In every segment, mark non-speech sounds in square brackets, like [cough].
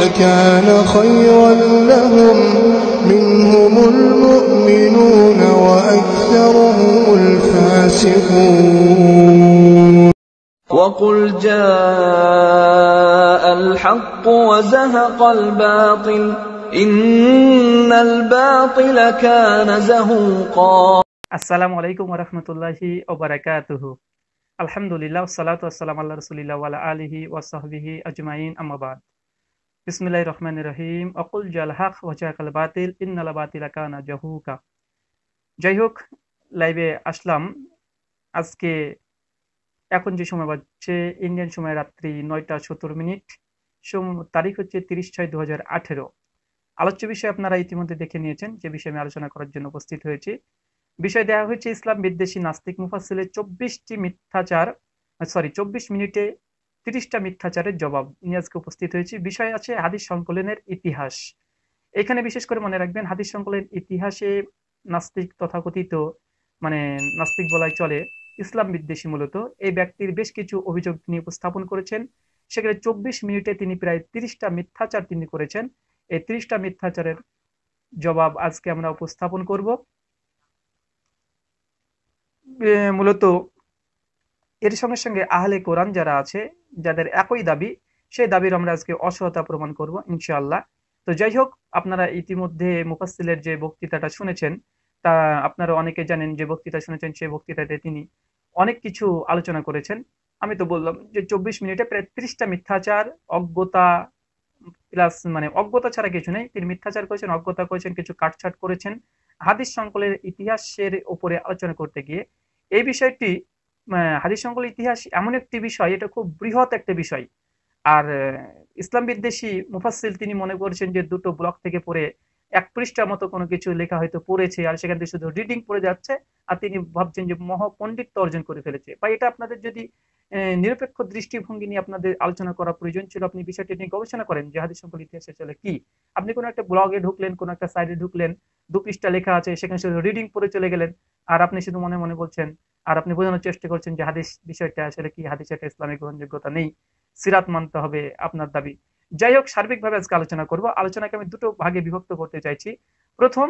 لكان خيرا لهم منهم المؤمنون وأكثرهم الفاسقون وقل جاء الحق وزهق الباطل إن الباطل كان زهوقا আসসালামু আলাইকুম ওরহমতুল্লাহি ওবারাকাতুহু আলহামদুলিল্লাহ সালাতু আসসালাম আল্লাহ রসুলিল্লাহ ওয়ালা আলিহি ওয়াসাহবিহি আজমাইন আম্মাবাদ বিসমিল্লাহির রহমানির রহিম অকুল জাল হক ওয়াজাকাল বাতিল ইন্নাল বাতিল কানা জাহুকা যাই হোক লাইভে আসলাম। আজকে এখন যে সময় বাজছে ইন্ডিয়ান সময় রাত্রি নয়টা সত্তর মিনিট। তারিখ হচ্ছে তিরিশ ছয় দু হাজার আঠেরো। আলোচ্য বিষয় আপনারা ইতিমধ্যে দেখে নিয়েছেন, যে বিষয়ে আমি আলোচনা করার জন্য উপস্থিত হয়েছি। বিষয় দেওয়া হয়েছে ইসলাম বিদ্বেষী নাস্তিক মুফাসিলের চব্বিশটি মিথ্যাচার সরি চব্বিশ মিনিটে তিরিশটা মিথ্যাচারের জবাব নিয়ে আজকে উপস্থিত হয়েছি। বিষয় আছে হাদিস সংকলনের ইতিহাস। এখানে বিশেষ করে মনে রাখবেন, হাদিস সংকলনের ইতিহাসে নাস্তিক তথাকথিত মানে নাস্তিক বলাই চলে, ইসলাম বিদ্বেষী মূলত। এই ব্যক্তির বেশ কিছু অভিযোগ তিনি উপস্থাপন করেছেন। সেখানে চব্বিশ মিনিটে তিনি প্রায় তিরিশটা মিথ্যাচার তিনি করেছেন। এই তিরিশটা মিথ্যাচারের জবাব আজকে আমরা উপস্থাপন করব। মূলত এর সঙ্গে সঙ্গে আহলে কোরআন যারা আছে, যাদের একই দাবি, সেই দাবির আমরা আজকে অসহতা প্রমাণ করব, ইনশাআল্লাহ। তো যাই হোক, আপনারা ইতিমধ্যে মুফাসসিলের যে বক্তৃতাটা শুনেছেন, তা আপনারা অনেকে জানেন যে বক্তৃতা শুনেছেন, সেই বক্তৃতাতে তিনি অনেক কিছু আলোচনা করেছেন। আমি তো বললাম যে চব্বিশ মিনিটে প্রায় ত্রিশটা মিথ্যাচার, অজ্ঞতা প্লাস মানে অজ্ঞতা ছাড়া কিছু নেই, তিনি মিথ্যাচার করেছেন, অজ্ঞতা করেছেন, কিছু কাটছাট করেছেন। হাদিস সংকলের ইতিহাসের উপরে আলোচনা করতে গিয়ে এই বিষয়টি হাদিস সংকল ইতিহাস এমন একটি বিষয়, এটা খুব বৃহৎ একটা বিষয়। আর ইসলাম বিদ্বেষী মুফাসসিল তিনি মনে করছেন যে দুটো ব্লক থেকে পড়ে এক পৃষ্ঠার মতো কোনো কিছু লেখা হয়তো পড়েছে আর সেখান থেকে শুধু রিডিং পড়ে যাচ্ছে আর তিনি ভাবছেন যে মহাপণ্ডিত্য অর্জন করে ফেলেছে। বা এটা আপনাদের যদি নিরপেক্ষ দৃষ্টিভঙ্গি নিয়ে আপনাদের আলোচনা করা প্রয়োজন ছিল, আপনি বিষয়টি নিয়ে গবেষণা করেন যে হাদিস সংকল ইতিহাস আসলে কি। আপনি কোনো একটা ব্লগে ঢুকলেন, কোনো একটা সাইডে ঢুকলেন, দু পৃষ্ঠা লেখা আছে, সেখানে শুধু রিডিং পড়ে চলে গেলেন, আর আপনি শুধু মনে মনে বলছেন আর আপনি বোঝানোর চেষ্টা করছেন যে হাদিস বিষয়টা আসলে কি? হাদিস একটা ইসলামিক গ্রহণযোগ্যতা নেই। সিরাত মানতে হবে আপনার দাবি। যাই হোক, সার্বিকভাবে আজকে আলোচনা করব। আলোচনাকে আমি দুটো ভাগে বিভক্ত করতে চাইছি। প্রথম,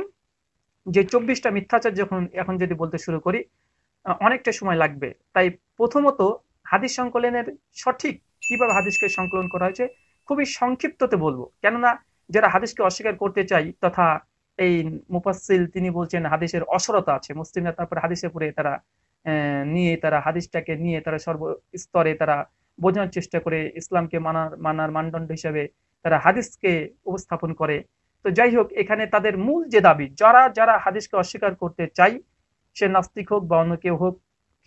যে চব্বিশটা মিথ্যাচার যখন এখন যদি বলতে শুরু করি অনেকটা সময় লাগবে। তাই প্রথমত হাদিস সংকলনের সঠিক কীভাবে হাদিসকে সংকলন করা হয়েছে, খুবই সংক্ষিপ্ততে বলব। কেননা যারা হাদিসকে অস্বীকার করতে চাই, তথা এই মুফাসসিল তিনি বলছেন হাদিসের অসরতা আছে। মুসলিমরা তারপরে হাদিসে পড়ে তারা নিয়ে তারা হাদিসটাকে নিয়ে তারা সর্বস্তরে তারা বোঝানোর চেষ্টা করে, ইসলামকে মানার মানার মানদণ্ড হিসাবে তারা হাদিসকে উপস্থাপন করে। তো যাই হোক, এখানে তাদের মূল যে দাবি, যারা যারা হাদিসকে অস্বীকার করতে চাই সে নাস্তিক হোক বা অন্য কেউ হোক,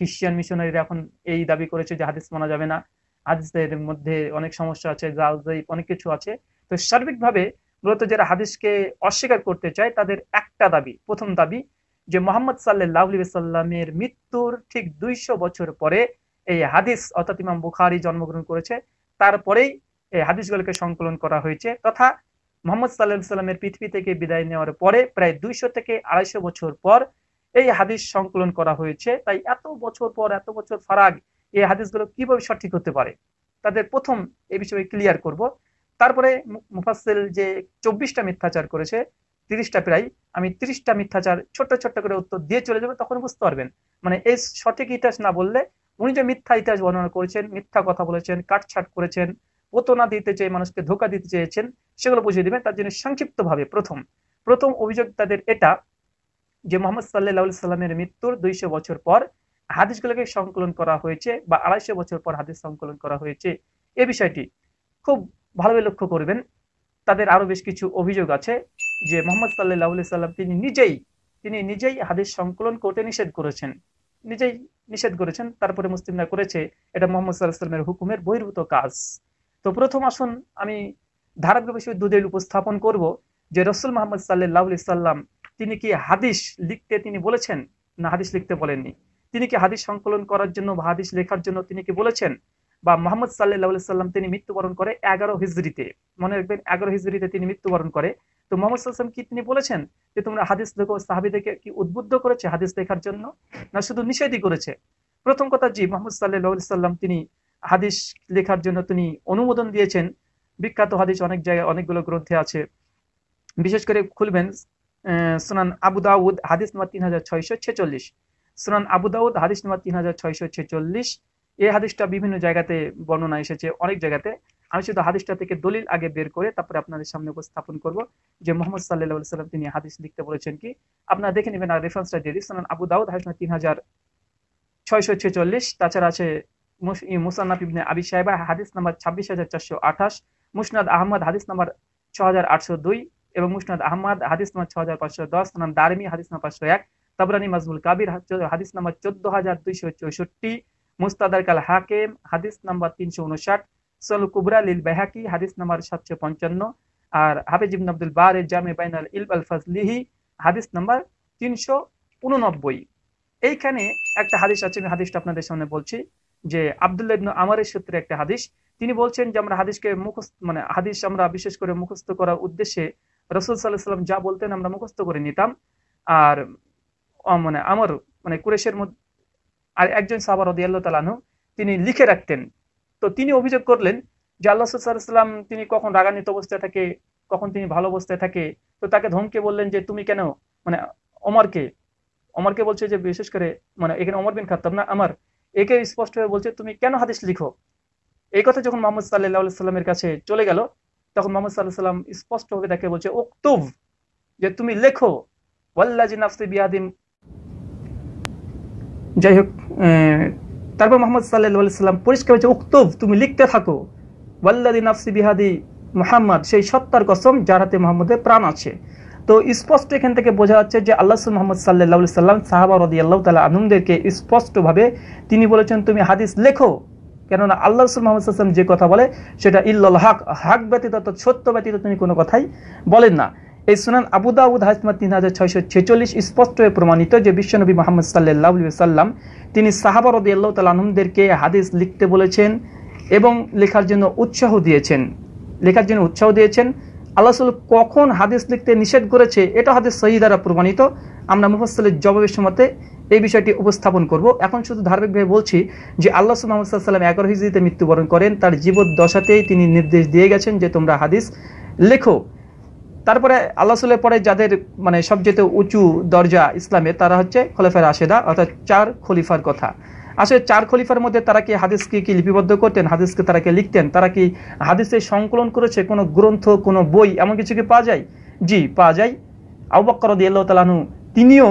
খ্রিস্টান মিশনারিরা এখন এই দাবি করেছে যে হাদিস মানা যাবে না। হাদিসের মধ্যে অনেক সমস্যা আছে, জাল জয়ীফ অনেক কিছু আছে। তো সার্বিকভাবে মূলত যারা হাদিসকে অস্বীকার করতে চায়, তাদের একটা দাবি, প্রথম দাবি যে মোহাম্মদ সাল্লাহ সাল্লামের মৃত্যুর ঠিক দুইশো বছর পরে এই হাদিস, অর্থাৎ ইমাম বুখারি জন্মগ্রহণ করেছে। তারপরেই এই হাদিসগুলোকে সংকলন করা হয়েছে তথা মোহাম্মদ সাল্লাহ সাল্লামের পৃথিবী থেকে বিদায় নেওয়ার পরে প্রায় দুইশো থেকে আড়াইশো বছর পর এই হাদিস সংকলন করা হয়েছে। তাই এত বছর পর, এত বছর ফারাগ এই হাদিসগুলো কীভাবে সঠিক হতে পারে? তাদের প্রথম এই বিষয়ে ক্লিয়ার করব। তারপরে মু- মুফাসসিল যে চব্বিশটা মিথ্যাচার করেছে তিরিশটা প্রায় আমি তিরিশটা মিথ্যাচার ছোট্ট ছোট্ট করে উত্তর দিয়ে চলে যাব, তখন বুঝতে পারবেন। মানে এই সঠিক ইতিহাস না বললে উনি যে মিথ্যা ইতিহাস বর্ণনা করেছেন, মিথ্যা কথা বলেছেন, কাটছাট করেছেন প্রতনা দিতে চেয়ে, মানুষকে ধোকা দিতে চেয়েছেন, সেগুলো বুঝিয়ে দিবেন। তার জন্য সংক্ষিপ্তভাবে প্রথম প্রথম অভিযোগ তাদের এটা যে মোহাম্মদ সাল্লাহ সাল্লামের মৃত্যুর দুইশো বছর পর হাদিসগুলোকে সংকলন করা হয়েছে বা আড়াইশো বছর পর হাদিস সংকলন করা হয়েছে। এ বিষয়টি খুব ভালোভাবে লক্ষ্য করবেন। তাদের আরও বেশ কিছু অভিযোগ আছে যে মোহাম্মদ সাল্লাহ সাল্লাম তিনি নিজেই তিনি নিজেই হাদিস সংকলন করতে নিষেধ করেছেন। নিজেই নিষেধ করেছেন, তারপরে মুসলিমরা করেছে, এটা মোহাম্মদ সাল্লাহ সাল্লামের হুকুমের বহির্ভূত কাজ। তো প্রথম আসুন আমি ধারাবাহিক বিষয়ে দুদিল উপস্থাপন করব, যে রসুল মোহাম্মদ সাল্লাহ সাল্লাম, তিনি কি হাদিস লিখতে তিনি বলেছেন? না, হাদিস লিখতে বলেননি। তিনি কি হাদিস সংকলন করার জন্য বা হাদিস লেখার জন্য তিনি কি বলেছেন? বা মোহাম্মদ সাল্লাহ সাল্লাম তিনি মৃত্যুবরণ করে এগারো হিজড়িতে মনে রাখবেন, এগারো হিজড়িতে তিনি মৃত্যুবরণ করে। তো মোহাম্মদ সাল্লাম কি তিনি বলেছেন? যে তোমরা হাদিস লেখো সাহাবিদেরকে কি উদ্বুদ্ধ করেছে হাদিস লেখার জন্য? না শুধু নিষেধই করেছে? প্রথম কথা জি, মোহাম্মদ সাল্লাহ সাল্লাম তিনি হাদিস লেখার জন্য তিনি অনুমোদন দিয়েছেন। বিখ্যাত হাদিস অনেক জায়গায় অনেকগুলো গ্রন্থে আছে। বিশেষ করে খুলবেন সুনান আবু দাউদ, হাদিস নম্বর তিন হাজার ছয়শো ছেচল্লিশ। সুনান আবু দাউদ, হাদিস নম্বর তিন হাজার ছয়শো ছেচল্লিশ। এই হাদিসটা বিভিন্ন জায়গাতে বর্ণনা এসেছে, অনেক জায়গাতে। আমি শুধু হাদিসটা থেকে দলিল আগে বের করে তারপরে আপনাদের সামনে উপস্থাপন করব যে মোহাম্মদ সাল্লাহ সাল্লাম তিনি হাদিস লিখতে বলেছেন কি? আপনারা দেখে নেবেন আর রেফারেন্সটা দিয়ে সুনান আবু দাউদ, হাদিস তিন হাজার ছয়শো ছেচল্লিশ, তাছাড়া আছে মুসান্নাফ ইবনে আবি সাহেবা হাদিস নাম্বার ছাব্বিশ হাজার চারশো আঠাশ, মুসনাদ আহমদ, হাদিস নাম্বার ছ হাজার আটশো দুই এবং মুসনাদ আহমদ, হাদিস নাম্বার ছ হাজার পাঁচশো দশ নাম দারমি, হাদিস নাম্বার পাঁচশো এক, তাবরানি, মাজমুল কাবির, হাদিস নাম্বার চোদ্দ হাজার দুইশো চৌষট্টি মুস্তাদার কাল হাকেম, হাদিস নাম্বার তিনশো উনষাট, সল কুবরা লিল বেহাকি, হাদিস নাম্বার সাতশো পঞ্চান্ন, আর হাফিজ ইবন আব্দুল বার জামে বাইনাল ইল আল ফাজলিহি, হাদিস নাম্বার তিনশো উননব্বই। এইখানে একটা হাদিস আছে, আমি হাদিসটা আপনাদের সামনে বলছি, যে আবদুল্লাহ ইবনু আমারের সূত্রে একটা হাদিস। তিনি বলছেন যে আমরা হাদিসকে মুখস্থ মানে হাদিস আমরা বিশেষ করে মুখস্থ করার উদ্দেশ্যে রসুল সাল্লাহ সাল্লাম যা বলতেন আমরা মুখস্থ করে নিতাম। আর মানে আমার মানে কুরেশের মধ্যে আর একজন সাহাবার রদি আল্লাহ তালানু তিনি লিখে রাখতেন। তো তিনি অভিযোগ করলেন যে আল্লাহ সাল্লাম তিনি কখন রাগান্বিত অবস্থায় থাকে, কখন তিনি ভালো অবস্থায় থাকে। তো তাকে ধমকে বললেন যে, তুমি কেন? মানে অমরকে অমরকে বলছে যে, বিশেষ করে মানে এখানে অমর বিন খাত্তাব না, আমার। একে স্পষ্ট হয়ে বলছে, তুমি কেন হাদিস লিখো? এই কথা যখন মোহাম্মদ সাল্লাহ সাল্লামের কাছে চলে গেল, তখন মোহাম্মদ সাল্লাহ সাল্লাম স্পষ্টভাবে তাকে বলছে ওক্তুব যে তুমি লেখো ওয়াল্লাজি নাফসি বিয়াদিম যাই হোক তারপর মোহাম্মদ সাল্লাহ সাল্লাম পরিষ্কার হচ্ছে উক্তব, তুমি লিখতে থাকো। ওয়াল্লাদি নাফসি বিহাদি মোহাম্মদ, সেই সত্তার কসম যার হাতে মোহাম্মদের প্রাণ আছে। তো স্পষ্ট এখান থেকে বোঝা যাচ্ছে যে আল্লাহ মোহাম্মদ সাল্লাহ সাল্লাম সাহাবা রদি আল্লাহ তালা আনন্দেরকে স্পষ্টভাবে তিনি বলেছেন, তুমি হাদিস লেখো। কেননা আল্লাহ মোহাম্মদ সাল্লাম যে কথা বলে, সেটা ইল্লাল হক হক ব্যতীত সত্য ব্যতীত তিনি কোনো কথাই বলেন না। এই সুনান আবু দাউদ হাসমা তিন হাজার ছয়শো ছেচল্লিশ স্পষ্ট হয়ে প্রমাণিত যে বিশ্বনবী মোহাম্মদ সাল্লাহ সাল্লাম তিনি সাহাবা রদি আল্লাহ তালাহমদেরকে হাদিস লিখতে বলেছেন এবং লেখার জন্য উৎসাহ দিয়েছেন। লেখার জন্য উৎসাহ দিয়েছেন। আল্লাহ কখন হাদিস লিখতে নিষেধ করেছে এটা হাদিস সহি দ্বারা প্রমাণিত। আমরা মুফাসলের জবাবের সময়তে এই বিষয়টি উপস্থাপন করব। এখন শুধু ধারাবাহিকভাবে বলছি যে আল্লাহ মোহাম্মদ সাল্লাম এগারো হিজড়িতে মৃত্যুবরণ করেন। তার জীবদ্দশাতেই তিনি নির্দেশ দিয়ে গেছেন যে তোমরা হাদিস লেখো। তারপরে আল্লাহ সাল্লের পরে যাদের মানে সবচেয়ে উঁচু দরজা ইসলামে তারা হচ্ছে খলিফার আশেদা অর্থাৎ চার খলিফার কথা। আসলে চার খলিফার মধ্যে তারা কি হাদিসকে কি লিপিবদ্ধ করতেন, হাদিসকে তারা কি লিখতেন? তারা কি হাদিসে সংকলন করেছে? কোনো গ্রন্থ, কোনো বই, এমন কিছু কি পাওয়া যায়? জি, পাওয়া যায়। আউবাক্কর আল্লাহ তালানু তিনিও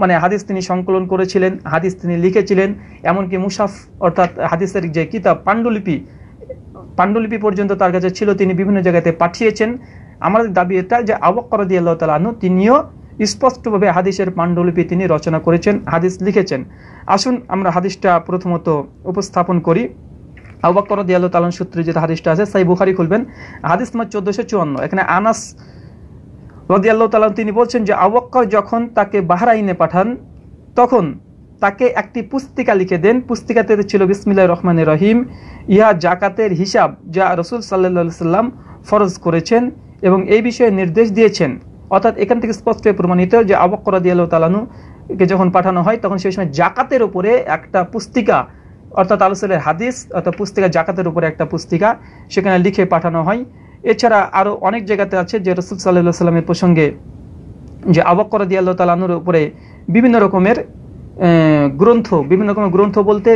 মানে হাদিস তিনি সংকলন করেছিলেন, হাদিস তিনি লিখেছিলেন, এমনকি মুসাফ অর্থাৎ হাদিসের যে কিতাব, পাণ্ডুলিপি পাণ্ডুলিপি পর্যন্ত তার কাছে ছিল, তিনি বিভিন্ন জায়গাতে পাঠিয়েছেন। আমাদের দাবি এটা যে আবক্কর দিয়ে আল্লাহ তালাহনু তিনিও স্পষ্টভাবে হাদিসের পাণ্ডুলিপি তিনি রচনা করেছেন, হাদিস লিখেছেন। আসুন আমরা হাদিসটা প্রথমত উপস্থাপন করি। আবাক্কর দিয়াল তালন সূত্রে যে হাদিসটা আছে সাই বুখারি খুলবেন। হাদিস নম্বর চোদ্দশো চুয়ান্ন, এখানে আনাস রদিয়াল্লাহ তালান তিনি বলছেন যে আবাক্কর যখন তাকে বাহরাইনে পাঠান, তখন তাকে একটি পুস্তিকা লিখে দেন। পুস্তিকাতে ছিল বিসমিল্লা রহমান রহিম, ইহা জাকাতের হিসাব যা রসুল সাল্লা সাল্লাম ফরজ করেছেন। এবং এই বিষয়ে নির্দেশ দিয়েছেন। অর্থাৎ এখান থেকে স্পষ্ট প্রমাণিত যে আবক্কর দিয়াল তালানু কে যখন পাঠানো হয়, তখন সেই সময় জাকাতের উপরে একটা পুস্তিকা, অর্থাৎ আলোচনের হাদিস, অর্থাৎ পুস্তিকা জাকাতের উপরে একটা পুস্তিকা সেখানে লিখে পাঠানো হয়। এছাড়া আরও অনেক জায়গাতে আছে যে রসুল সাল্লাহ সাল্লামের প্রসঙ্গে যে আবক্কর দিয়াল্লাহ তালানুর উপরে বিভিন্ন রকমের গ্রন্থ, বিভিন্ন রকমের গ্রন্থ বলতে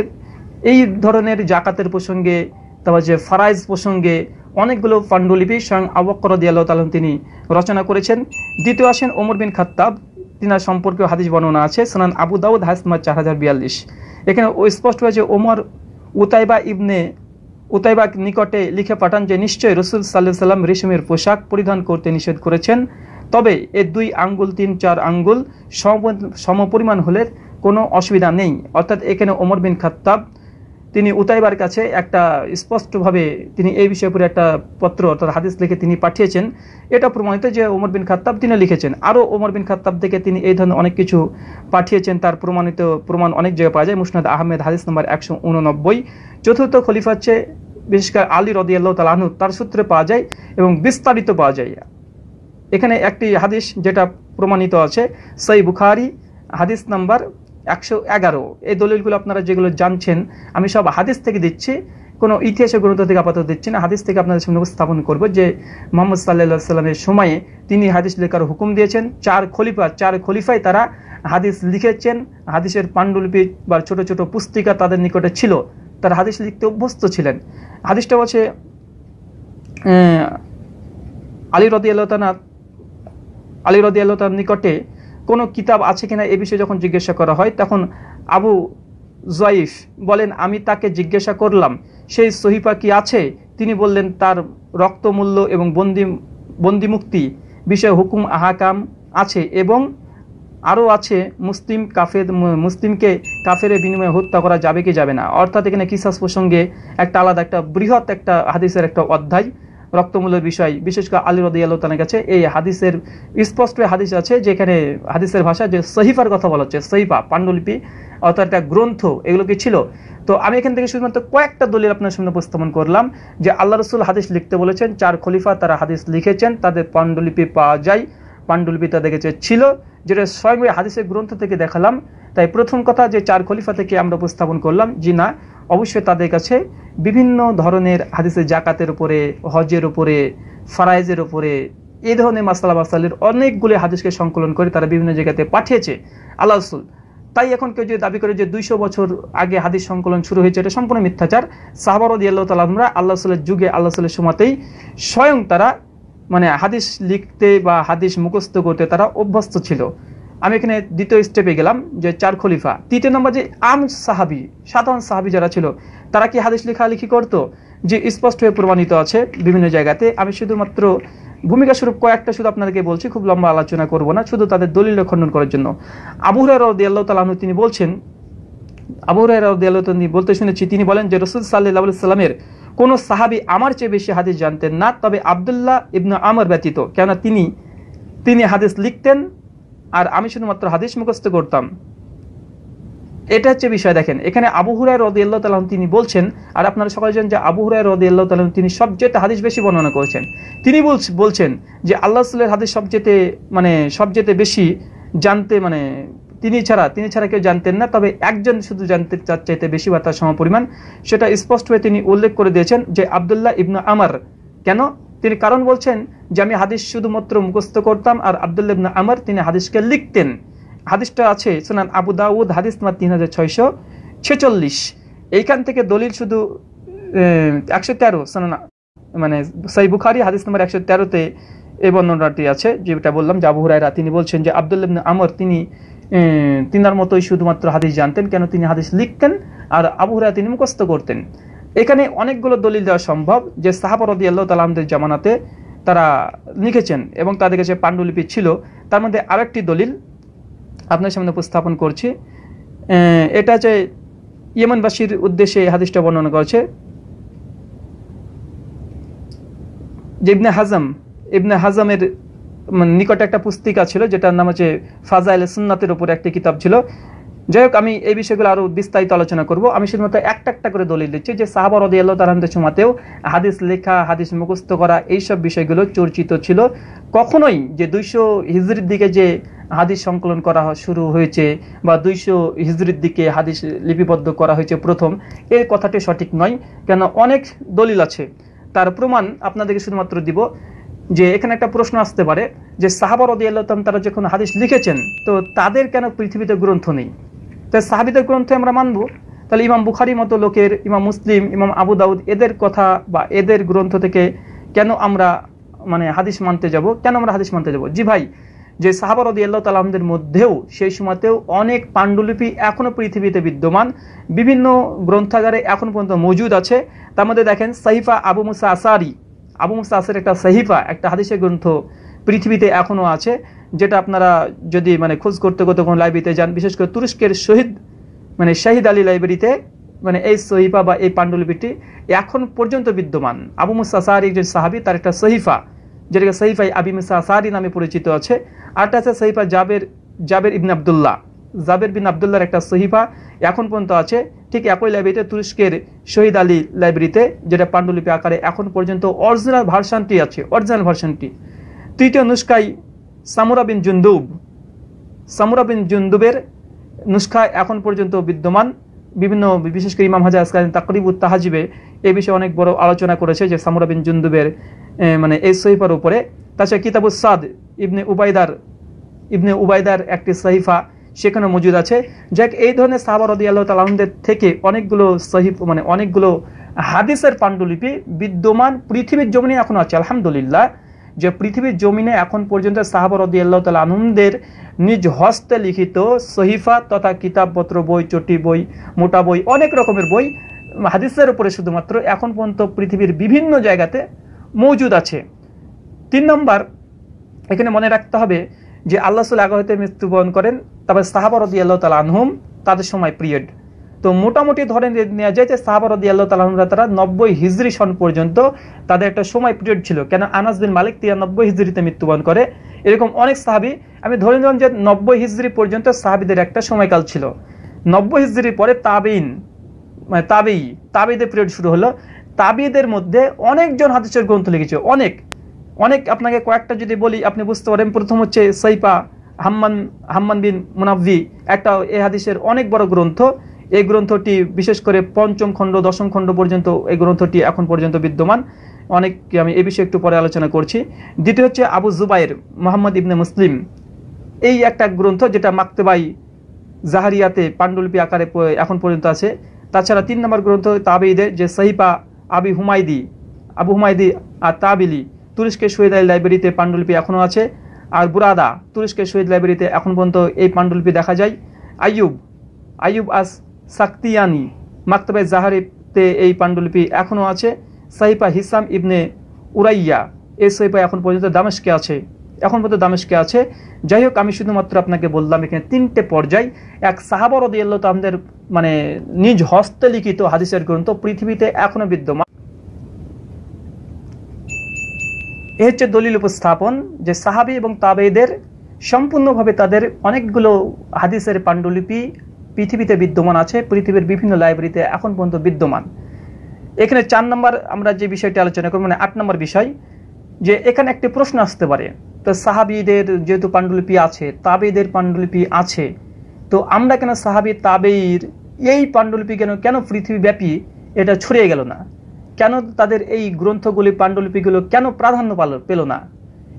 এই ধরনের জাকাতের প্রসঙ্গে, তারপর যে ফারাইজ প্রসঙ্গে অনেকগুলো পাণ্ডুলিপি স্বয়ং আবক্কর দিয়াল্লাহ তালাম তিনি রচনা করেছেন। দ্বিতীয় আসেন ওমর বিন খাত্তাব। তিনার সম্পর্কে হাদিস বর্ণনা আছে। সোনান আবু দাউদ হাসমা চার হাজার বিয়াল্লিশ। এখানে স্পষ্ট হয়েছে, ওমর উতাইবা ইবনে, উতাইবা নিকটে লিখে পাঠান যে, নিশ্চয়ই রসুল সাল্লাহ সাল্লাম রেশমের পোশাক পরিধান করতে নিষেধ করেছেন। তবে এ দুই আঙ্গুল, তিন চার আঙ্গুল সম পরিমাণ হলে কোনো অসুবিধা নেই। অর্থাৎ এখানে ওমর বিন খাত্তাব তিনি উতাইবার কাছে একটা স্পষ্টভাবে তিনি এই বিষয়ে উপরে একটা পত্র অর্থাৎ হাদিস লিখে তিনি পাঠিয়েছেন। এটা প্রমাণিত যে ওমর বিন খাত্তাব তিনি লিখেছেন। আরও ওমর বিন খাত্তাব থেকে তিনি এই ধরনের অনেক কিছু পাঠিয়েছেন। তার প্রমাণিত প্রমাণ অনেক জায়গায় পাওয়া যায়। মুসনাদ আহমেদ হাদিস নম্বর একশো উননব্বই। চতুর্থ খলিফা হচ্ছে বিশেষ করে আলী রদিয়াল্লাহ তালাহনু তার সূত্রে পাওয়া যায় এবং বিস্তারিত পাওয়া যায়। এখানে একটি হাদিস যেটা প্রমাণিত আছে। সই বুখারি হাদিস নাম্বার একশো এগারো। এই দলিলগুলো আপনারা যেগুলো জানছেন, আমি সব হাদিস থেকে দিচ্ছি। কোনো ইতিহাসের গ্রন্থ থেকে আপাতত দিচ্ছি না। হাদিস থেকে আপনাদের সামনে উপস্থাপন করব যে মোহাম্মদ সাল্লা সাল্লামের সময়ে তিনি হাদিস লেখার হুকুম দিয়েছেন। চার খলিফা, চার খলিফায় তারা হাদিস লিখেছেন। হাদিসের পাণ্ডুলিপি বা ছোট ছোট পুস্তিকা তাদের নিকটে ছিল। তারা হাদিস লিখতে অভ্যস্ত ছিলেন। হাদিসটা হচ্ছে আলী রদি আল্লাহ আলী রদি আল্লাহ নিকটে কোনো কিতাব আছে কিনা এ বিষয়ে যখন জিজ্ঞাসা করা হয়, তখন আবু জয়ীফ বলেন, আমি তাকে জিজ্ঞাসা করলাম, সেই সহিফা কি আছে? তিনি বললেন, তার রক্তমূল্য এবং বন্দি, বন্দিমুক্তি বিষয়ে হুকুম, আহাকাম আছে এবং আরও আছে, মুসলিম কাফের, মুসলিমকে কাফের বিনিময়ে হত্যা করা যাবে কি যাবে না? অর্থাৎ এখানে কিসাস প্রসঙ্গে একটা আলাদা, একটা বৃহৎ একটা হাদিসের একটা অধ্যায়। রক্তমূল্যের বিষয়, বিশেষ করে আলী রদি আল্লাহ কাছে এই হাদিসের স্পষ্ট হাদিস আছে, যেখানে হাদিসের ভাষা যে সহিফার কথা বলা হচ্ছে, সহিফা, পাণ্ডুলিপি, অর্থাৎ একটা গ্রন্থ, এগুলো কি ছিল? তো আমি এখান থেকে শুধুমাত্র কয়েকটা দলিল আপনার সামনে উপস্থাপন করলাম, যে আল্লাহ রসুল হাদিস লিখতে বলেছেন, চার খলিফা তারা হাদিস লিখেছেন, তাদের পাণ্ডুলিপি পাওয়া যায়, পাণ্ডুলিপি তাদের কাছে ছিল, যেটা স্বয়ং হাদিসের গ্রন্থ থেকে দেখালাম। তাই প্রথম কথা যে চার খলিফা থেকে আমরা উপস্থাপন করলাম, জি না অবশ্যই তাদের কাছে বিভিন্ন ধরনের হাদিসের জাকাতের উপরে হজের উপরে ফারাইজের উপরে, এই ধরনের মাসালা মাসালের অনেকগুলি হাদিসকে সংকলন করে তারা বিভিন্ন জায়গাতে পাঠিয়েছে আল্লাহ রসুল। তাই এখন কেউ যদি দাবি করে যে দুইশো বছর আগে হাদিস সংকলন শুরু হয়েছে, এটা সম্পূর্ণ মিথ্যাচার। সাহাবারদি আল্লাহ তালামরা আল্লাহ সাল্লের যুগে আল্লাহ সাল্লের সময়তেই স্বয়ং তারা মানে হাদিস লিখতে বা হাদিস মুখস্থ করতে তারা অভ্যস্ত ছিল। আমি এখানে দ্বিতীয় স্টেপে গেলাম যে চার খলিফা। তৃতীয় নম্বর যে আম সাহাবি, সাধারণ সাহাবি যারা ছিল, তারা কি হাদিস লেখালেখি করতো? যে স্পষ্ট হয়ে প্রমাণিত আছে বিভিন্ন জায়গাতে। আমি শুধুমাত্র ভূমিকা স্বরূপ কয়েকটা শুধু আপনাদেরকে বলছি, খুব লম্বা আলোচনা করব না, শুধু তাদের দলিল খণ্ডন করার জন্য। আবুহরাই রদি আল্লাহ তালাহনু তিনি বলছেন আবুহরাই রদি আল্লাহ বলতে শুনেছি, তিনি বলেন যে রসুল সাল্লাহ সাল্লামের কোন সাহাবি আমার চেয়ে বেশি হাদিস জানতেন না, তবে আবদুল্লাহ ইবনু আমর ব্যতীত। কেননা তিনি তিনি হাদিস লিখতেন আর আমি শুধুমাত্র হাদিস মুখস্থ করতাম। এটা হচ্ছে বিষয়, দেখেন, এখানে আবু হুরাই রদি আল্লাহ তালাম তিনি বলছেন, আর আপনারা সকালে জানেন যে আবু হুরাই রদি আল্লাহ তালাম তিনি সবচেয়ে হাদিস বেশি বর্ণনা করেছেন। তিনি বলছেন যে আল্লাহ সাল্লের হাদিস সবচেয়ে মানে সবচেয়ে বেশি জানতে মানে তিনি ছাড়া তিনি ছাড়া কেউ জানতেন না, তবে একজন শুধু জানতে চাইতে বেশি বা তার সমপরিমাণ, সেটা স্পষ্ট হয়ে তিনি উল্লেখ করে দিয়েছেন যে আবদুল্লাহ ইবনু আমার। কেন? তিনি কারণ বলছেন যে আমি হাদিস শুধুমাত্র মুখস্থ করতাম আর আবদুল্লাহ ইবনু আমার তিনি হাদিসকে লিখতেন। হাদিসটা আছে সোনান আবু দাউদ, হাদিস নাম্বার তিন হাজার ছয়শো ছেচল্লিশ। এইখান থেকে দলিল শুধু একশো তেরো সোনান মানে সাই বুখারি, হাদিস নাম্বার একশো তেরোতে এই বর্ণনাটি আছে, যেটা বললাম জাবু হুরাইরা তিনি বলছেন যে আবদুল্লাহ আমর তিনি তিনার মতোই শুধুমাত্র হাদিস জানতেন, কেন তিনি হাদিস লিখতেন আর আবু হুরাই তিনি মুখস্থ করতেন। এখানে অনেকগুলো দলিল দেওয়া সম্ভব যে সাহাবরদি আল্লাহ তালামদের জামানাতে তারা লিখেছেন এবং তাদের কাছে পাণ্ডুলিপি ছিল। তার মধ্যে আরেকটি দলিল আপনার সামনে উপস্থাপন করছি। এটা যে ইয়েমনবাসীর উদ্দেশ্যে এই হাদিসটা বর্ণনা করেছে। যে ইবনে হাজম, ইবনে হাজমের নিকটে একটা পুস্তিকা ছিল, যেটার নাম হচ্ছে ফাজাইল সুন্নাতের উপর একটি কিতাব ছিল। যাই হোক, আমি এই বিষয়গুলো আরও বিস্তারিত আলোচনা করব। আমি শুধুমাত্র একটা একটা করে দলিল দিচ্ছি যে সাহাবা রদি আল্লাহ তালামদের সময়তেও হাদিস লেখা, হাদিস মুখস্থ করা এইসব বিষয়গুলো চর্চিত ছিল। কখনোই যে দুইশো হিজড়ির দিকে যে হাদিস সংকলন করা শুরু হয়েছে বা দুইশো হিজড়ির দিকে হাদিস লিপিবদ্ধ করা হয়েছে প্রথম এই কথাটি সঠিক নয়। কেন অনেক দলিল আছে। তার প্রমাণ আপনাদেরকে শুধুমাত্র দিব। যে এখানে একটা প্রশ্ন আসতে পারে যে সাহাবার রদি আল্লাহ তারা যখন হাদিস লিখেছেন, তো তাদের কেন পৃথিবীতে গ্রন্থ নেই? তো সাহাবিদের গ্রন্থে আমরা মানব। তাহলে ইমাম বুখারি মতো লোকের, ইমাম মুসলিম, ইমাম আবু দাউদ এদের কথা বা এদের গ্রন্থ থেকে কেন আমরা মানে হাদিস মানতে যাব? কেন আমরা হাদিস মানতে যাব? জি ভাই, যে সাহাবার রদি আল্লাহ তালামদের মধ্যেও, সেই সময়তেও অনেক পাণ্ডুলিপি এখনও পৃথিবীতে বিদ্যমান। বিভিন্ন গ্রন্থাগারে এখন পর্যন্ত মজুদ আছে। তার মধ্যে দেখেন সাইফা আবু মুসা আসারি আবু মুসা আসের একটা সাহিফা, একটা হাদিসের গ্রন্থ পৃথিবীতে এখনও আছে, যেটা আপনারা যদি মানে খোঁজ করতে করতে কোনো লাইব্রেরিতে যান, বিশেষ করে তুরস্কের শহীদ মানে শাহিদ আলী লাইব্রেরিতে মানে এই সহিফা বা এই পাণ্ডুলিপিটি এখন পর্যন্ত বিদ্যমান। আবু মুসা একজন সাহাবি, তার একটা সহিফা, যেটাকে সহিফাই আবি মুসা নামে পরিচিত আছে। আরটা আছে সহিফা জাবের জাবের ইবন আবদুল্লাহ, জাবের বিন আবদুল্লাহর একটা সহিফা এখন পর্যন্ত আছে। ঠিক একই লাইব্রেরিতে তুরস্কের শহীদ আলী লাইব্রেরিতে যেটা পাণ্ডুলিপি আকারে এখন পর্যন্ত অরিজিনাল ভার্সানটি আছে অরিজিনাল ভার্সানটি। তৃতীয় নুস্কাই সামুরা বিন জুন্দুব। সামুরা বিন জুন্দুবের নুস্খা এখন পর্যন্ত বিদ্যমান। বিভিন্ন, বিশেষ করে ইমাম হাজা আসকান তাকরিবুত তাহাজিবে এ বিষয়ে অনেক বড় আলোচনা করেছে যে সামুরা বিন জুন্দুবের মানে এই সহিফার উপরে। তাছাড়া কিতাবুস সাদ ইবনে উবাইদার ইবনে উবাইদার একটি সহিফা সেখানে মজুদ আছে। যাক, এই ধরনের সাহাবা রদি আল্লাহ তালাহদের থেকে অনেকগুলো সহিফ মানে অনেকগুলো হাদিসের পাণ্ডুলিপি বিদ্যমান। পৃথিবীর জমিনে এখন আছে, আলহামদুলিল্লাহ। যে পৃথিবীর জমিনে এখন পর্যন্ত সাহাবা রদি আল্লাহ তালা আনন্দের নিজ হস্তে লিখিত সহিফা তথা কিতাবপত্র, বই, চটি বই, মোটা বই, অনেক রকমের বই হাদিসের উপরে শুধুমাত্র এখন পর্যন্ত পৃথিবীর বিভিন্ন জায়গাতে মজুদ আছে। তিন নম্বর, এখানে মনে রাখতে হবে যে আল্লাহ সুল আগে হতে মৃত্যুবরণ করেন, তারপরে সাহাবারদি আল্লাহ তালা আনহুম, তাদের সময় পিরিয়ড তো মোটামুটি ধরে নেওয়া যায় যে সাহাবারদি আল্লাহ তালা তারা নব্বই হিজরি সন পর্যন্ত তাদের একটা সময় পিরিয়ড ছিল। কেন আনাস বিন মালিক তিরানব্বই হিজরিতে মৃত্যুবরণ করে। এরকম অনেক সাহাবি, আমি ধরে নিলাম যে নব্বই হিজরি পর্যন্ত সাহাবিদের একটা সময়কাল ছিল। নব্বই হিজরির পরে তাবিন মানে তাবেই, তাবেইদের পিরিয়ড শুরু হলো। তাবিদের মধ্যে অনেকজন হাদিসের গ্রন্থ লিখেছে, অনেক। অনেক আপনাকে কয়েকটা যদি বলি, আপনি বুঝতে পারেন, প্রথম হচ্ছে সাইপা হাম্মান হাম্মান বিন মুনাব্বি একটা এ হাদিসের অনেক বড় গ্রন্থ। এই গ্রন্থটি বিশেষ করে পঞ্চম খণ্ড, দশম খণ্ড পর্যন্ত এই গ্রন্থটি এখন পর্যন্ত বিদ্যমান। অনেক আমি এ বিষয়ে একটু পরে আলোচনা করছি। দ্বিতীয় হচ্ছে আবু জুবাইর, মোহাম্মদ ইবনে মুসলিম। এই একটা গ্রন্থ যেটা মাকতেবাই জাহারিয়াতে পাণ্ডুলিপি আকারে এখন পর্যন্ত আছে। তাছাড়া তিন নম্বর গ্রন্থ তাবেইদের যে সহিপা আবি হুমায়দি, আবু হুমায়দি আর তাবিলি তুরস্কের শহীদ আলী লাইব্রেরিতে পাণ্ডুলিপি এখনও আছে। আর বুরাদা, তুরস্কের শহীদ লাইব্রেরিতে এখন পর্যন্ত এই পাণ্ডুলিপি দেখা যায়। আইয়ুব আইয়ুব আস সাক্তিয়ানি মাকতবে জাহারিতে এই পাণ্ডুলিপি এখনও আছে। সাহিপা হিসাম ইবনে উরাইয়া, এই সাহিপা এখন পর্যন্ত দামেশকে আছে। এখন পর্যন্ত দামেশকে আছে। যাই হোক আমি শুধুমাত্র আপনাকে বললাম, এখানে তিনটে পর্যায়। এক সাহাবর দিয়াল্লাহ আমাদের মানে নিজ হস্তে লিখিত হাদিসের গ্রন্থ পৃথিবীতে এখনও বিদ্যমান। এ হচ্ছে দলিল উপস্থাপন যে সাহাবি এবং তাবেদের সম্পূর্ণভাবে তাদের অনেকগুলো হাদিসের পাণ্ডুলিপি পৃথিবীতে বিদ্যমান আছে, পৃথিবীর বিভিন্ন লাইব্রেরিতে এখন পর্যন্ত বিদ্যমান। এখানে চার নম্বর আমরা যে বিষয়টি আলোচনা করব মানে আট নম্বর বিষয়, যে এখানে একটি প্রশ্ন আসতে পারে, তো সাহাবিদের যেহেতু পাণ্ডুলিপি আছে তাবেদের পাণ্ডুলিপি আছে, তো আমরা কেন সাহাবি তাবেইর এই পাণ্ডুলিপি কেন কেন পৃথিবীব্যাপী, এটা ছড়িয়ে গেল না? কেন তাদের এই গ্রন্থগুলি, পাণ্ডুলিপিগুলো কেন প্রাধান্য পাল পেল না?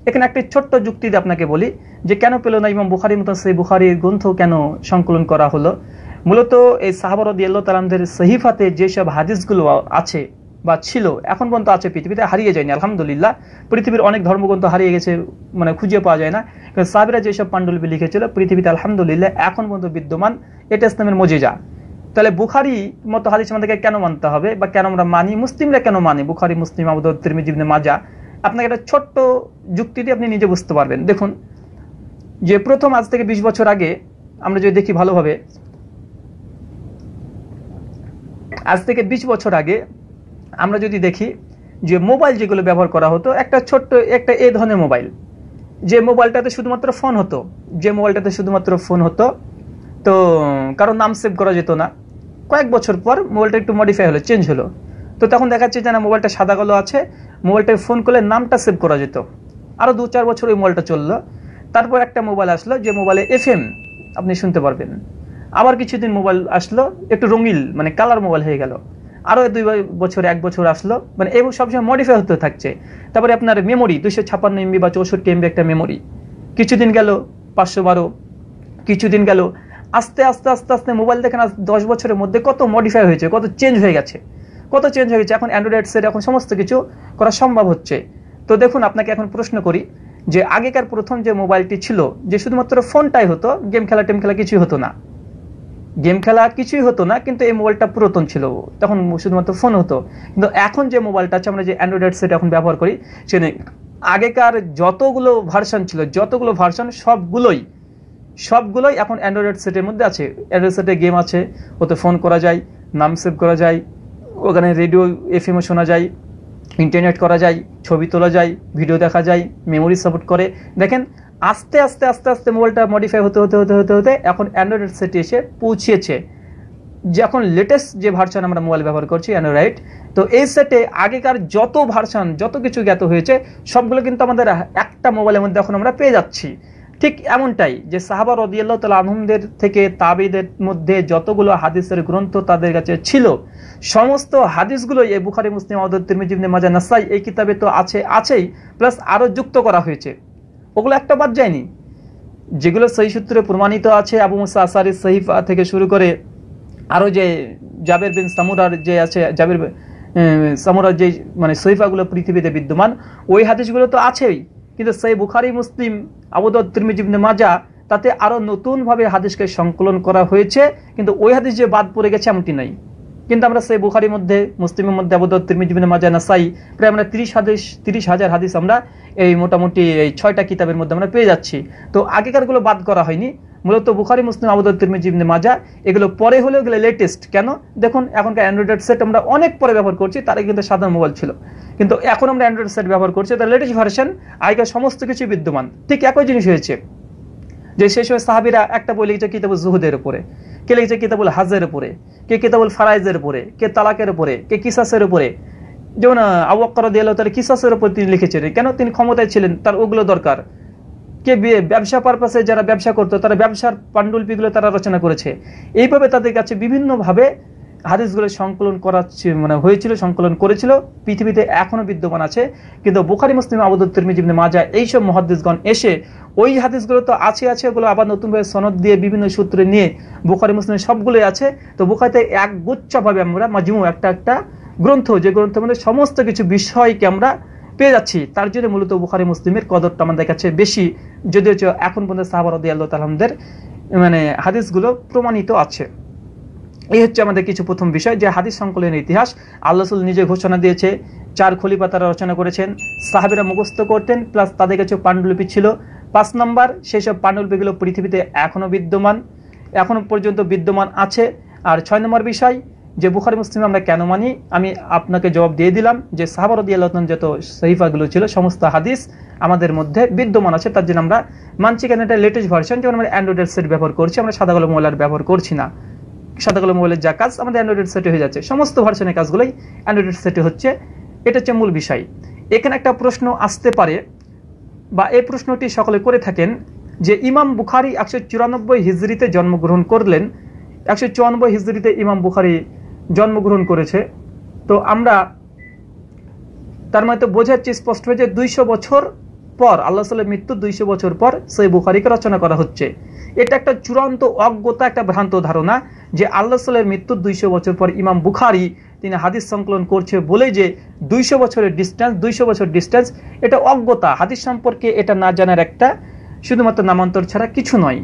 এখানে একটি ছোট্ট যুক্তি দিয়ে আপনাকে বলি যে কেন পেল না ইমাম বুখারির মতো সেই বুখারির গ্রন্থ কেন সংকলন করা হলো? মূলত এই সাহাবরদি আল্লাহ তালামদের সহিফাতে যেসব হাদিসগুলো আছে বা ছিল, এখন পর্যন্ত আছে, পৃথিবীতে হারিয়ে যায়নি, আলহামদুলিল্লাহ। পৃথিবীর অনেক ধর্মগ্রন্থ হারিয়ে গেছে মানে খুঁজে পাওয়া যায় না। সাহাবিরা যেসব পাণ্ডুলিপি লিখেছিল, পৃথিবীতে আলহামদুলিল্লাহ এখন পর্যন্ত বিদ্যমান এটা ইসলামের মজিজা। তাহলে বুখারি মতো হাদিস আমাদেরকে কেন মানতে হবে বা কেন আমরা মানি? মুসলিমরা কেন মানি? বুখারি, মুসলিম আবুদ তিরমিজিবনে মাজা আপনাকে একটা ছোট্ট যুক্তি দিয়ে আপনি নিজে বুঝতে পারবেন। দেখুন, যে প্রথম আজ থেকে বিশ বছর আগে আমরা যদি দেখি ভালোভাবে, আজ থেকে বিশ বছর আগে আমরা যদি দেখি যে মোবাইল যেগুলো ব্যবহার করা হতো, একটা ছোট্ট, একটা এ ধরনের মোবাইল। যে মোবাইলটাতে শুধুমাত্র ফোন হতো, যে মোবাইলটাতে শুধুমাত্র ফোন হতো, তো কারও নাম সেভ করা যেত না। কয়েক বছর পর মোবাইলটা একটু মডিফাই হলো চেঞ্জ হলো। তো তখন দেখা যাচ্ছে যে না, মোবাইলটা সাদা কালো আছে। মোবাইলটায় ফোন করলে নামটা সেভ করা যেত। আরও দু চার বছর ওই মোবাইলটা চলল। তারপর একটা মোবাইল আসলো, যে মোবাইলে এফ আপনি শুনতে পারবেন। আবার কিছুদিন মোবাইল আসলো, একটু রঙিল মানে কালার মোবাইল হয়ে গেল। আরও দুই বছর, এক বছর আসলো মানে এবং সবসময় মডিফাই হতে থাকছে। তারপরে আপনার মেমোরি দুশো ছাপ্পান্ন এমবি বা চৌষট্টি এমবি একটা মেমোরি কিছুদিন গেল, পাঁচশো বারো। কিছুদিন গেল আস্তে আস্তে আস্তে আস্তে মোবাইল দেখেন আজ দশ বছরের মধ্যে কত মডিফাই হয়েছে, কত চেঞ্জ হয়ে গেছে, কত চেঞ্জ হয়ে গেছে। এখন অ্যান্ড্রয়েড সেট এখন সমস্ত কিছু করা সম্ভব হচ্ছে। তো দেখুন, আপনাকে এখন প্রশ্ন করি যে আগেকার প্রথম যে মোবাইলটি ছিল, যে শুধুমাত্র ফোনটাই হতো গেম খেলা, টেম খেলা কিছুই হতো না। গেম খেলা কিছুই হতো না, কিন্তু এই মোবাইলটা পুরাতন ছিল। তখন শুধুমাত্র ফোন হতো। কিন্তু এখন যে মোবাইলটা আছে, আমরা যে অ্যান্ড্রয়েড সেট এখন ব্যবহার করি সে আগেকার যতগুলো ভার্সন ছিল, যতগুলো ভার্সন সবগুলোই সবগুলোই এখন অ্যান্ড্রয়েড সেটের মধ্যে আছে। অ্যান্ড্রয়েড সেটে গেম আছে, ওতে ফোন করা যায়, নাম সেভ করা যায়, ওখানে রেডিও এফএমও শোনা যায় ইন্টারনেট করা যায়, ছবি তোলা যায় ভিডিও দেখা যায় মেমোরি সাপোর্ট করে। দেখেন, আস্তে আস্তে আস্তে আস্তে মোবাইলটা মডিফাই হতে হতে হতে হতে হতে এখন অ্যান্ড্রয়েড সেটে এসে পৌঁছিয়েছে যখন লেটেস্ট যে ভার্সন আমরা মোবাইল ব্যবহার করছি অ্যান্ড্রয়েড তো এই সেটে আগেকার যত ভার্সন যত কিছু জ্ঞাত হয়েছে, সবগুলো কিন্তু আমাদের একটা মোবাইলের মধ্যে এখন আমরা পেয়ে যাচ্ছি। ঠিক এমনটাই যে সাহাবা রদিয়াল্লাহ তাল আহমদের থেকে তাবিদের মধ্যে যতগুলো হাদিসের গ্রন্থ তাদের কাছে ছিল, সমস্ত হাদিসগুলো এই বুখারি, মুসলিম তিরমিজিবনে মাজা নাসাই এই কিতাবে তো আছে, আছেই, প্লাস আরও যুক্ত করা হয়েছে। ওগুলো একটা বাদ যায়নি। যেগুলো সেই সূত্রে প্রমাণিত আছে, আবু মুসা আসারি সহিফা থেকে শুরু করে আরও যে জাবের বিন সামুরার যে আছে, জাবের সামুরার যে মানে সহিফাগুলো পৃথিবীতে বিদ্যমান, ওই হাদিসগুলো তো আছেই। কিন্তু সেই বুখারি, মুসলিম আবুদত তিরমিজিবনে মাজা তাতে আরও নতুনভাবে হাদিসকে সংকলন করা হয়েছে। কিন্তু ওই হাদিস যে বাদ পড়ে গেছে এমনটি নাই। কিন্তু আমরা সেই বুখারির মধ্যে, মুসলিমের মধ্যে আবুদত তিরমিজিবনে মাজা না নাসাই প্রায় আমরা তিরিশ হাদিস, তিরিশ হাজার হাদিস আমরা এই মোটামুটি এই ছয়টা কিতাবের মধ্যে আমরা পেয়ে যাচ্ছি। তো আগেকারগুলো বাদ করা হয়নি। মূলত বুখারি, মুসলিম আবুদত তিরমিজিবনে মাজা এগুলো পরে হলেও এগুলো লেটেস্ট কেন? দেখুন, এখনকার অ্যান্ড্রয়েড সেট আমরা অনেক পরে ব্যবহার করছি, তার কিন্তু সাধারণ মোবাইল ছিল। কিন্তু এখন আমরা অ্যান্ড্রয়েড সেট ব্যবহার করছি, তার লেটেস্ট ভার্সন আগেকার সমস্ত কিছু বিদ্যমান। ঠিক একই জিনিস হয়েছে, যে সেই সময় সাহাবিরা একটা বই লিখেছে, কিতাবুল জুহুদের উপরে, কে লিখেছে কিতাবুল হাজের উপরে, কে কিতাবুল ফারাইজের উপরে, কে তালাকের উপরে, কে কিসাসের উপরে। যেমন আবুয়াক্কর দিয়ে তার কিসাসের উপর তিনি লিখেছিলেন কেন? তিনি ক্ষমতায় ছিলেন, তার ওগুলো দরকার। কে ব্যবসা পারপাসে যারা ব্যবসা করতো, তারা ব্যবসার পাণ্ডুলিপিগুলো তারা রচনা করেছে। এইভাবে তাদের কাছে বিভিন্নভাবে হাদিসগুলো সংকলন করা মানে হয়েছিল, সংকলন করেছিল, পৃথিবীতে এখনও বিদ্যমান আছে। কিন্তু বুখারি, মুসলিম আবুদুল তিরমিজিবনে মাজা এইসব মহাদিসগণ এসে ওই হাদিসগুলো তো আছে আছে ওগুলো আবার নতুনভাবে সনদ দিয়ে বিভিন্ন সূত্রে নিয়ে বুখারি মুসলিম সবগুলোই আছে। তো বুখারিতে এক গুচ্ছভাবে আমরা, মাজমু একটা একটা গ্রন্থ, যে গ্রন্থের মধ্যে সমস্ত কিছু বিষয়কে আমরা পেয়ে যাচ্ছি। তার জন্য মূলত বুখারি, মুসলিমের কদরটা আমাদের কাছে বেশি। যদিও এখন পর্যন্ত সাহাবার আল্লাহ তালামদের মানে হাদিসগুলো প্রমাণিত আছে। এই হচ্ছে আমাদের কিছু প্রথম বিষয়, যে হাদিস সংকলনের ইতিহাস। আল্লাহ নিজে ঘোষণা দিয়েছে, চার খলিফা তারা রচনা করেছেন, সাহাবিরা মুখস্থ করতেন, প্লাস তাদের কাছে পাণ্ডুলিপি ছিল। পাঁচ নম্বর সেই সব পাণ্ডুলিপিগুলো পৃথিবীতে এখনও বিদ্যমান এখনও পর্যন্ত বিদ্যমান আছে। আর ছয় নম্বর বিষয় যে বুখারি, মুসলিম আমরা কেন মানি? আমি আপনাকে জবাব দিয়ে দিলাম যে সাহাবারদি আল্লাহ যত সহিফাগুলো ছিল, সমস্ত হাদিস আমাদের মধ্যে বিদ্যমান আছে। তার জন্য আমরা মানছি কেন? এটা লেটেস্ট ভার্সন যেমন আমরা অ্যান্ড্রয়েড সেট ব্যবহার করছি, আমরা সাদা মোবাইল ব্যবহার করছি না। সাদা মোবাইলের যা কাজ, আমাদের অ্যান্ড্রয়েড সেটে হয়ে যাচ্ছে। সমস্ত ভার্সনের কাজগুলোই অ্যান্ড্রয়েড সেটে হচ্ছে। এটা হচ্ছে মূল বিষয়। এখানে একটা প্রশ্ন আসতে পারে, বা এই প্রশ্নটি সকলে করে থাকেন, যে ইমাম বুখারি একশো চুরানব্বই হিজড়িতে জন্মগ্রহণ করলেন, একশো চুরানব্বই হিজড়িতে ইমাম বুখারি জন্মগ্রহণ করেছে। তো আমরা তার মানে তো বোঝাচ্ছি স্পষ্ট হয়েছে দুইশো বছর পর, আল্লাহ সাল্লামের মৃত্যুর দুইশো বছর পর সেই বুখারিকে রচনা করা হচ্ছে। এটা একটা চূড়ান্ত অজ্ঞতা, একটা ভ্রান্ত ধারণা যে আল্লাহ সাল্লামের মৃত্যুর দুইশো বছর পর ইমাম বুখারি তিনি হাদিস সংকলন করছে বলে যে দুইশো বছরের ডিস্টেন্স দুইশো বছর ডিস্টেন্স এটা অজ্ঞতা। হাদিস সম্পর্কে এটা না জানার একটা শুধুমাত্র নামান্তর ছাড়া কিছু নয়।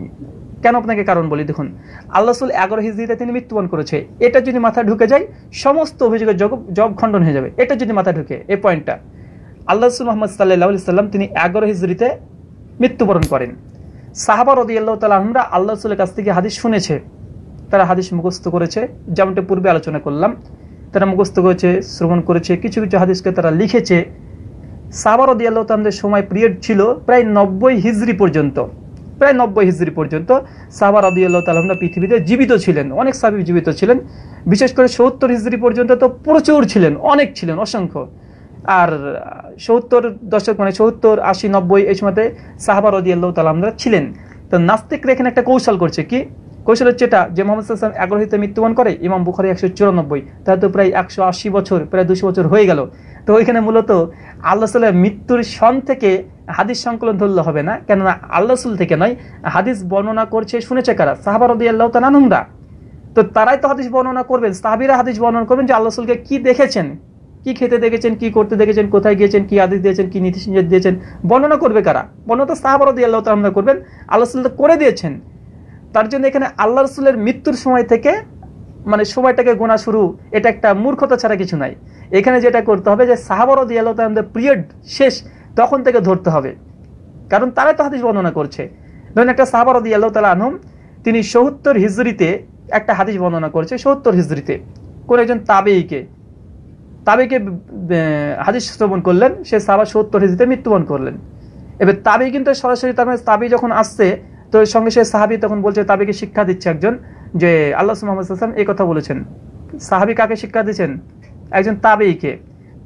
কেন আপনাকে কারণ বলি? দেখুন, আল্লাহ আল্লাহসুল এগারো হিজড়িতে তিনি মৃত্যুবরণ করেছে। এটা যদি মাথায় ঢুকে যায়, সমস্ত অভিযোগের জব খণ্ডন হয়ে যাবে। এটা যদি মাথায় ঢুকে, এই পয়েন্টটা আল্লাহ আল্লাহসুল মোহাম্মদ সাল্লাহ সাল্লাম তিনি এগারো হিজড়িতে মৃত্যুবরণ করেন। সাহাবা রদি আল্লাহ তালাহমরা আল্লাহ রসুলের কাছ থেকে হাদিস শুনেছে। তারা হাদিস মুখস্থ করেছে, যেমনটা পূর্বে আলোচনা করলাম। তারা মুখস্থ করেছে, শ্রবণ করেছে, কিছু কিছু হাদিসকে তারা লিখেছে। সাহাবা রদি আল্লাহ তালদের সময় পিরিয়ড ছিল প্রায় নব্বই হিজড়ি পর্যন্ত। প্রায় নব্বই হিজড়ি পর্যন্ত সাহাবা রদি আল্লাহ তালাহমরা পৃথিবীতে জীবিত ছিলেন, অনেক সাহাবি জীবিত ছিলেন। বিশেষ করে সত্তর হিজড়ি পর্যন্ত তো প্রচুর ছিলেন, অনেক ছিলেন, অসংখ্য। আর সত্তর দশক মানে সত্তর, আশি, নব্বই এই সময়তে সাহাবা রদি আল্লাহ তালামরা ছিলেন। তো নাস্তিকরা এখানে একটা কৌশল করছে কি? কৌশল হচ্ছে এটা যে মোহাম্মদ সাল্লাম এগারোহিতে মৃত্যুবরণ করে, ইমাম বুখারি একশো চুরানব্বই তাহলে তো প্রায় একশো আশি বছর, প্রায় দুশো বছর হয়ে গেল। তো ওইখানে মূলত আল্লাহ সাল্লাহ মৃত্যুর সন থেকে হাদিস সংকলন ধরলে হবে না, কেননা আল্লাহ থেকে নয়, হাদিস বর্ণনা করছে, শুনেছে কারা? সাহাবা রদি আল্লাহ তালানুমরা তো তারাই তো হাদিস বর্ণনা করবেন, সাহাবিরা হাদিস বর্ণনা করবেন যে আল্লাহ কি দেখেছেন? কি খেতে দেখেছেন, কি করতে দেখেছেন, কোথায় গিয়েছেন, কি আদেশ দিয়েছেন, কি নীতি দিয়েছেন, বর্ণনা করবে কারা? বর্ণনা তো সাহাবারদি আল্লাহ তালা করবেন আল্লাহ রসুল করে দিয়েছেন। তার জন্য এখানে আল্লাহ রসুলের মৃত্যুর সময় থেকে মানে সময়টাকে গোনা শুরু, এটা একটা মূর্খতা ছাড়া কিছু নাই। এখানে যেটা করতে হবে যে সাহাবারদি আল্লাহ তালামদের পিরিয়ড শেষ তখন থেকে ধরতে হবে। কারণ তারাই তো হাদিস বর্ণনা করছে। ধরেন একটা সাহাবার রদি আল্লাহ তালা আনহুম, তিনি সত্তর হিজড়িতে একটা হাদিস বর্ণনা করেছে, সত্তর হিজড়িতে কোন একজন তাবেইকে তাবেইকে হাদিস শ্রবণ করলেন, সে সাহাবা সত্তর হিজড়িতে মৃত্যুবরণ করলেন। এবার তাবি কিন্তু সরাসরি তার মানে তাবি যখন আসছে, তো সঙ্গে সে সাহাবি তখন বলছে তাবিকে শিক্ষা দিচ্ছে একজন যে আল্লাহ মোহাম্মদ এই কথা বলেছেন। সাহাবি কাকে শিক্ষা দিচ্ছেন একজন তাবেইকে।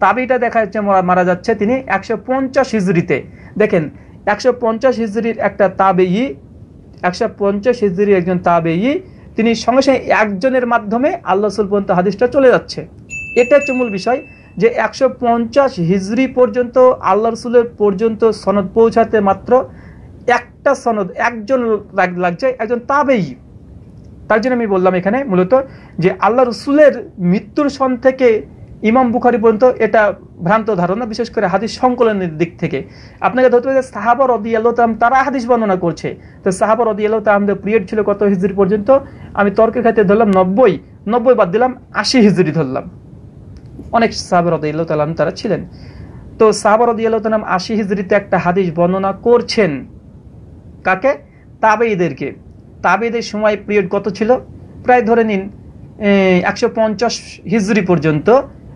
তাবিটা দেখা যাচ্ছে, মারা যাচ্ছে তিনি একশো পঞ্চাশ হিজড়িতে। দেখেন, একশো পঞ্চাশ হিজড়ির একটা তাবেই একশো পঞ্চাশ হিজড়ির একজন তাবেই তিনি সঙ্গে সঙ্গে একজনের মাধ্যমে আল্লাহ পর্যন্ত হাদিসটা চলে যাচ্ছে। এটা হচ্ছে মূল বিষয় যে একশো পঞ্চাশ হিজড়ি পর্যন্ত, আল্লাহ রসুলের পর্যন্ত সনদ পৌঁছাতে মাত্র একটা সনদ, একজন লাগছে, একজন তাবেই তার জন্য আমি বললাম এখানে মূলত যে আল্লাহ রসুলের মৃত্যুর সন থেকে ইমাম বুখারি পর্যন্ত এটা ভ্রান্ত ধারণা, বিশেষ করে হাদিস সংকলনের দিক থেকে। আপনাকে ধরতে হবে সাহাবর রদি আল্লাহ তারা হাদিস বর্ণনা করছে। তো সাহাবর রদি আল্লাহ আমাদের পিরিয়ড ছিল কত হিজড়ি পর্যন্ত? আমি তর্কের খাতে ধরলাম নব্বই নব্বই বাদ দিলাম, আশি হিজড়ি ধরলাম। অনেক সাহাবর রদি আল্লাহ তালাম তারা ছিলেন। তো সাহাবর রদি আল্লাহ তালাম আশি হিজড়িতে একটা হাদিস বর্ণনা করছেন। কাকে? তাবেইদেরকে তাবেদের সময় পিরিয়ড কত ছিল? প্রায় ধরে নিন একশো পঞ্চাশ হিজড়ি পর্যন্ত।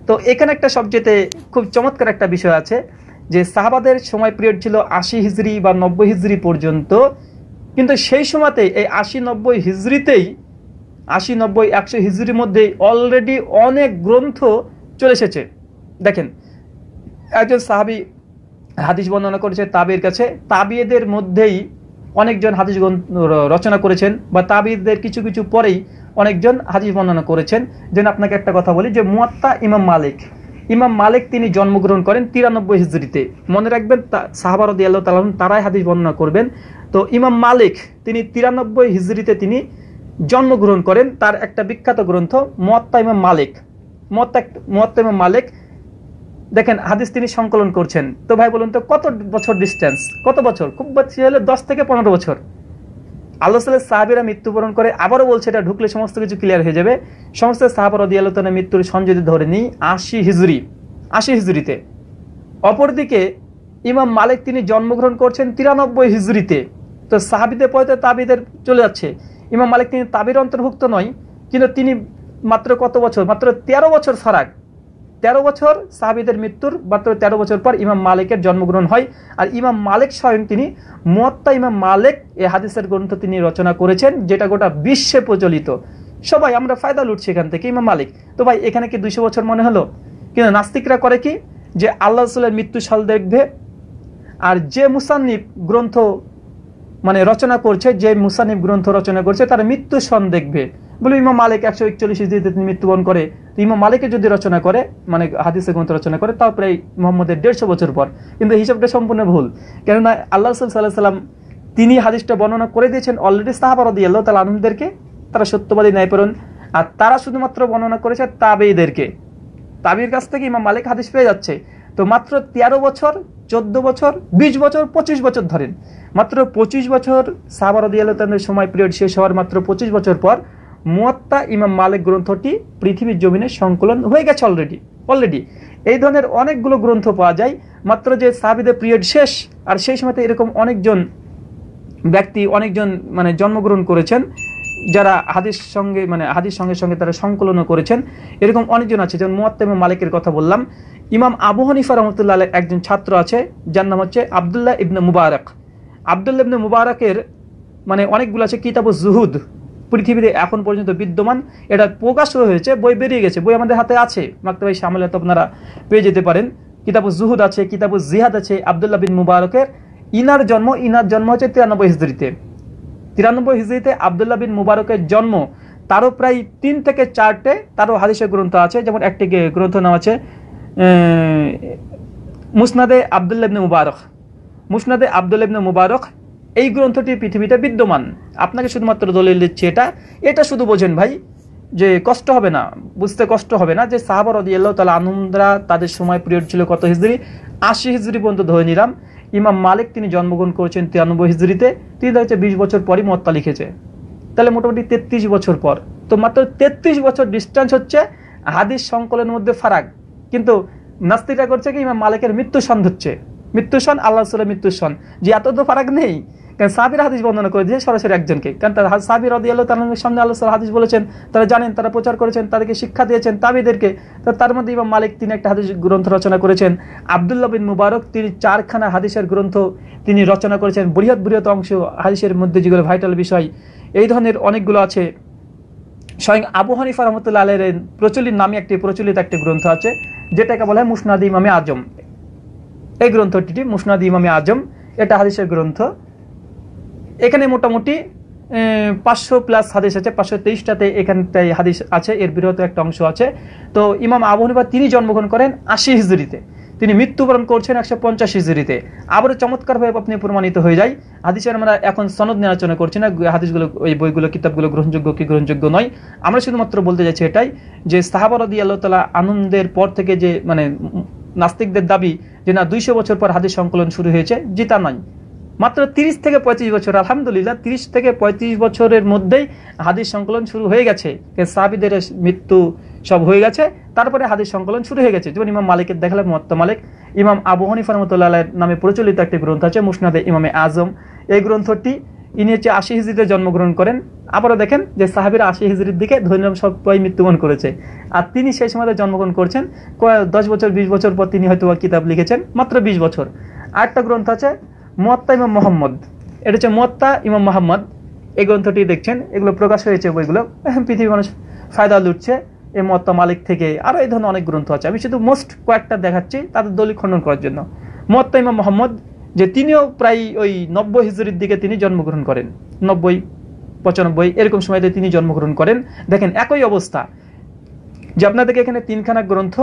তো এখানে একটা সবচেয়ে খুব চমৎকার একটা বিষয় আছে যে সাহাবাদের সময় পিরিয়ড ছিল আশি হিজড়ি বা নব্বই হিজড়ি পর্যন্ত। কিন্তু সেই সময়তে এই আশি নব্বই হিজড়িতেই আশি নব্বই একশো হিজড়ির মধ্যে অলরেডি অনেক গ্রন্থ চলে এসেছে। দেখেন, একজন সাহাবি হাদিস বর্ণনা করেছে তাবির কাছে। তাবিয়েদের মধ্যেই অনেকজন হাদিস রচনা করেছেন বা তাবিদের কিছু কিছু পরেই অনেকজন হাদিস বর্ণনা করেছেন। যেন আপনাকে একটা কথা বলি যে মুয়াত্তা ইমাম মালিক। ইমাম মালিক তিনি জন্মগ্রহণ করেন তিরানব্বই হিজড়িতে। মনে রাখবেন সাহাবারদি আল্লাহ তালাম তারাই হাদিস বর্ণনা করবেন। তো ইমাম মালিক, তিনি তিরানব্বই হিজড়িতে তিনি জন্মগ্রহণ করেন। তার একটা বিখ্যাত গ্রন্থ, মুয়াত্তা ইমাম মালিক। মুয়াত্তা মুয়াত্তা ইমাম মালিক, দেখেন, হাদিস তিনি সংকলন করছেন। তো ভাই বলুন তো, কত বছর ডিস্টেন্স কত বছর? খুব বেশি হলে দশ থেকে পনেরো বছর। আল্লাহ সাল্লাহ সাহাবিরা মৃত্যুবরণ করে আবারও বলছে, এটা ঢুকলে সমস্ত কিছু ক্লিয়ার হয়ে যাবে। সমস্ত সাহাবার রদি আল্লাহ মৃত্যুর সংযোজিত ধরে নিই, আশি হিজড়ি আশি হিজড়িতে অপরদিকে ইমাম মালিক তিনি জন্মগ্রহণ করছেন তিরানব্বই হিজড়িতে তো সাহাবিদের পরে তাবিদের চলে যাচ্ছে। ইমাম মালিক তিনি তাবির অন্তর্ভুক্ত নয়, কিন্তু তিনি মাত্র কত বছর? মাত্র তেরো বছর ফারাক। তেরো বছর সাহাবিদের মৃত্যুর, মাত্র তেরো বছর পর ইমাম মালিকের জন্মগ্রহণ হয়। আর ইমাম মালিক স্বয়ং তিনি মুয়াত্তা ইমাম মালিক এ হাদিসের গ্রন্থ তিনি রচনা করেছেন, যেটা গোটা বিশ্বে প্রচলিত। সবাই, আমরা ফায়দা লুটছি এখান থেকে, ইমাম মালিক। তো ভাই, এখানে কি দুইশো বছর মনে হলো? কিন্তু নাস্তিকরা করে কি? যে আল্লাহ রসুলের মৃত্যু সাল দেখবে, আর যে মুসান্নিফ গ্রন্থ মানে রচনা করছে, যে মুসানিফ গ্রন্থ রচনা করছে, তার মৃত্যু সন দেখবে। বলে ইমাম মালিক একশো একচল্লিশ ইসিতে তিনি মৃত্যুবরণ করে। তো ইমাম মালিকে যদি রচনা করে মানে হাদিসে গ্রন্থ রচনা করে, তাও প্রায় মোহাম্মদের দেড়শো বছর পর। কিন্তু হিসাবটা সম্পূর্ণ ভুল। কেননা আল্লাহ রসুল সাল্লাহ সাল্লাম তিনি হাদিসটা বর্ণনা করে দিয়েছেন অলরেডি সাহাবারদি আল্লাহ তালা আনন্দদেরকে তারা সত্যবাদী ন্যায়পরণ আর তারা শুধুমাত্র বর্ণনা করেছে তাবেইদেরকে তাবির কাছ থেকে ইমাম মালিক হাদিস পেয়ে যাচ্ছে। তো মাত্র তেরো বছর, চোদ্দ বছর ২০ বছর ২৫ বছর ধরেন। মাত্র পঁচিশ বছর সাহাবারদি আল্লাহ সময় পিরিয়ড শেষ হওয়ার মাত্র পঁচিশ বছর পর মুয়াত্তা ইমাম মালিক গ্রন্থটি পৃথিবীর জমিনে সংকলন হয়ে গেছে অলরেডি অলরেডি এই ধরনের অনেকগুলো গ্রন্থ পাওয়া যায়, মাত্র যে সাহাবিদের পিরিয়ড শেষ, আর সেই সময়তে এরকম অনেকজন ব্যক্তি, অনেকজন মানে জন্মগ্রহণ করেছেন, যারা হাদিস সঙ্গে মানে হাদিস সঙ্গে সঙ্গে তারা সংকলনও করেছেন। এরকম অনেকজন আছে, যেমন মুয়াত্তা ইমাম মালিকের কথা বললাম। ইমাম আবু হানিফা রহমতুল্লাহ একজন ছাত্র আছে, যার নাম হচ্ছে আবদুল্লাহ ইবনে মুবারক। আবদুল্লাহ ইবনে মুবারকের মানে অনেকগুলো আছে কিতাব জুহুদ পৃথিবীতে এখন পর্যন্ত বিদ্যমান। এটা প্রকাশ হয়েছে, বই বেরিয়ে গেছে, বই আমাদের হাতে আছে। মাক্তাবাই সামলে তো আপনারা পেয়ে যেতে পারেন। কিতাবু জুহুদ আছে, কিতাবু জিহাদ আছে, আবদুল্লাহ বিন মুবারকের। ইনার জন্ম ইনার জন্ম হচ্ছে তিরানব্বই হিজড়িতে। তিরানব্বই হিজড়িতে আবদুল্লাহ বিন মুবারকের জন্ম, তারও প্রায় তিন থেকে চারটে তারও হাদিসের গ্রন্থ আছে। যেমন একটি গ্রন্থ নাম আছে মুসনাদে আবদুল্লাহ ইবনে মুবারক। মুসনাদে আবদুল্লাহ ইবনে মুবারক এই গ্রন্থটি পৃথিবীতে বিদ্যমান। আপনাকে শুধুমাত্র দলিল দিচ্ছে এটা। এটা শুধু বোঝেন ভাই, যে কষ্ট হবে না, বুঝতে কষ্ট হবে না। যে সাহাবর আল্লাহ তালা আনন্দরা তাদের সময় পিরিয়ড ছিল কত হিজড়ি আশি হিজড়ি পর্যন্ত ধরে নিলাম। ইমাম মালিক তিনি জন্মগ্রহণ করেছেন তিরানব্বই হিজড়িতে তিনি হচ্ছে বিশ বছর পরই মত্তা লিখেছে। তাহলে মোটামুটি তেত্রিশ বছর পর। তো মাত্র তেত্রিশ বছর ডিস্টেন্স হচ্ছে হাদিস সংকলনের মধ্যে ফারাক। কিন্তু নাস্তিকরা করছে কি, ইমাম মালিকের মৃত্যু সন ধরছে মৃত্যু সন আল্লাহ সাল্লাহ মৃত্যু সন যে এত তো ফারাক নেই কারণ সাবির হাদিস বর্ণনা করে দিয়েছে সরাসরি একজনকে, কারণ তার সাবির রদি আল্লাহ তার সামনে আল্লাহ সাল্লাহ হাদিস বলেছেন, তারা জানেন, তারা প্রচার করেছেন, তাদেরকে শিক্ষা দিয়েছেন, তাবিদেরকে। তো তার মধ্যে ইমাম মালিক তিনি একটা হাদিস গ্রন্থ রচনা করেছেন, আবদুল্লাহ বিন মুবারক, তিনি চারখানা হাদিসের গ্রন্থ তিনি রচনা করেছেন, বৃহৎ বৃহৎ অংশ হাদিসের মধ্যে যেগুলো ভাইটাল বিষয়, এই ধরনের অনেকগুলো আছে। স্বয়ং আবু হানিফা রহমতুল্লাহ আলের প্রচলিত নামে একটি প্রচলিত একটি গ্রন্থ আছে, যেটাকে বলা হয় মুসনাদ ইমামে আজম। এই গ্রন্থটি মুসনাদ ইমামে আজম, এটা হাদিসের গ্রন্থ। এখানে মোটামুটি পাঁচশো প্লাস হাদিস আছে, পাঁচশো তেইশটাতে এখানটাই হাদিস আছে, এর বৃহৎ একটা অংশ আছে। তো ইমাম আবু হানিফা তিনি জন্মগ্রহণ করেন আশি হিজুরিতে তিনি মৃত্যুবরণ করছেন একশো পঞ্চাশ হিজুরিতে আবারও চমৎকারভাবে আপনি প্রমাণিত হয়ে যায়, হাদিসের আমরা এখন সনদ নিয়ে আলোচনা করছি না হাদিসগুলো, ওই বইগুলো, কিতাবগুলো গ্রহণযোগ্য কি গ্রহণযোগ্য নয়। আমরা শুধুমাত্র বলতে চাইছি এটাই যে সাহাবারদি আল্লাহ তালা আনন্দের পর থেকে যে মানে নাস্তিকদের দাবি যে না, দুইশো বছর পর হাদিস সংকলন শুরু হয়েছে জি তা নয়। মাত্র তিরিশ থেকে পঁয়ত্রিশ বছর, আলহামদুলিল্লাহ, তিরিশ থেকে পঁয়ত্রিশ বছরের মধ্যেই হাদিস সংকলন শুরু হয়ে গেছে। সাহাবিদের মৃত্যু সব হয়ে গেছে, তারপরে হাদিস সংকলন শুরু হয়ে গেছে। যেমন ইমাম মালিকের দেখালাম মত্ত মালিক, ইমাম আবু হানিফা রহমতুল্লাহ নামে প্রচলিত একটি গ্রন্থ আছে, মুসনাদে ইমামে আজম। এই গ্রন্থটি ইনি হচ্ছে আশি হিজড়িতে জন্মগ্রহণ করেন। আবারও দেখেন যে সাহাবিরা আশি হিজড়ির দিকে ধৈর্য সবাই মৃত্যুবরণ করেছে। আর তিনি সেই সময় জন্মগ্রহণ করছেন দশ বছর, বিশ বছর পর তিনি হয়তো কিতাব লিখেছেন, মাত্র বিশ বছর। আরেকটা গ্রন্থ আছে মোয়াত্তা ইমাম মোহাম্মদ। এটা হচ্ছে মোয়াত্তা ইমাম মোহাম্মদ। এই গ্রন্থটি দেখছেন, এগুলো প্রকাশ হয়েছে, বইগুলো পৃথিবীর মানুষ ফায়দা লুটছে। এই মত্তা মালিক থেকে আরও এই ধরনের অনেক গ্রন্থ আছে। আমি শুধু মোস্ট কয়েকটা দেখাচ্ছি, তাদের দলিল খণ্ডন করার জন্য। মোয়াত্তা ইমাম মোহাম্মদ, যে তিনিও প্রায় ওই নব্বই হিজুরির দিকে তিনি জন্মগ্রহণ করেন। নব্বই, পঁচানব্বই, এরকম সময়তে তিনি জন্মগ্রহণ করেন। দেখেন, একই অবস্থা। যে আপনাদেরকে এখানে তিনখানা গ্রন্থ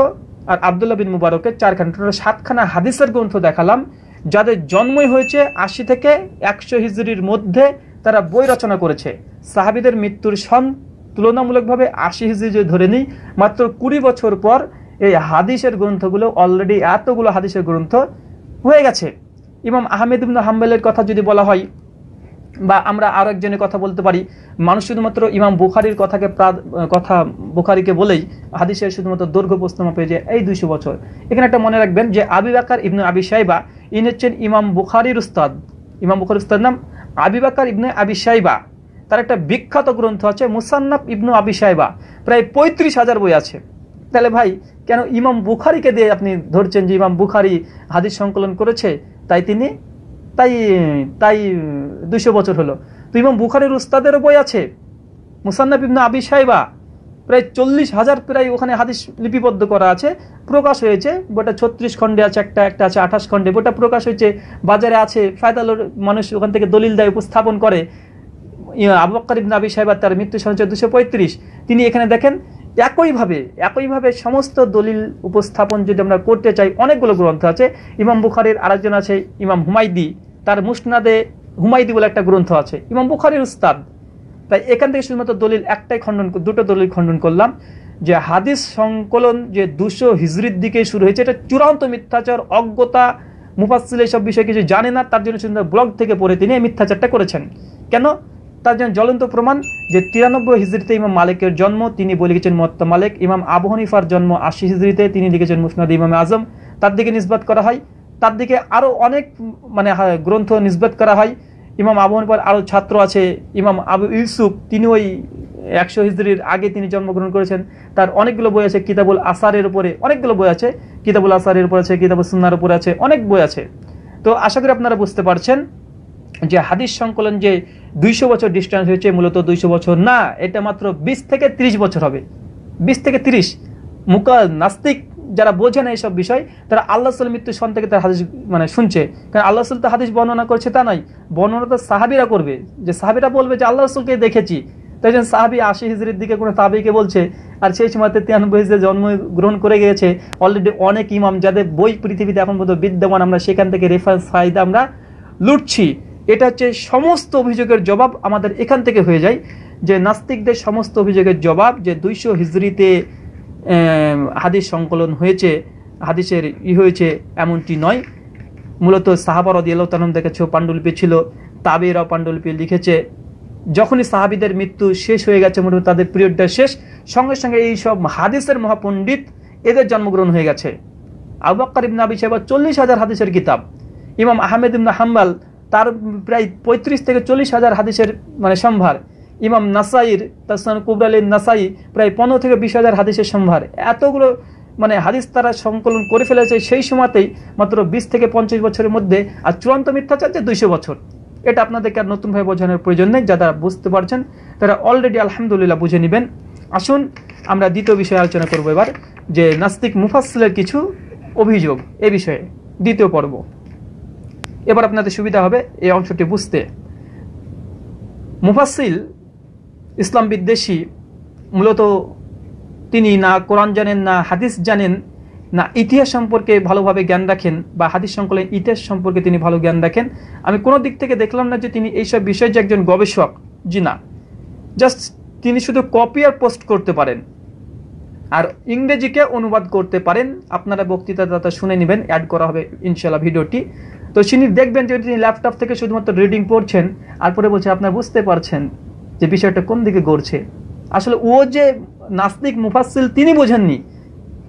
আর আবদুল্লাহ বিন মুবারকের চারখানা, টোটাল সাতখানা হাদিসের গ্রন্থ দেখালাম। যাদের জন্মই হয়েছে আশি থেকে একশো হিজড়ির মধ্যে তারা বই রচনা করেছে। সাহাবিদের মৃত্যুর সন তুলনামূলকভাবে আশি হিজড়ি যদি ধরে নিই, মাত্র কুড়ি বছর পর এই হাদিসের গ্রন্থগুলো অলরেডি এতগুলো হাদিসের গ্রন্থ হয়ে গেছে। ইমাম আহমেদ ইবনু হাম্বেলের কথা যদি বলা হয়, বা আমরা আরও একজনের কথা বলতে পারি, মানুষ শুধুমাত্র ইমাম বুখারির কথাকে প্রা, কথা বুখারিকে বলেই হাদিসের শুধুমাত্র দৈর্ঘ্য প্রশ্ন পেয়ে যে এই দুইশো বছর। এখানে একটা মনে রাখবেন যে আবি বাকার ইবনু আবি সাইবা ইনি হচ্ছেন ইমাম বুখারির উস্তাদ। ইমাম বুখারির উস্তাদ নাম আবিবাকার ইবনে আবি সাইবা তার একটা বিখ্যাত গ্রন্থ আছে, মুসান্নাফ ইবনু আবি সাইবা প্রায় পঁয়ত্রিশ হাজার বই আছে। তাহলে ভাই, কেন ইমাম বুখারিকে দিয়ে আপনি ধরছেন যে ইমাম বুখারি হাদিস সংকলন করেছে? তাই তিনি, তাই তাই দুশো বছর হলো। তো ইমাম বুখারির উস্তাদেরও বই আছে। মুসান্নাফ ইবনু আবি সাইবা প্রায় চল্লিশ হাজার প্রায় ওখানে হাদিস লিপিবদ্ধ করা আছে, প্রকাশ হয়েছে বইটা ছত্রিশ খণ্ডে আছে, একটা একটা আছে, আঠাশ খণ্ডে বইটা প্রকাশ হয়েছে, বাজারে আছে ফায়দাল মানুষ ওখান থেকে দলিল দেয়, উপস্থাপন করে। আবু ইবনে আবি সাহেব তার মৃত্যু হচ্ছে দুশো পঁয়ত্রিশ। তিনি এখানে দেখেন একইভাবে একইভাবে সমস্ত দলিল উপস্থাপন যদি আমরা করতে চাই, অনেকগুলো গ্রন্থ আছে। ইমাম বুখারির আরেকজন আছে, ইমাম হুমাইদি তার মুসনাদে হুমাইদি বলে একটা গ্রন্থ আছে। ইমাম বুখারির উস্তাদ। তাই এখান থেকে শুধুমাত্র দলিল একটাই খণ্ডন দুটো দলিল খণ্ডন করলাম, যে হাদিস সংকলন যে দুশো হিজড়ির দিকে শুরু হয়েছে, এটা চূড়ান্ত মিথ্যাচার, অজ্ঞতা মুফাসিল এইসব বিষয়ে কিছু জানে না, তার জন্য শুধু ব্লগ থেকে পড়ে তিনি মিথ্যাচারটা করেছেন। কেন? তার জন্য জ্বলন্ত প্রমাণ যে তিরানব্বই হিজড়িতে ইমাম মালিকের জন্ম, তিনি বলে গেছেন মত্তা মালিক, ইমাম আবু হনিফার জন্ম আশি হিজড়িতে তিনি লিখেছেন মুসনাদ ইমাম আজম। তার দিকে নিষ্পাত করা হয়, তার দিকে আরও অনেক মানে গ্রন্থ নিষ্পাত করা হয়। ইমাম আবু হনিফার আরও ছাত্র আছে, ইমাম আবু ইউসুফ, তিনি ওই একশো হিজড়ির আগে তিনি জন্মগ্রহণ করেছেন। তার অনেকগুলো বই আছে, কিতাবুল আসারের উপরে অনেকগুলো বই আছে, কিতাবুল আসারের উপর আছে কিতাবুল সুন্নার উপরে আছে, অনেক বই আছে। তো আশা করি আপনারা বুঝতে পারছেন যে হাদিস সংকলন যে দুইশো বছর ডিস্টেন্স হয়েছে, মূলত দুইশো বছর না, এটা মাত্র বিশ থেকে ৩০ বছর হবে। বিশ থেকে ৩০ মুকা নাস্তিক যারা বোঝে না এইসব বিষয়, তারা আল্লাহ সাল মৃত্যু সন থেকে তার হাদিস মানে শুনছে। কারণ আল্লাহ সাল তো হাদিস বর্ণনা করছে, তা নয়। বর্ণনা তো সাহাবিরা করবে। যে সাহাবিরা বলবে যে, আল্লাহ রসুলকে দেখেছি। তাই জন্য সাহাবি আশি হিজড়ির দিকে কোনো তাবিকে বলছে, আর সেই সময়তে তিরানব্বই হিজড়ে জন্মগ্রহণ করে গিয়েছে। অলরেডি অনেক ইমাম যাদের বই পৃথিবীতে এখন পর্যন্ত বিদ্যমান, আমরা সেখান থেকে রেফারেন্স ফায়দা আমরা লুটছি। এটা হচ্ছে সমস্ত অভিযোগের জবাব আমাদের এখান থেকে হয়ে যায়। যে নাস্তিকদের সমস্ত অভিযোগের জবাব যে দুইশো হিজড়িতে হাদিস সংকলন হয়েছে, হাদিসের ই হয়েছে এমনটি নয়। মূলত সাহাবার অদিয়াল্লাহ তালম দেখেছ পাণ্ডুলিপি ছিল তাবেরাও পাণ্ডুলিপি লিখেছে। যখনই সাহাবিদের মৃত্যু শেষ হয়ে গেছে মোটামুটি তাদের পিরিয়ডটা শেষ, সঙ্গে সঙ্গে এই সব হাদিসের মহাপণ্ডিত এদের জন্মগ্রহণ হয়ে গেছে। আবাক্কর ইবনা আবি সাহেব চল্লিশ হাজার হাদিসের কিতাব। ইমাম আহমেদ ইবনা হাম্বাল তার প্রায় পঁয়ত্রিশ থেকে চল্লিশ হাজার হাদিসের মানে সম্ভার। ইমাম নাসাইর তাসান কুবরালিন নাসাই প্রায় পনেরো থেকে বিশ হাজার হাদিসের সম্ভার। এতগুলো মানে হাদিস তারা সংকলন করে ফেলেছে সেই সময়তেই মাত্র বিশ থেকে পঞ্চাশ বছরের মধ্যে আর চূড়ান্ত মিথ্যাচার যে দুইশো বছর। এটা আপনাদেরকে আর নতুনভাবে বোঝানোর প্রয়োজন নেই, যারা বুঝতে পারছেন তারা অলরেডি আলহামদুলিল্লাহ বুঝে নেবেন। আসুন, আমরা দ্বিতীয় বিষয়ে আলোচনা করব এবার, যে নাস্তিক মুফাসলের কিছু অভিযোগ এ বিষয়ে। দ্বিতীয় পর্ব। এবার আপনাদের সুবিধা হবে এই অংশটি বুঝতে। মুফাসিল ইসলাম বিদ্বেষী, মূলত তিনি না কোরআন জানেন, না হাদিস জানেন, না ইতিহাস সম্পর্কে ভালোভাবে জ্ঞান রাখেন বা হাদিস সংকলনের ইতিহাস সম্পর্কে তিনি ভালো জ্ঞান রাখেন, আমি কোনো দিক থেকে দেখলাম না যে তিনি এইসব বিষয়ে যে একজন গবেষক। জি না। জাস্ট তিনি শুধু কপি আর পোস্ট করতে পারেন। আর ইংরেজিকে অনুবাদ করতে পারেন। আপনারা বক্তৃতা শুনে নেবেন অ্যাড করা হবে ইনশাল্লাহ ভিডিওটি। তো তিনি দেখবেন যে তিনি ল্যাপটপ থেকে শুধুমাত্র রিডিং পড়ছেন, আর পরে বলছে, আপনারা বুঝতে পারছেন। যে বিষয়টা কোন দিকে গড়ছে। আসলে ও যে নাস্তিক মুফাসিল তিনি বোঝেননি।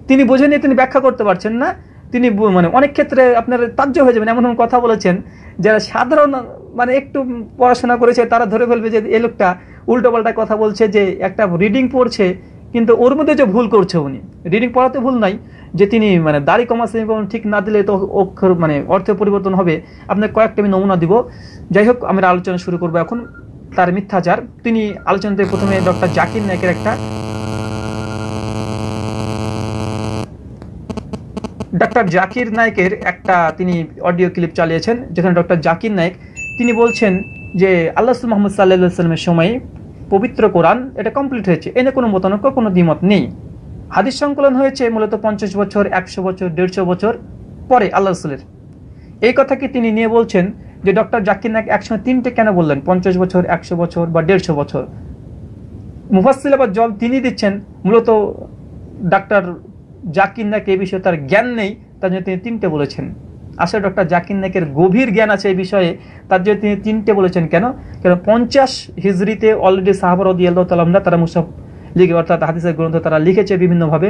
তিনি বোঝেননি, তিনি ব্যাখ্যা করতে পারছেন না। তিনি মানে অনেক ক্ষেত্রে আপনার তাজ্য হয়ে যাবেন। এমন কথা বলেছেন, যারা সাধারণ মানে একটু পড়াশোনা করেছে, তারা ধরে ফেলবে যে এই লোকটা উল্টোপাল্টা কথা বলছে যে একটা রিডিং পড়ছে, কিন্তু ওর মধ্যে যে ভুল করছে উনি। রিডিং পড়াতে ভুল নাই, যে তিনি মানে দাড়ি কমা সেমিকরণ ঠিক না দিলে তো অক্ষর মানে অর্থের পরিবর্তন হবে। আপনার কয়েকটা আমি নমুনা দিব। যাই হোক, আমরা আলোচনা শুরু করব এখন। তার মিথ্যাচার। তিনি আলোচনাতে প্রথমে ডক্টর জাকির নায়কের একটা ডক্টর জাকির নায়কের একটা তিনি অডিও ক্লিপ চালিয়েছেন, যেখানে ডক্টর জাকির নায়ক তিনি বলছেন যে, আল্লাহ মোহাম্মদ সাল্লাহ সাল্লামের সময় পবিত্র কোরআন এটা কমপ্লিট হয়েছে, এনে কোনো মতানক্য, কোনো দ্বিমত নেই। হাদিস সংকলন হয়েছে মূলত পঞ্চাশ বছর, একশো বছর, দেড়শো বছর পরে আল্লাহ রসুলের। এই কথাকে তিনি নিয়ে বলছেন যে ডক্টর জাকির নায়ক একসময় তিনটে কেন বললেন? পঞ্চাশ বছর, একশো বছর বা দেড়শো বছর? মুফাসিল আবার জব তিনি দিচ্ছেন, মূলত ডাক্তার জাকির নায়ক এই বিষয়ে তার জ্ঞান নেই, তার জন্য তিনি তিনটে বলেছেন। আসলে ডক্টর জাকির নায়কের গভীর জ্ঞান আছে এই বিষয়ে, তার জন্য তিনি তিনটে বলেছেন কেন? কেন পঞ্চাশ হিজড়িতে অলরেডি সাহাবর আল্লাহ তালামরা তারা মুসাফ লিখে, অর্থাৎ হাদিসের গ্রন্থ তারা লিখেছে বিভিন্নভাবে।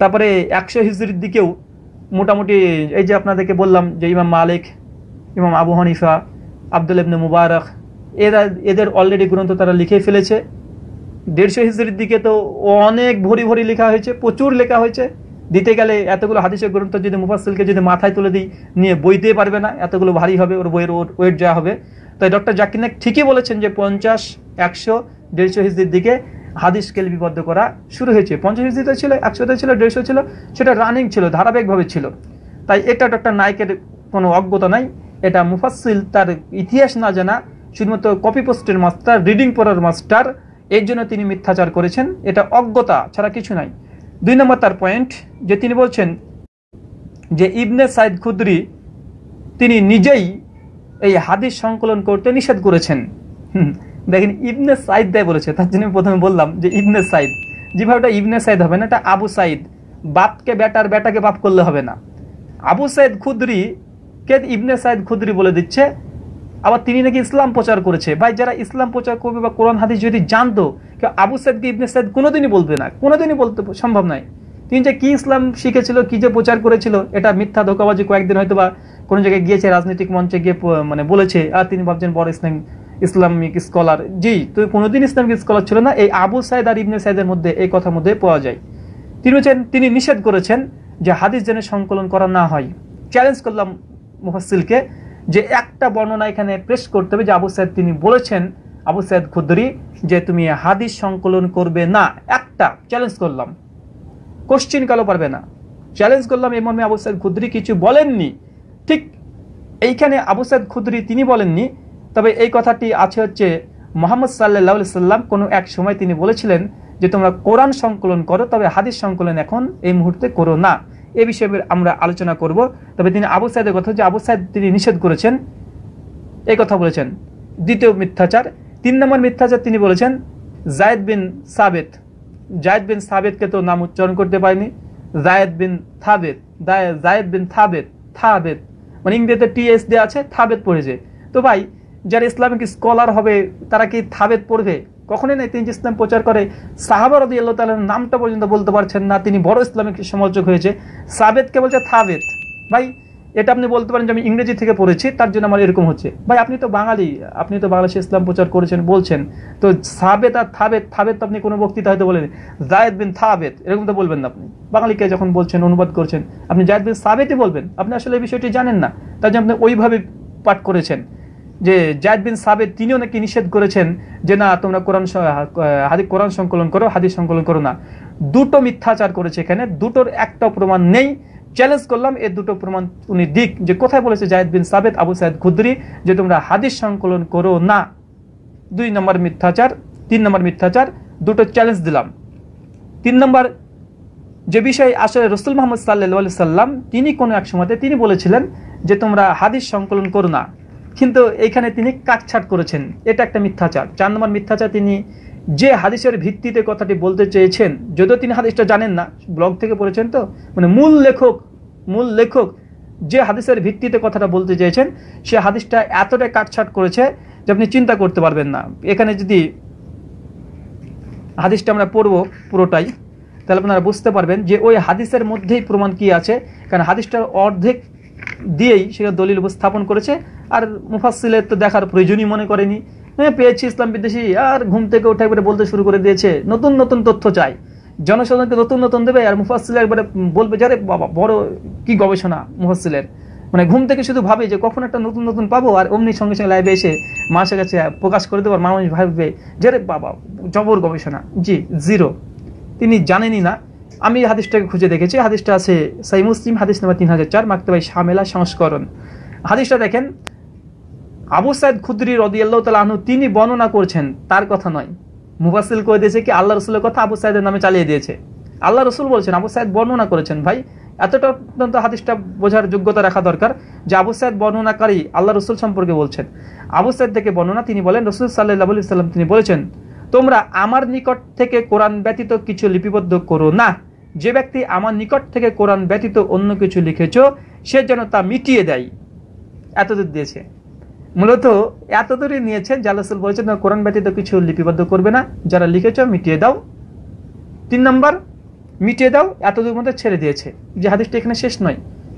তারপরে একশো হিজড়ির দিকেও মোটামুটি এই যে আপনাদেরকে বললাম যে ইমাম মালিক, ইমাম আবু হানিফা, আব্দুল ইবনে মুবারক, এরা এদের অলরেডি গ্রন্থ তারা লিখে ফেলেছে। দেড়শো হিজড়ির দিকে তো অনেক ভরি ভরি লেখা হয়েছে, প্রচুর লেখা হয়েছে। দিতে গেলে এতগুলো হাদিসের গ্রন্থ যদি মুফাসিলকে যদি মাথায় তুলে দিই, নিয়ে বই দিয়ে পারবে না, এতগুলো ভারী হবে, ওর বইয়ের ওর ওয়েট যাওয়া হবে। তাই ডক্টর জাকির নাক ঠিকই বলেছেন যে পঞ্চাশ, একশো, দেড়শো হিজড়ির দিকে হাদিসকে লিপিবদ্ধ করা শুরু হয়েছে। পঞ্চাশ হিজড়িতে ছিল একশোতে ছিল, দেড়শো ছিল, সেটা রানিং ছিল, ধারাবাহিকভাবে ছিল। তাই এটা ডক্টর নায়কের কোনো অজ্ঞতা নাই। এটা মুফাসিল তার ইতিহাস না জানা, শুধুমাত্র কপি পোস্টের মাস্টার রিডিং পড়ার মাস্টার এর জন্য তিনি মিথ্যাচার করেছেন। এটা অজ্ঞতা ছাড়া কিছু নাই। দুই নম্বর তার পয়েন্ট যে তিনি বলছেন যে ইবনে সাইদ খুদ্রি তিনি নিজেই এই হাদিস সংকলন করতে নিষেধ করেছেন। দেখেন ইবনে সাইদ দেয় বলেছে, তার জন্য প্রথমে বললাম যে ইবনে সাইদ। যেভাবে ওটা ইবনে সাইদ হবে না, এটা আবু সাইদ। বাপকে, বেটার, বেটাকে বাপ করলে হবে না। আবু সাইদ খুদ্রি কে ইবনে সাইদ খুদ্রি বলে দিচ্ছে। আবার তিনি নাকি ইসলাম প্রচার করেছে। ভাই, যারা ইসলাম প্রচার করবে বা কোরআন, হাদিস যদি জানতো, কেউ আবু সাইদকে ইবনে সাইদ কোনোদিনই বলবে না। কোনোদিনই বলতে সম্ভব নয়। তিনি যে কি ইসলাম শিখেছিল, কি যে প্রচার করেছিল, এটা মিথ্যা ধোকাবাজি কয়েকদিন হয়তো বা কোনো জায়গায় গিয়েছে, রাজনৈতিক মঞ্চে গিয়ে মানে বলেছে, আর তিনি ভাবছেন বড় ইসলাম ইসলামিক স্কলার, জি, তো কোনোদিন ইসলামিক স্কলার ছিল না, এই আবু সাইদ আর ইবনে সাইদের মধ্যে এই কথার মধ্যে পাওয়া যায়। তিনি বলছেন তিনি নিষেধ করেছেন যে হাদিস যেন সংকলন করা না হয়। চ্যালেঞ্জ করলাম মুফাসিলকে যে একটা বর্ণনা এখানে প্রেস করতে হবে যে আবু সাইদ, তিনি বলেছেন, আবু সাইদ খুদ্দরি যে তুমি হাদিস সংকলন করবে না, একটা চ্যালেঞ্জ করলাম। কোশ্চিন কালো পারবে না। চ্যালেঞ্জ করলাম এই মর্মে আবু সাইদ খুদ্রি কিছু বলেননি। ঠিক এইখানে আবু সাইদ খুদ্রি তিনি বলেননি তবে এই কথাটি আছে হচ্ছে মোহাম্মদ সাল্লাহ সাল্লাম। কোনো এক সময় তিনি বলেছিলেন যে, তোমরা কোরআন সংকলন করো, তবে হাদিস সংকলন এখন এই মুহূর্তে করো না। এ বিষয়ে আমরা আলোচনা করব। তবে তিনি আবু সাইদের কথা যে, আবু সাইদ তিনি নিষেধ করেছেন, এই কথা বলেছেন। দ্বিতীয় মিথ্যাচার। তিন নম্বর মিথ্যাচার তিনি বলেছেন, জায়দ বিন সাবেদ জায়দ বিন সাবেদকে তো নাম উচ্চারণ করতে পারেনি। জায়দ বিন থাবেদ জায়দ বিন থাবেদ থাবেদ মানে ইংরেজিতে টিএস আছে থাবেদ পড়েছে তো ভাই যারা ইসলামিক স্কলার হবে, তারা কি থাবেদ পড়বে? কখনোই নাই তিনি ইসলাম প্রচার করে সাহাবার রদি আল্লাহ তালের নামটা পর্যন্ত বলতে পারছেন না, তিনি বড় ইসলামিক সমালোচক হয়েছে। সাবেদকে বলছে থাবেদ ভাই, এটা আপনি বলতে পারেন যে আমি ইংরেজি থেকে পড়েছি, তার জন্য আমার এরকম হচ্ছে। ভাই, আপনি তো বাঙালি, আপনি তো বাংলাদেশে ইসলাম প্রচার করেছেন, বলছেন। তো সাবেত আর থাবেত থাবেত তো আপনি কোনো বক্তৃতা হয়তো বলেন জায়েদ বিন থাবেত, এরকম তো বলবেন না আপনি। বাঙালিকে যখন বলছেন, অনুবাদ করছেন, আপনি জায়েদ বিন সাবেতই বলবেন। আপনি আসলে এই বিষয়টি জানেন না, তার জন্য আপনি ওইভাবে পাঠ করেছেন। যে জায়দ বিন সাবেদ তিনিও নাকি নিষেধ করেছেন যে না, তোমরা কোরআন হাদি কোরআন সংকলন করো, হাদিস সংকলন করো না। দুটো মিথ্যাচার করেছে এখানে, দুটোর একটা প্রমাণ নেই। চ্যালেঞ্জ করলাম এই দুটো প্রমাণ উনি দিক। যে কোথায় বলেছে জায়দ বিন সাবেদ আবু সাইদ খুদ্রি, যে তোমরা হাদিস সংকলন করো না। দুই নম্বর মিথ্যাচার, তিন নম্বর মিথ্যাচার, দুটো চ্যালেঞ্জ দিলাম। তিন নম্বর যে বিষয়ে আসলে রসুল মোহাম্মদ সাল্লাহ সাল্লাম, তিনি কোনো এক সময়তে, তিনি বলেছিলেন যে তোমরা হাদিস সংকলন করো না। কিন্তু এইখানে তিনি কাটছাট করেছেন। এটা একটা মিথ্যাচার। চার নম্বর মিথ্যাচার তিনি যে হাদিসের ভিত্তিতে কথাটি বলতে চেয়েছেন, যদিও তিনি হাদিসটা জানেন না, ব্লগ থেকে পড়েছেন তো মানে মূল লেখক মূল লেখক যে হাদিসের ভিত্তিতে কথাটা বলতে চেয়েছেন, সে হাদিসটা এতটাই কাটছাট করেছে যে আপনি চিন্তা করতে পারবেন না। এখানে যদি হাদিসটা আমরা পড়ব পুরোটাই, তাহলে আপনারা বুঝতে পারবেন যে ওই হাদিসের মধ্যেই প্রমাণ কি আছে, কারণ হাদিসটার অর্ধেক দিয়েই সেটা দলিল উপস্থাপন করেছে। আর মুফাসিলের তো দেখার প্রয়োজনই মনে করেনি। হ্যাঁ পেয়েছি ইসলাম বিদ্বেষী, আর ঘুম থেকে উঠে একবারে বলতে শুরু করে দিয়েছে, নতুন নতুন তথ্য চাই। জনসাধারণকে নতুন নতুন দেবে, আর মুফাসিল একবারে বলবে যারে বাবা, বড় কি গবেষণা মুফাসিলের মানে ঘুম থেকে শুধু ভাবে যে, কখন একটা নতুন নতুন পাবো? আর অমনি সঙ্গে সঙ্গে লাইভে এসে মাসের কাছে প্রকাশ করে দেবো, আর মানুষ ভাববে যে রে বাবা, জবর গবেষণা। জি জিরো তিনি জানেনই না। আমি হাদিসটাকে খুঁজে দেখেছি। হাদিসটা আছে সাই মুসলিম, হাদিস নাম্বার তিন হাজার চার মাকতাবাই শামেলা সংস্করণ। হাদিসটা দেখেন, আবু সাইদ খুদ্রি রদি আল্লাহ তালু তিনি বর্ণনা করছেন, তার কথা নয়। মুফাসিল করে দিয়েছে কি আল্লাহ রসুলের কথা আবু সাইদের নামে চালিয়ে দিয়েছে। আল্লাহ রসুল বলছেন, আবু সাইদ বর্ণনা করেছেন, ভাই, এতটা অত্যন্ত হাদিসটা বোঝার যোগ্যতা রাখা দরকার যে আবু সাইদ বর্ণনাকারী আল্লাহ রসুল সম্পর্কে বলছেন। আবু সাইদ থেকে বর্ণনা তিনি বলেন, রসুল সাল্লাহ সাল্লাম তিনি বলেছেন, তোমরা আমার নিকট থেকে কোরআন ব্যতীত কিছু লিপিবদ্ধ করো না। যে ব্যক্তি আমার নিকট থেকে কোরআন ব্যতীত অন্য কিছু লিখেছ, সে যেন তা মিটিয়ে দেয়। এতদূর দিয়েছে। মূলত এতদূরই নিয়েছেন জালাসুল বলেছেন কোরআন ব্যতীত কিছু লিপিবদ্ধ করবে না। যারা লিখেছ, মিটিয়ে দাও। তিন নম্বর, মিটিয়ে দাও, এতদূর মধ্যে ছেড়ে দিয়েছে যে হাদিসটা এখানে শেষ নয়।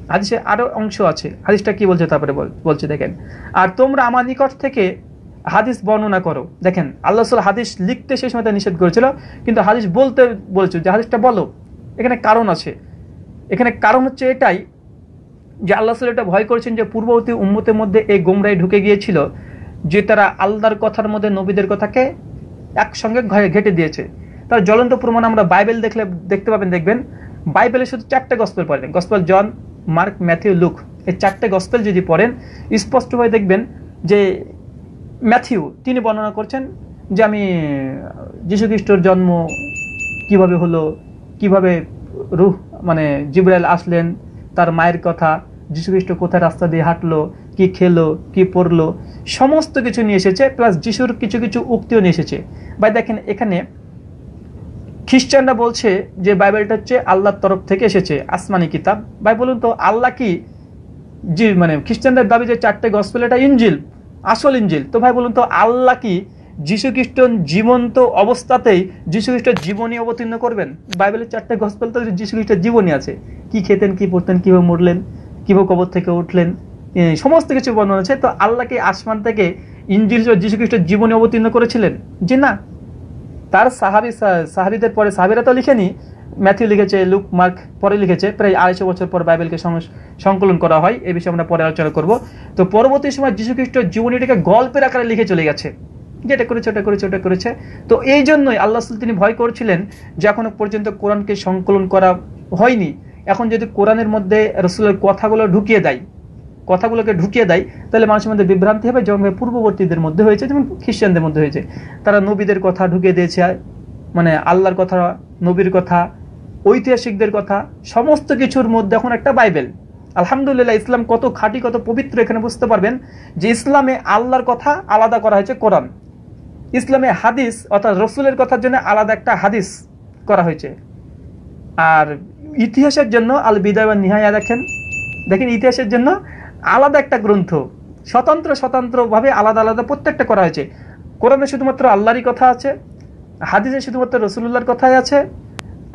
হাদিসে আরও অংশ আছে। হাদিসটা কি বলছে তারপরে বলছে, দেখেন। আর তোমরা আমার নিকট থেকে হাদিস বর্ণনা করো। দেখেন, আল্লাহ হাদিস লিখতে সেই সময় নিষেধ করেছিল, কিন্তু হাদিস বলতে বলেছিল যে হাদিসটা বলো। এখানে কারণ আছে। এখানে কারণ হচ্ছে এটাই যে আল্লাহ সাল এটা ভয় করেছেন যে পূর্ববর্তী উম্মতের মধ্যে এই গোমরাই ঢুকে গিয়েছিল, যে তারা আল্লাহর কথার মধ্যে নবীদের কথাকে একসঙ্গে ঘেটে দিয়েছে। তার জ্বলন্ত প্রমাণ আমরা বাইবেল দেখলে দেখতে পাবেন, দেখবেন। বাইবেলে শুধু চারটে গসপেল পড়েন। Gospel John, Mark, Matthew, Luke. এই চারটে গসপেল যদি পড়েন, স্পষ্টভাবে দেখবেন যে ম্যাথিউ, তিনি বর্ণনা করছেন যে আমি যীশুখ্রিস্টর জন্ম কীভাবে হলো কীভাবে রুহ মানে জিব্রাইল আসলেন, তার মায়ের কথা, যীশুখ্রিস্ট কোথায় রাস্তা দিয়ে হাঁটলো, কি খেলো, কি পড়ল, সমস্ত কিছু নিয়ে এসেছে প্লাস যিশুর কিছু কিছু উক্তিও নিয়ে এসেছে। ভাই, দেখেন, এখানে খ্রিস্টানরা বলছে যে বাইবেলটা হচ্ছে আল্লাহর তরফ থেকে এসেছে, আসমানি কিতাব। ভাই, বলুন তো, আল্লাহ কি? জি মানে খ্রিস্টানদের দাবি যে চারটে গসপেল এটা ইঞ্জিল, আসল ইঞ্জিল। তো ভাই, বলুন তো, আল্লাহ কি যীশু খ্রিস্ট জীবন্ত অবস্থাতেই যীশু খ্রিস্টের জীবনী অবতীর্ণ করবেন। বাইবেলের চারটে গসপেল তো যীশু খ্রিস্টের জীবনী আছে। কি খেতেন, কি পড়তেন, কীভাবে মরলেন, কীভাবে কবর থেকে উঠলেন সমস্ত কিছু বর্ণনা আছে। তো আল্লাহকে আসমান থেকে ইঞ্জিল যীশুখ্রিস্টের জীবনী অবতীর্ণ করেছিলেন। যে না, তার সাহাবি সাহাবিদের পরে সাহাবিরা তো লিখেনি। ম্যাথিউ লিখেছে, লুক, মার্ক পরে লিখেছে। প্রায় আড়াইশো বছর পর বাইবেলকে সংকলন করা হয়। এ বিষয়ে আমরা পরে আলোচনা করব। তো পরবর্তী সময় যীশু খ্রিস্ট জীবনীটাকে গল্পের আকারে লিখে চলে গেছে। যেটা করেছে, ওটা করেছে ওটা করেছে। তো এই জন্যই আল্লাহ তিনি ভয় করছিলেন যে এখনও পর্যন্ত কোরআনকে সংকলন করা হয়নি। এখন যদি কোরআনের মধ্যে রসুলের কথাগুলো ঢুকিয়ে দেয়, কথাগুলোকে ঢুকিয়ে দেয়, তাহলে মানুষের মধ্যে বিভ্রান্তি হবে, যেমন পূর্ববর্তীদের মধ্যে হয়েছে, যেমন খ্রিস্টানদের মধ্যে হয়েছে। তারা নবীদের কথা ঢুকিয়ে দিয়েছে মানে আল্লাহর কথা, নবীর কথা, ঐতিহাসিকদের কথা, সমস্ত কিছুর মধ্যে এখন একটা বাইবেল। আলহামদুলিল্লাহ, ইসলাম কত খাঁটি, কত পবিত্র, এখানে বুঝতে পারবেন যে ইসলামে আল্লাহর কথা আলাদা করা হয়েছে কোরআন। ইসলামে হাদিস অর্থাৎ রসুলের কথার জন্য আলাদা একটা হাদিস করা হয়েছে। আর ইতিহাসের জন্য আল বিদায় বা নিহায়া দেখেন। দেখেন ইতিহাসের জন্য আলাদা একটা গ্রন্থ, স্বতন্ত্র স্বতন্ত্রভাবে আলাদা আলাদা প্রত্যেকটা করা হয়েছে। কোরআনে শুধুমাত্র আল্লাহরই কথা আছে, হাদিসে শুধুমাত্র রসুল্লাহর কথাই আছে,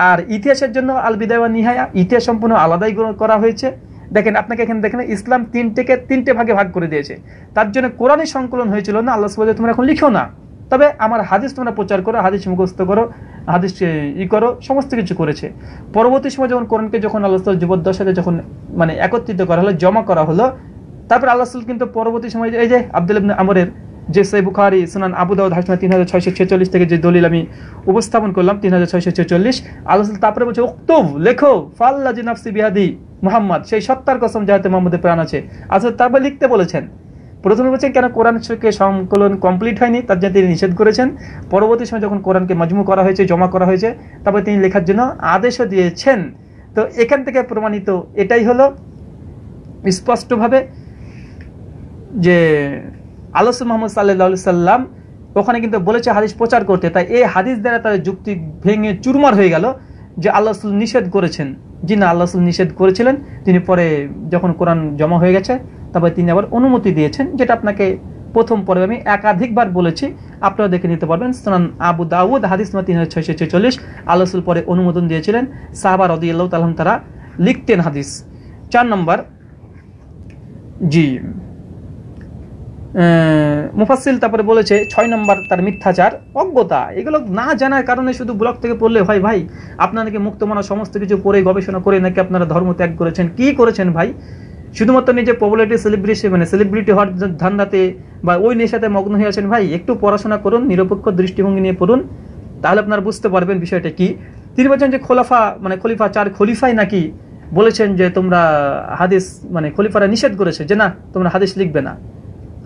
আর ইতিহাসের জন্য আল বিদায় বা নিহায়া ইতিহাস সম্পূর্ণ আলাদাই করা হয়েছে। দেখেন আপনাকে এখানে দেখেন, ইসলাম তিনটেকে তিনটে ভাগে ভাগ করে দিয়েছে। তার জন্য কোরআনের সংকলন হয়েছিল না, আল্লাহ সুবাহ তোমরা এখন লিখো না। তবে আমার হাদিস তোমরা প্রচার করো, হাদিস মুখস্থ করো, হাদিস ই করো, সমস্ত কিছু করেছে। পরবর্তী সময় যখন কোরআনকে যখন আল্লাহ জীবদ্দশাতে যখন মানে একত্রিত করা হলো, জমা করা হলো, তারপর আল্লাহ কিন্তু পরবর্তী সময় এই যে আব্দুল আমরের যে সই বুখারি, সুনান আবু দাউদ হাসমা তিন হাজার ছয়শো ছেচল্লিশ থেকে যে দলিল আমি উপস্থাপন করলাম, তিন হাজার ছয়শো ছেচল্লিশ, আল্লাহ তারপরে বলছে, উক্তুব, লেখো, ফাল্লাজি নাফসি বিহাদি মুহাম্মদ সেই সত্তার কসম যাহাতে মোহাম্মদের প্রাণ আছে। আসলে তারপরে লিখতে বলেছেন প্রথমে বলছেন, কেন কোরআন শরীফকে সংকলন কমপ্লিট হয়নি? তার জন্য তিনি নিষেধ করেছেন। পরবর্তী সময় যখন কোরআনকে মজমু করা হয়েছে, জমা করা হয়েছে, তারপরে তিনি লেখার জন্য আদেশও দিয়েছেন। তো এখান থেকে প্রমাণিত এটাই হলো স্পষ্টভাবে যে আলোস মোহাম্মদ সাল্লাহ সাল্লাম ওখানে কিন্তু বলেছে হাদিস প্রচার করতে। তাই এই হাদিস দ্বারা তাদের যুক্তি ভেঙে চুরমার হয়ে গেল যে আল্লাহ নিষেধ করেছেন। জি না আল্লাহ নিষেধ করেছিলেন, তিনি পরে যখন কোরআন জমা হয়ে গেছে তারপরে তিনি আবার অনুমতি দিয়েছেন, যেটা আপনাকে প্রথম পর্বে আমি একাধিকবার বলেছি। আপনারা দেখে নিতে পারবেন, সুনান আবু দাউদ, হাদিস তিন হাজার ছয়শো ছেচল্লিশ আল্লাহ রসুল পরে অনুমোদন দিয়েছিলেন, সাহাবা রদি আল্লাহ তালাম তারা লিখতেন হাদিস। চার নম্বর, জি মুফাসিল তারপরে বলেছে, ছয় নম্বর তার মিথ্যাচার, অজ্ঞতা, এগুলো না জানার কারণে শুধু ব্লগ থেকে পড়লে হয় ভাই। আপনারা নাকি মুক্তমানা সমস্ত কিছু পড়ে গবেষণা করে নাকি আপনারা ধর্ম ত্যাগ করেছেন, কি করেছেন ভাই? শুধুমাত্র নিজে পপুলারিটি সেলিব্রিটি মানে সেলিব্রিটি হওয়ার ধান্দাতে বা ওই নেশাতে মগ্ন হয়ে আছেন ভাই, একটু পড়াশোনা করুন, নিরপেক্ষ দৃষ্টিভঙ্গি নিয়ে পড়ুন, তাহলে আপনারা বুঝতে পারবেন বিষয়টা কি। তিনি বলছেন যে খোলাফা মানে খলিফা চার খলিফাই নাকি বলেছেন যে তোমরা হাদিস মানে খলিফারা নিষেধ করেছে, যে না, তোমরা হাদিস লিখবে না।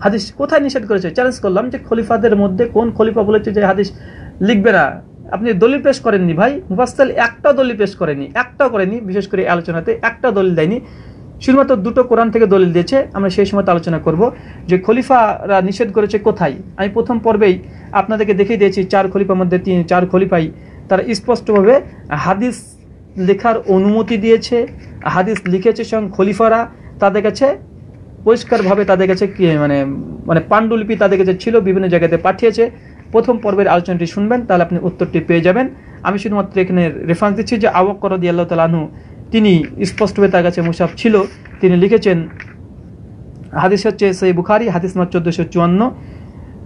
হাদিস কোথায় নিষেধ করেছে? চ্যালেঞ্জ করলাম যে খলিফাদের মধ্যে কোন খলিফা বলেছে যে হাদিস লিখবে না। আপনি দলিল পেশ করেননি ভাই মুফাস্তাল একটা দলিল পেশ করেনি, একটাও করেনি, বিশেষ করে আলোচনাতে একটা দলিল দেয়নি। শুধুমাত্র দুটো কোরআন থেকে দলিল দিয়েছে, আমরা সেই সময় আলোচনা করব যে খলিফারা নিষেধ করেছে কোথায়। আমি প্রথম পর্বেই আপনাদেরকে দেখিয়ে দিয়েছি, চার খলিফার মধ্যে তিন, চার খলিফাই তারা স্পষ্টভাবে হাদিস লেখার অনুমতি দিয়েছে, হাদিস লিখেছে স্বয়ং খলিফারা, তাদের কাছে পরিষ্কারভাবে তাদের কাছে মানে মানে পাণ্ডুলিপি তাদের কাছে ছিল, বিভিন্ন জায়গাতে পাঠিয়েছে। প্রথম পর্বের আলোচনাটি শুনবেন, তাহলে আপনি উত্তরটি পেয়ে যাবেন। আমি শুধুমাত্র এখানে রেফারেন্স দিচ্ছি যে আওয়াক করদি আল্লাহ তালাহু তিনি স্পষ্টভাবে তার কাছে মুসাফ ছিল। তিনি লিখেছেন, হাদিস হচ্ছে সেই বুখারি, হাদিস নম্বর চোদ্দোশো চুয়ান্ন।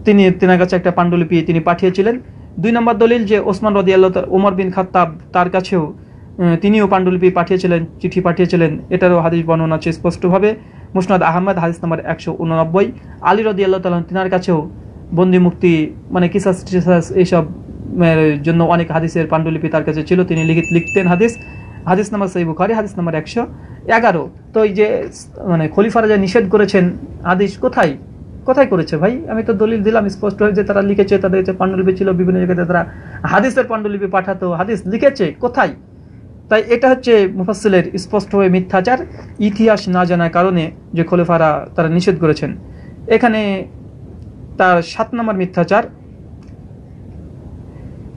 তিনি তেনার কাছে একটা পাণ্ডুলিপি তিনি পাঠিয়েছিলেন। দুই নম্বর দলিল যে ওসমান রদি আল্লাহ ওমর বিন খাত্তাব তার কাছেও তিনিও পাণ্ডুলিপি পাঠিয়েছিলেন, চিঠি পাঠিয়েছিলেন। এটারও হাদিস বর্ণনা আছে স্পষ্টভাবে। মুসনাদ আহমদ, হাদিস নম্বর একশো উননব্বই। আলী রদি আল্লাহ তালাহ তিনার কাছেও বন্দি মুক্তি মানে কিসাস টিসাস এইসব জন্য অনেক হাদিসের পাণ্ডুলিপি তার কাছে ছিল। তিনি লিখিত লিখতেন হাদিস। হাদিস নাম্বার সহি বুখারি, হাদিস নাম্বার একশো এগারো। তো এই যে মানে খলিফারা যে নিষেধ করেছেন, হাদিস কোথায়? কোথায় করেছে ভাই? আমি তো দলিল দিলাম, স্পষ্ট হয়ে যে তারা লিখেছে, তাদের যে পাণ্ডুলিপি ছিল, বিভিন্ন জায়গাতে তারা হাদিসের পাণ্ডুলিপি পাঠাতো, হাদিস লিখেছে, কোথায়? তাই এটা হচ্ছে মুফাসিলের স্পষ্ট হয়ে মিথ্যাচার, ইতিহাস না জানার কারণে যে খলিফারা তারা নিষেধ করেছেন। এখানে তার সাত নম্বর মিথ্যাচার,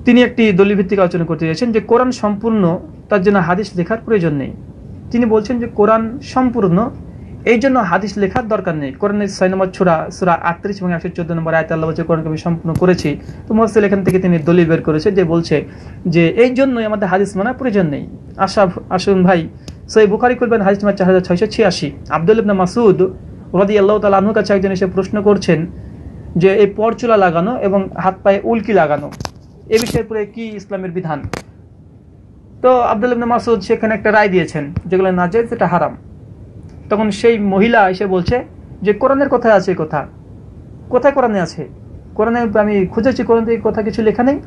তিনি একটি দলিভিত্তিক আলোচনা করতে চাইছেন যে কোরআন সম্পূর্ণ তার জন্য হাদিস লেখার প্রয়োজন নেই। তিনি বলছেন যে কোরআন সম্পূর্ণ, এই জন্য হাদিস লেখার দরকার নেই। কোরআনের ছয় নম্বর ছোড়া সুরা আটত্রিশ এবং একশো চোদ্দ নম্বর আয়ত আল্লাহ বলছে কোরআনকে আমি সম্পূর্ণ করেছি। তো মহসিল এখান থেকে তিনি দলিল বের করেছে যে বলছে যে, এই জন্যই আমাদের হাদিস মানার প্রয়োজন নেই। আশা আসুন ভাই সই বুখারি করবেন হাদিস নম্বর চার হাজার ছয়শো ছিয়াশি। আব্দুল ইবনা মাসুদ রদি আল্লাহ তালা আনুর কাছে একজন এসে প্রশ্ন করছেন যে, এই পরচুলা লাগানো এবং হাত পায়ে উল্কি লাগানো, এ বিষয়ের উপরে কি ইসলামের বিধান? তো আব্দুল ইবনে মাসুদ সেখানে একটা রায় দিয়েছেন, যেগুলো না যায় সেটা হারাম। তখন সেই মহিলা এসে বলছে যে, কোরআনের কোথায় আছে কথা। কোথায় কোরআনে আছে? কোরআনে আমি খুঁজেছি, কোরআনে থেকে কথা কিছু লেখা নেই।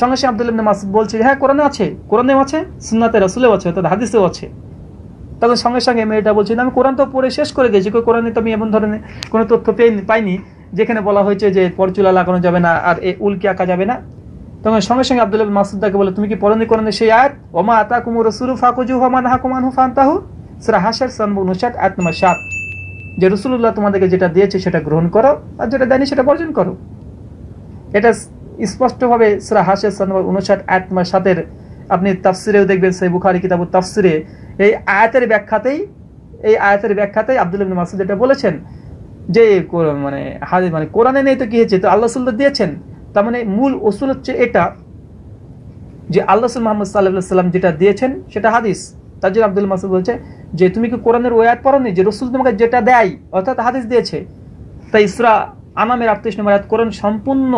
সঙ্গে সঙ্গে আব্দুল ইবনে মাসুদ বলছে হ্যাঁ কোরআনে আছে, কোরআনেও আছে, সুন্নাতে রাসুলেও আছে, অর্থাৎ হাদিসেও আছে। তখন সঙ্গে সঙ্গে মেয়েটা বলছে আমি কোরআন তো পড়ে শেষ করে দিয়েছি, কোরআনে তো আমি এমন ধরনের কোনো তথ্য পেয়ে পাইনি। যেখানে বলা হয়েছে যে, পরচুলা লাগানো যাবে না, আর এ উল্কি আঁকা যাবে না। তখন সঙ্গে সঙ্গে আব্দুল মাসুদ্দাকে বলে, তুমি কি পরনি কোরআনে সেই আয়াত? ওমা আতা কুমুর রসুল ফাকুজু হমান হাকুমান হুফান্তাহু সুরা হাসার সনবু নুসাত আয়াত নম্বর সাত। যে রসুল্লাহ তোমাদেরকে যেটা দিয়েছে সেটা গ্রহণ করো আর যেটা দেয়নি সেটা বর্জন করো। এটা স্পষ্টভাবে সুরা হাসের সনবর উনষাট, আয়াত নম্বর সাতের আপনি তাফসিরেও দেখবেন, সেই বুখারি কিতাব তাফসিরে এই আয়াতের ব্যাখ্যাতেই, এই আয়াতের ব্যাখ্যাতেই আব্দুল ইবনে মাসুদ এটা বলেছেন যে মানে হাদিস মানে কোরআনে নেই তো কি হয়েছে? তো আল্লাহ সুল্লাহ দিয়েছেন। তার মানে মূল ওসুল হচ্ছে এটা যে আল্লাহ মোহাম্মদ সাল্লাহ সাল্লাম যেটা দিয়েছেন, সেটা হাদিস। তার জন্য আব্দুল মাসুদ বলছে যে, তুমি কি কোরআনের ওই আয়াত পড়ো যে রসুল তোমাকে যেটা দেয়? অর্থাৎ হাদিস দিয়েছে। তাই ইসরা আনামের আটত্রিশ নম্বর কোরআন সম্পূর্ণ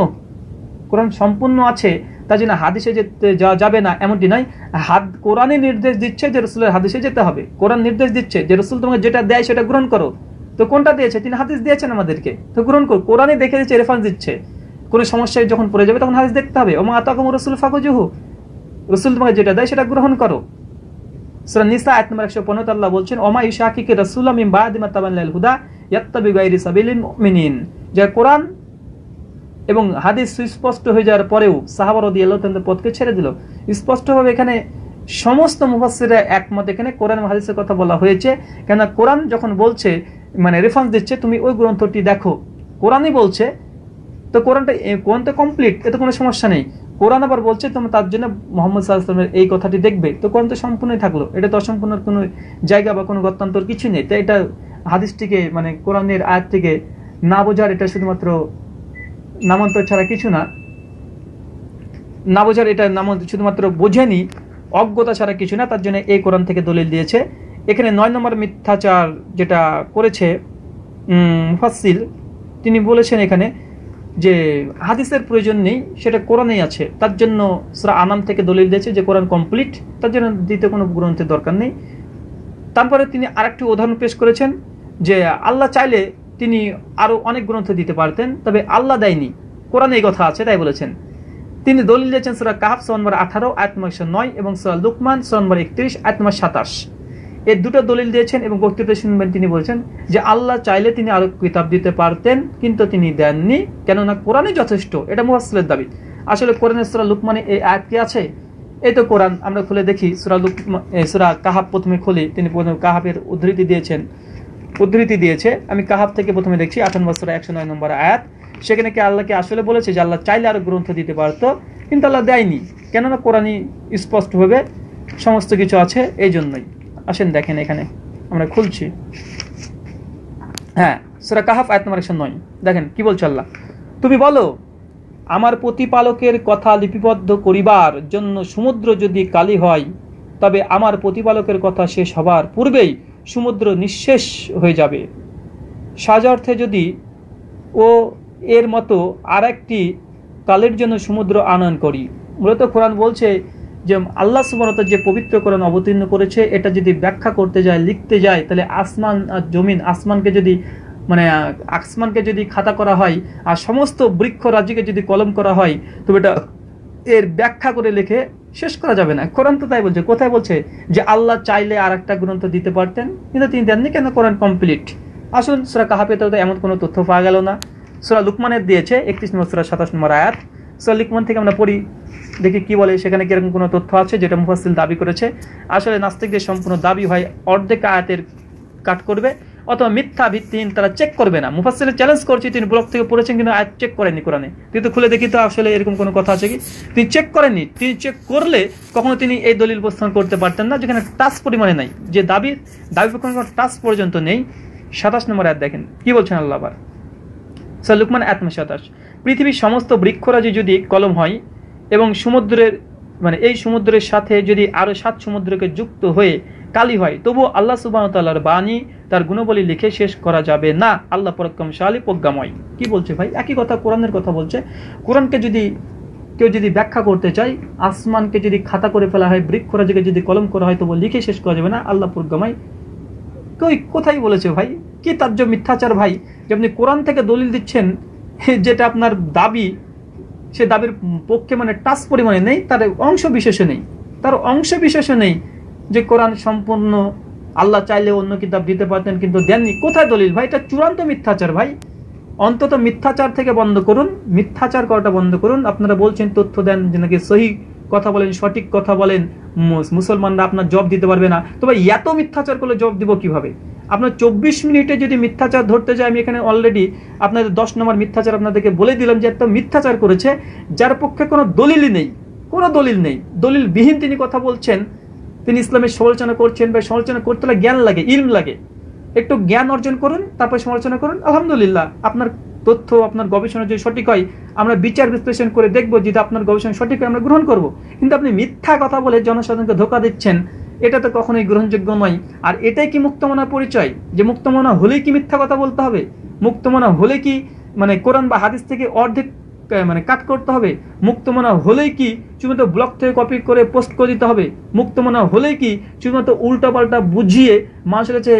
কোরআন সম্পূর্ণ আছে। তার জন্য হাদিসে যেতে যাবে না এমনটি নয়। হাত কোরআনে নির্দেশ দিচ্ছে যে রসুলের হাদিসে যেতে হবে। কোরআন নির্দেশ দিচ্ছে যে রসুল তোমাকে যেটা দেয় সেটা গ্রহণ করো। তো কোনটা দিয়েছে? তিনি হাদিস দিয়েছেন আমাদেরকে। তো গ্রহণ করো। কোরআনে দেখে দিচ্ছে রেফারেন্স দিচ্ছে। কোনো সমস্যায় যখন পড়ে যাবে, তখন হাদিস দেখতে হবে। ওমা আতাকুম রসুল ফাকুজুহু রসুল তোমাকে যেটা দেয়, সেটা গ্রহণ করো। সুরা নিসা, আয়াত নম্বর 115 আল্লাহ বলছেন, ওমা ইশাকিকে রাসূলা মিন বাদি মা তাবান্নাল হুদা ইয়াত্তাবি গায়রি সাবিলিল মুমিনিন। যে কোরআন এবং হাদিস সুস্পষ্ট হয়ে যাওয়ার পরেও সাহাবা রাদিয়াল্লাহু তাআলা পথকে ছেড়ে দিল। স্পষ্টভাবে এখানে সমস্ত মুফাসসিররা একমত। এখানে কোরআন হাদিসের কথা বলা হয়েছে কেন কোরআন যখন বলছে মানে রেফারেন্স দিচ্ছে, তুমি ওই গ্রন্থটি দেখো। কোরআনই বলছে তো কোরআনটা কোরআন তো কমপ্লিট এতে কোনো সমস্যা নেই। কোরআন আবার বলছে, তোমরা তার জন্য মোহাম্মদ সাল্লামের এই কথাটি দেখবে। তো কোরআন তো সম্পূর্ণই থাকল। এটা তো অসম্পূর্ণ কোনো জায়গা বা কোনো গত্যান্তর কিছু নেই। তাই এটা হাদিসটিকে মানে কোরআনের আয়াত থেকে না বোঝার এটা শুধুমাত্র নামান্তর ছাড়া কিছু না। না বোঝার এটা নাম শুধুমাত্র বোঝেনি, অজ্ঞতা ছাড়া কিছু না, তার জন্য এই কোরআন থেকে দলিল দিয়েছে। এখানে নয় নম্বর মিথ্যাচার যেটা করেছে মুফাসসিল, তিনি বলেছেন এখানে যে হাদিসের প্রয়োজন নেই, সেটা কোরআনেই আছে। তার জন্য সুরা আনাম থেকে দলিল দিয়েছে যে কোরআন কমপ্লিট, তার জন্য দ্বিতীয় কোনো গ্রন্থের দরকার নেই। তারপরে তিনি আরেকটি উদাহরণ পেশ করেছেন যে আল্লাহ চাইলে তিনি আরও অনেক গ্রন্থ দিতে পারতেন, তবে আল্লাহ দেয়নি। কোরআনে এই কথা আছে, তাই বলেছেন। তিনি দলিল দিয়েছেন সুরা কাহাফ নম্বর আঠারো, আয়াত একশো নয় এবং সুরা লুকমান নম্বর একত্রিশ, আয়াত সাতাশ। এর দুটো দলিল দিয়েছেন এবং বক্তৃতা শুনবেন তিনি বলছেন যে আল্লাহ চাইলে তিনি আরও কিতাব দিতে পারতেন, কিন্তু তিনি দেননি, কেননা কোরআনই যথেষ্ট। এটা মুহাসিলের দাবি। আসলে কোরআনের সুরা লুকমানে এই আয়াত কি আছে? এই তো কোরআন, আমরা খুলে দেখি, সুরা লুক সুরা কাহাব প্রথমে খুলি, তিনি প্রথমে কাহাবের উদ্ধৃতি দিয়েছেন। উদ্ধৃতি দিয়েছে, আমি কাহাব থেকে প্রথমে দেখছি আঠান্ন বছর একশো নয় নম্বর আয়াত। সেখানে কি আল্লাহকে আসলে বলেছে যে আল্লাহ চাইলে আরও গ্রন্থ দিতে পারতো, কিন্তু আল্লাহ দেয়নি, কেননা কোরআনই স্পষ্টভাবে সমস্ত কিছু আছে, এই জন্যই। আসেন, দেখেন এখানে। আমরা খুলছি। হ্যাঁ সেটা কাহাফ, আয়াত নম্বর একশো নয়। দেখেন, কি বলছে আল্লাহ? তুমি বলো, আমার প্রতিপালকের কথা লিপিবদ্ধ করিবার জন্য সমুদ্র যদি কালি হয়, তবে আমার প্রতিপালকের কথা শেষ হবার পূর্বেই সমুদ্র নিঃশেষ হয়ে যাবে। সাজার্থে যদি ও এর মতো আর একটি কালের জন্য সমুদ্র আনয়ন করি। মূলত কোরআন বলছে যে আল্লাহ সুবরত যে পবিত্র কোরআন অবতীর্ণ করেছে, এটা যদি ব্যাখ্যা করতে যায়, লিখতে যায়, তাহলে আসমান আর জমিন, আসমানকে যদি মানে আসমানকে যদি খাতা করা হয় আর সমস্ত বৃক্ষ রাজ্যকে যদি কলম করা হয়, তবে এটা এর ব্যাখ্যা করে লিখে শেষ করা যাবে না। কোরআন তো তাই বলছে। কোথায় বলছে? যে আল্লাহ চাইলে আর একটা গ্রন্থ দিতে পারতেন, কিন্তু তিনি দেননি কেন? কোরআন কমপ্লিট। আসুন, সুরা কাহাপেতে তো এমন কোনো তথ্য পাওয়া গেল না। সুরা লুকমানের দিয়েছে, একত্রিশ নম্বর, সুরা সাতাশ নম্বর আয়াত। সুরা লুকমান থেকে আমরা পড়ি। দেখি কি বলে, সেখানে কীরকম কোনো তথ্য আছে যেটা মুফাসিল দাবি করেছে? আসলে নাস্তিকদের সম্পূর্ণ দাবি হয় অর্ধেক আয়াতের কাট করবে অথবা মিথ্যা ভিত্তিহীন তারা চেক করবে না। মুফাসিলের চ্যালেঞ্জ করছি, তিনি ব্লক থেকে পড়েছেন কিন্তু আয়াত চেক করেননি কোরআনে। তুই তো খুলে দেখি তো আসলে এরকম কোনো কথা আছে কি? তিনি চেক করেননি। তিনি চেক করলে কখনো তিনি এই দলিল উপস্থাপন করতে পারতেন না, যেখানে টাচ পরিমাণে নাই। যে দাবি দাবি কোনো টাচ পর্যন্ত নেই। সাতাশ নম্বর আয়াত দেখেন, কি বলছেন আল্লাহ আবার? স্যার লুকমান আত্ম সাতাশ পৃথিবীর সমস্ত বৃক্ষরাজি যদি কলম হয় এবং সমুদ্রের মানে এই সমুদ্রের সাথে যদি আরও সাত সমুদ্রকে যুক্ত হয়ে কালি হয়, তবু আল্লাহ সুবাহতাল্লাহর বাণী, তার গুণবলী লিখে শেষ করা যাবে না। আল্লাহ পরাক্রমশালী, প্রজ্ঞাময়। কি বলছে ভাই? একই কথা কোরআনের কথা বলছে। কোরআনকে যদি কেউ যদি ব্যাখ্যা করতে চায়, আসমানকে যদি খাতা করে ফেলা হয়, বৃক্ষরাজিকে যদি কলম করা হয়, তবু লিখে শেষ করা যাবে না। আল্লাহ প্রজ্ঞাময়। কই, কোথায় বলেছে ভাই? কি তার যে মিথ্যাচার ভাই? যে আপনি কোরআন থেকে দলিল দিচ্ছেন, [laughs] যেটা আপনার দাবি সে দাবির পক্ষে মানে টাচ পরিমাণে নেই, তার অংশ বিশেষে নেই। তার অংশ বিশেষে নেই যে কোরআন সম্পূর্ণ আল্লাহ চাইলে অন্য কিতাব দিতে পারতেন কিন্তু দেননি। কোথায় দলিল ভাই? এটা চূড়ান্ত মিথ্যাচার ভাই। অন্তত মিথ্যাচার থেকে বন্ধ করুন, মিথ্যাচার করাটা বন্ধ করুন। আপনারা বলছেন তথ্য দেন, যে নাকি সহি কথা বলেন, সঠিক কথা বলেন। মুসলমানরা আপনার জব দিতে পারবে না। তবে এত মিথ্যাচার করলে জব দিব কীভাবে? আপনার চব্বিশ মিনিটে যদি মিথ্যাচার ধরতে যায়, আমি এখানে অলরেডি আপনাদের দশ নম্বর মিথ্যাচার আপনাদেরকে বলে দিলাম যে একটা মিথ্যাচার করেছে, যার পক্ষে কোনো দলিলই নেই, কোনো দলিল নেই। দলিল বিহীন তিনি কথা বলছেন, তিনি ইসলামের সমালোচনা করছেন, বা সমালোচনা করতে হলে জ্ঞান লাগে, ইলম লাগে। একটু জ্ঞান অর্জন করুন, তারপর সমালোচনা করুন, আলহামদুলিল্লাহ, আপনার তথ্য, আপনার গবেষণা যদি সঠিক হয়, আমরা বিচার বিশ্লেষণ করে দেখব যদি আপনার গবেষণা সঠিক হয়, আমরা গ্রহণ করব। কিন্তু আপনি মিথ্যা কথা বলে জনসাধারণকে ধোকা দিচ্ছেন এটা তো কখনোই গ্রহণযোগ্য নয়। আর এটাই কি মুক্তমনার পরিচয়? যে মুক্তমনা হলেই কি মিথ্যা কথা বলতে হবে? মুক্তমনা হলে কি মানে কোরআন বা হাদিস থেকে অর্ধেক মানে কাট করতে হবে? মুক্তমনা হলেই কি শুধুমাত্র ব্লগ থেকে কপি করে পোস্ট করে দিতে হবে? মুক্তমনা হলেই কি শুধুমাত্র উল্টা পাল্টা বুঝিয়ে মানুষের কাছে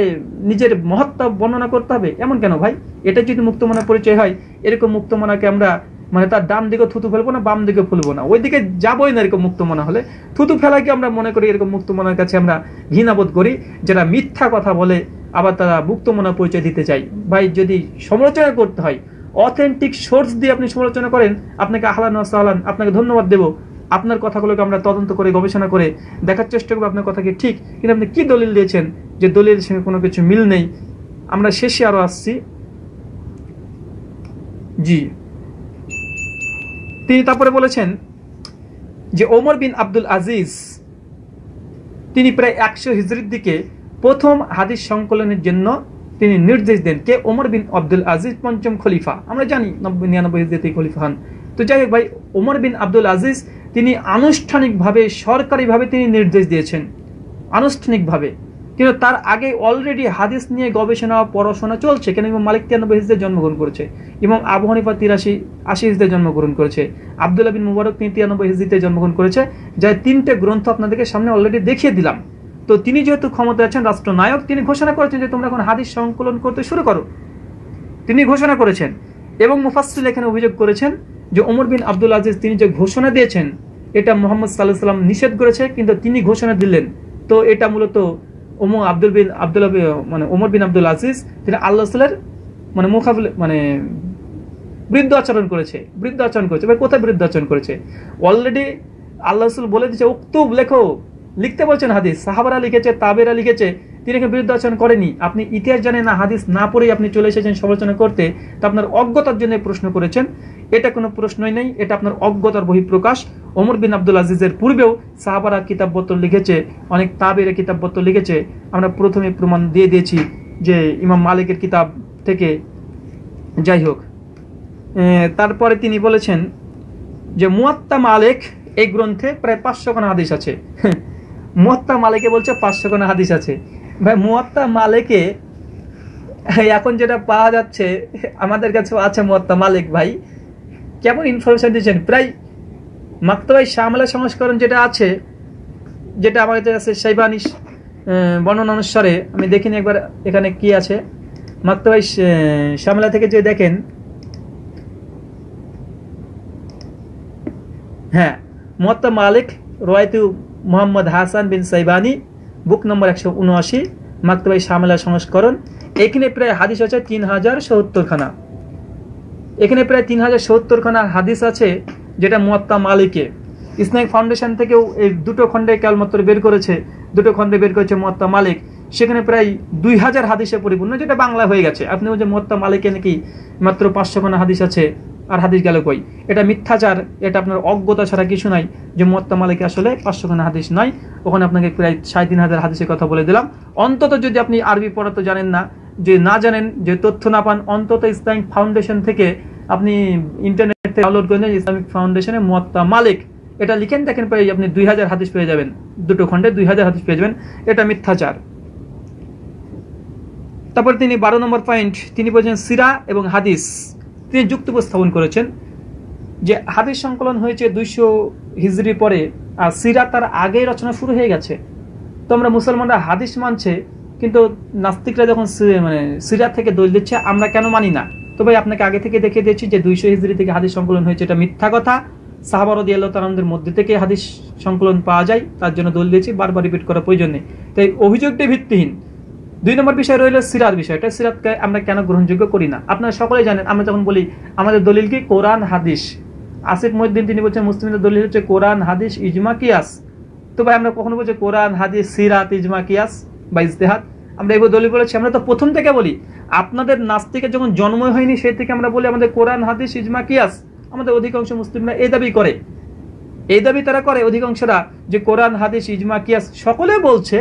নিজের মহত্তা বর্ণনা করতে হবে? এমন কেন ভাই? এটা যদি মুক্তমনা পরিচয় হয়, এরকম মুক্তমনাকে আমরা মানে তার ডান দিকে থুতু ফেলব না, বাম দিকে ফেলব না। ওই দিকে যাবোই না এরকম মুক্ত মনে হলে। থুতু ফেলাকে আমরা মনে করি এরকম মুক্ত মনের কাছে আমরা ঘৃণাবোধ করি? যারা মিথ্যা কথা বলে আবার তারা মুক্ত মনা পরিচয় দিতে চাই ভাই, যদি সমালোচনা করতে হয় অথেন্টিক সোর্স দিয়ে আপনি সমালোচনা করেন, আপনাকে আহলান সাহলান, আপনাকে ধন্যবাদ দেবো। আপনার কথাগুলোকে আমরা তদন্ত করে, গবেষণা করে দেখার চেষ্টা করব আপনার কথা কি ঠিক, কিন্তু আপনি কি দলিল দিয়েছেন যে দলিলের সঙ্গে কোনো কিছু মিল নেই? আমরা শেষে আরও আসছি। জি। তিনি তারপরে বলেছেন যে ওমর বিন আব্দুল আজিজ, তিনি প্রায় একশো হিজড়ির দিকে প্রথম হাদিস সংকলনের জন্য তিনি নির্দেশ দেন কে ওমর বিন আব্দুল আজিজ পঞ্চম খলিফা। আমরা জানি নব্বই, নিরানব্বই হিজড়িতে খলিফা হন। তো যাই হোক ভাই, ওমর বিন আব্দুল আজিজ, তিনি আনুষ্ঠানিকভাবে, সরকারিভাবে তিনি নির্দেশ দিয়েছেন। আনুষ্ঠানিকভাবে। কিন্তু তার আগে অলরেডি হাদিস নিয়ে গবেষণা পড়াশোনা চলছে। কেন ইমাম মালিক তিরানব্বই হিজদের জন্মগ্রহণ করেছে? এবং আবু হানিফা তিরাশি, আশি হিজদের জন্মগ্রহণ করেছে। আবদুল্লাহ বিন মুবারক তিনি তিরানব্বই হিজদিতে জন্মগ্রহণ করেছে। যার তিনটে গ্রন্থ আপনাদেরকে সামনে অলরেডি দেখিয়ে দিলাম। তো তিনি যেহেতু ক্ষমতা আছেন, রাষ্ট্রনায়ক, তিনি ঘোষণা করেছেন যে তোমরা এখন হাদিস সংকলন করতে শুরু করো। তিনি ঘোষণা করেছেন এবং মুফাসিল এখানে অভিযোগ করেছেন যে ওমর বিন আব্দুল আজিজ তিনি যে ঘোষণা দিয়েছেন, এটা মোহাম্মদ সাল্লাহ সাল্লাম নিষেধ করেছে, কিন্তু তিনি ঘোষণা দিলেন। তো এটা মূলত ওমর আব্দুল বিন আব্দুল বি- মানে ওমর বিন আব্দুল আজিজ, তিনি আল্লাহ সাল্লার মানে মোকাবিলা মানে বৃদ্ধ আচরণ করেছে, বৃদ্ধ আচরণ করেছে। ভাই কোথায় বৃদ্ধ আচরণ করেছে? অলরেডি আল্লাহ রসুল বলে দিচ্ছে উক্তুব লেখো। লিখতে বলছেন হাদিস। সাহাবারা লিখেছে, তাবেরা লিখেছে, তিনি এখানে বিরুদ্ধ আচরণ করেনি। আপনি ইতিহাস জানেন না, হাদিস না পড়েই আপনি চলে এসেছেন সমালোচনা করতে। তা আপনার অজ্ঞতার জন্য প্রশ্ন করেছেন। এটা কোনো প্রশ্নই নেই, এটা আপনার অজ্ঞতার বহিঃপ্রকাশ। ওমর বিন আব্দুল আজিজের পূর্বেও সাহাবারা কিতাবপত্র লিখেছে, অনেক তাবেরা কিতাবপত্র লিখেছে। আমরা প্রথমে প্রমাণ দিয়ে দিয়েছি যে ইমাম মালিকের কিতাব থেকে। যাই হোক তারপরে তিনি বলেছেন যে মুয়াত্তা মালিক এই গ্রন্থে প্রায় পাঁচশো খানা হাদিস আছে। মুয়াত্তা মালিকে বলছে পাঁচশো কোনো হাদিস আছে। ভাই, মুয়াত্তা মালিকে এখন যেটা পাওয়া যাচ্ছে, আমাদের কাছে আছে মুয়াত্তা মালিক ভাই। কেমন ইনফরমেশন দিয়েছেন? প্রায় মাক্তবাই শামলা সংস্করণ যেটা আছে, যেটা আমার কাছে সাইবানি বর্ণনা অনুসারে, আমি দেখিনি একবার এখানে কি আছে। মাক্তবাই শ্যামলা থেকে যে দেখেন হ্যাঁ মোহাত্তা মালিক রয়তু মোহাম্মদ হাসান বিন সাইবানি, বুক নম্বর একশো উনআশি, মাক্তবাই শামলা সংস্করণ। এখানে প্রায় হাদিস আছে তিন হাজার সত্তর খানা এখানে প্রায় তিন হাজার সত্তর খানা হাদিস আছে যেটা মোয়াত্তা মালিকে ইসলামিক ফাউন্ডেশন থেকেও এই দুটো খণ্ডে কেবলমাত্র বের করেছে, দুটো খণ্ডে বের করেছে মোয়াত্তা মালিক। সেখানে প্রায় দুই হাজার হাদিসে পরিপূর্ণ, যেটা বাংলা হয়ে গেছে। আপনি বলছেন মোয়াত্তা মালিকে নাকি মাত্র পাঁচশো খানা হাদিস আছে আর হাদিস গেল কই? এটা মিথ্যাচার, এটা আপনার অজ্ঞতা ছাড়া কিছু নাই। যে মোয়াত্তা মালিকে আসলে পাঁচশো খানা হাদিস নয় ওখানে আপনাকে প্রায় সাড়ে তিন হাজার হাদিসের কথা বলে দিলাম। অন্তত যদি আপনি আরবি পড়া তো জানেন না, যে না জানেন, যে তথ্য না পান, অন্তত ইসলামিক ফাউন্ডেশন থেকে আপনি ইন্টারনেট ডাউনলোড করে ইসলামিক ফাউন্ডেশনের মোয়াত্তা মালিক। এটা লিখেন, দেখেন প্রায় আপনি দুই হাজার হাদিস পেয়ে যাবেন। দুটো খণ্ডে দুই হাজার হাদিস পেয়ে যাবেন। এটা মিথ্যাচার। তারপর তিনি বারো নম্বর পয়েন্ট তিনি বলছেন সিরা এবং হাদিস। তিনি যুক্তি উপস্থাপন করেছেন যে হাদিস সংকলন হয়েছে দুইশো হিজড়ি পরে আর সিরা তার আগেই রচনা শুরু হয়ে গেছে। তো আমরা মুসলমানরা হাদিস মানছে, কিন্তু নাস্তিকরা যখন মানে সিরা থেকে দলিল দিচ্ছে, আমরা কেন মানি না? তো ভাই, আপনাকে আগে থেকে দেখিয়ে দিয়েছি যে দুইশো হিজড়ি থেকে হাদিস সংকলন হয়েছে, এটা মিথ্যা কথা। সাহাবারদি আল্লাহ তালামদের মধ্যে থেকে হাদিস সংকলন পাওয়া যায়, তার জন্য দলিল দিয়েছি, বারবার রিপিট করার প্রয়োজন নেই। তাই অভিযোগটি ভিত্তিহীন। দুই নম্বর বিষয় রইল সিরাত বিষয়টা। সিরাতকে আমরা কেন গ্রহণযোগ্য করি না? আপনারা সকলেই জানেন, আমরা যখন বলি, আমাদের দলিল কি? কোরআন, হাদিস। আসিফ মহিদ্দিন তিনি বলছেন, মুসলিমদের দলিল হচ্ছে কোরআন, হাদিস, ইজমা, কিয়াস। তো ভাই, আমরা কখনো বলছি কোরআন, হাদিস, সিরাত, ইজমা, কিয়াস বা ইজতেহাদ? আমরা এবার দলিল বলেছি, আমরা তো প্রথম থেকে বলি। আপনাদের নাস্তিকের যখন জন্ম হয়নি, সেই থেকে আমরা বলি আমাদের কোরআন, হাদিস, ইজমা, কিয়াস। আমাদের অধিকাংশ মুসলিমরা এই দাবি করে। এই দাবি তারা করে, অধিকাংশরা যে কোরআন, হাদিস, ইজমা, কিয়াস সকলে বলছে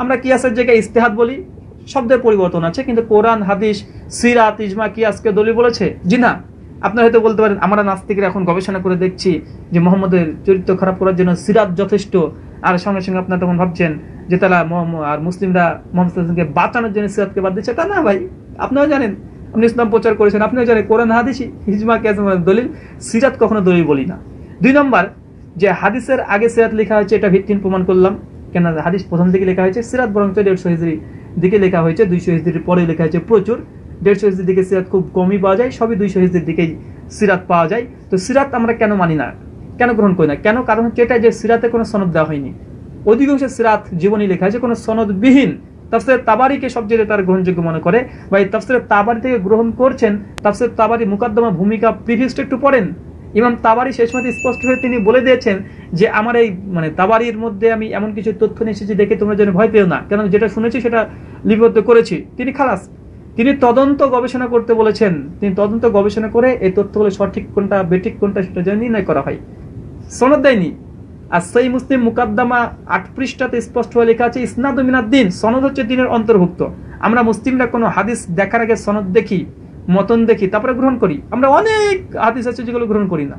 আমরা কিয়াসের জায়গায় ইস্তেহাদ বলি, শব্দের পরিবর্তন আছে, কিন্তু কোরআন, হাদিস সিরাত ইজমা কিয়াসকে দলিল বলেছে? জি না। আপনারা হয়তো বলতে পারেন, আমরা নাস্তিকরা এখন গবেষণা করে দেখছি যে মোহাম্মদের চরিত্র খারাপ করার জন্য সিরাত যথেষ্ট। আর সঙ্গে সঙ্গে আপনার তখন ভাবছেন যে তারা আর মুসলিমরা মোহাম্মদ সাল্লাল্লাহু বাঁচানোর জন্য সিরাতকে বাদ দিচ্ছে। তা না ভাই, আপনিও জানেন, আপনি ইসলাম প্রচার করেছেন, আপনিও জানেন, কোরআন, হাদিসি হিজমা কেসমা দলিল, সিরাত কখনো দলিল বলি না। দুই নম্বর, যে হাদিসের আগে সিরাত লেখা হয়েছে, এটা ভিত্তিহীন প্রমাণ করলাম। কেন হাদিস প্রথম দিকে লেখা হয়েছে, সিরাত বরং দেড়শো হিজড়ি দিকে লেখা হয়েছে, দুইশো হিজড়ির পরে লেখা হয়েছে প্রচুর। দেড়শো হিজড়ির দিকে সিরাত খুব কমই পাওয়া যায়, সবই দুইশো হিজড়ির দিকেই সিরাত পাওয়া যায়। তো সিরাত আমরা কেন মানি না? কেন গ্রহণ করি না? কেন? কারণ হচ্ছে এটা যে সিরাতে কোনো সনদ দেওয়া হয়নি। অধিকাংশ সিরাত জীবনী লেখা হয়েছে, কোনো সনদবিহীন। তাফসির তাবারিকে সবচেয়ে তার গ্রহণযোগ্য মনে করে। বা এই তাফসির তাবারি থেকে গ্রহণ করছেন, তাফসির তাবারি মুকদ্দমা ভূমিকা প্রিভিয়াসটা একটু পড়েন। ইমাম তাবারি শেষ মধ্যে স্পষ্ট হয়ে তিনি বলে দিয়েছেন যে, আমার এই মানে তাবারির মধ্যে আমি এমন কিছু তথ্য নিয়ে এসেছি দেখে তোমরা যেন ভয় পেও না। কেন যেটা শুনেছি সেটা লিপিবদ্ধ করেছি। তিনি খালাস। তিনি তদন্ত গবেষণা করতে বলেছেন। তিনি তদন্ত গবেষণা করে এই তথ্যগুলো সঠিক কোনটা, বেঠিক কোনটা সেটা যেন নির্ণয় করা হয়। সনদ দেয়নি। আর সেই মুসলিম মুকাদ্দামা আট পৃষ্ঠাতে স্পষ্ট হয়ে লেখা আছে, ইসনাদ মিনাদ্দিন সনদ হচ্ছে দিনের অন্তর্ভুক্ত। আমরা মুসলিমরা কোনো হাদিস দেখার আগে সনদ দেখি। মতন দেখি, তারপরে গ্রহণ করি। আমরা অনেক হাদিস আছে যেগুলো গ্রহণ করি না।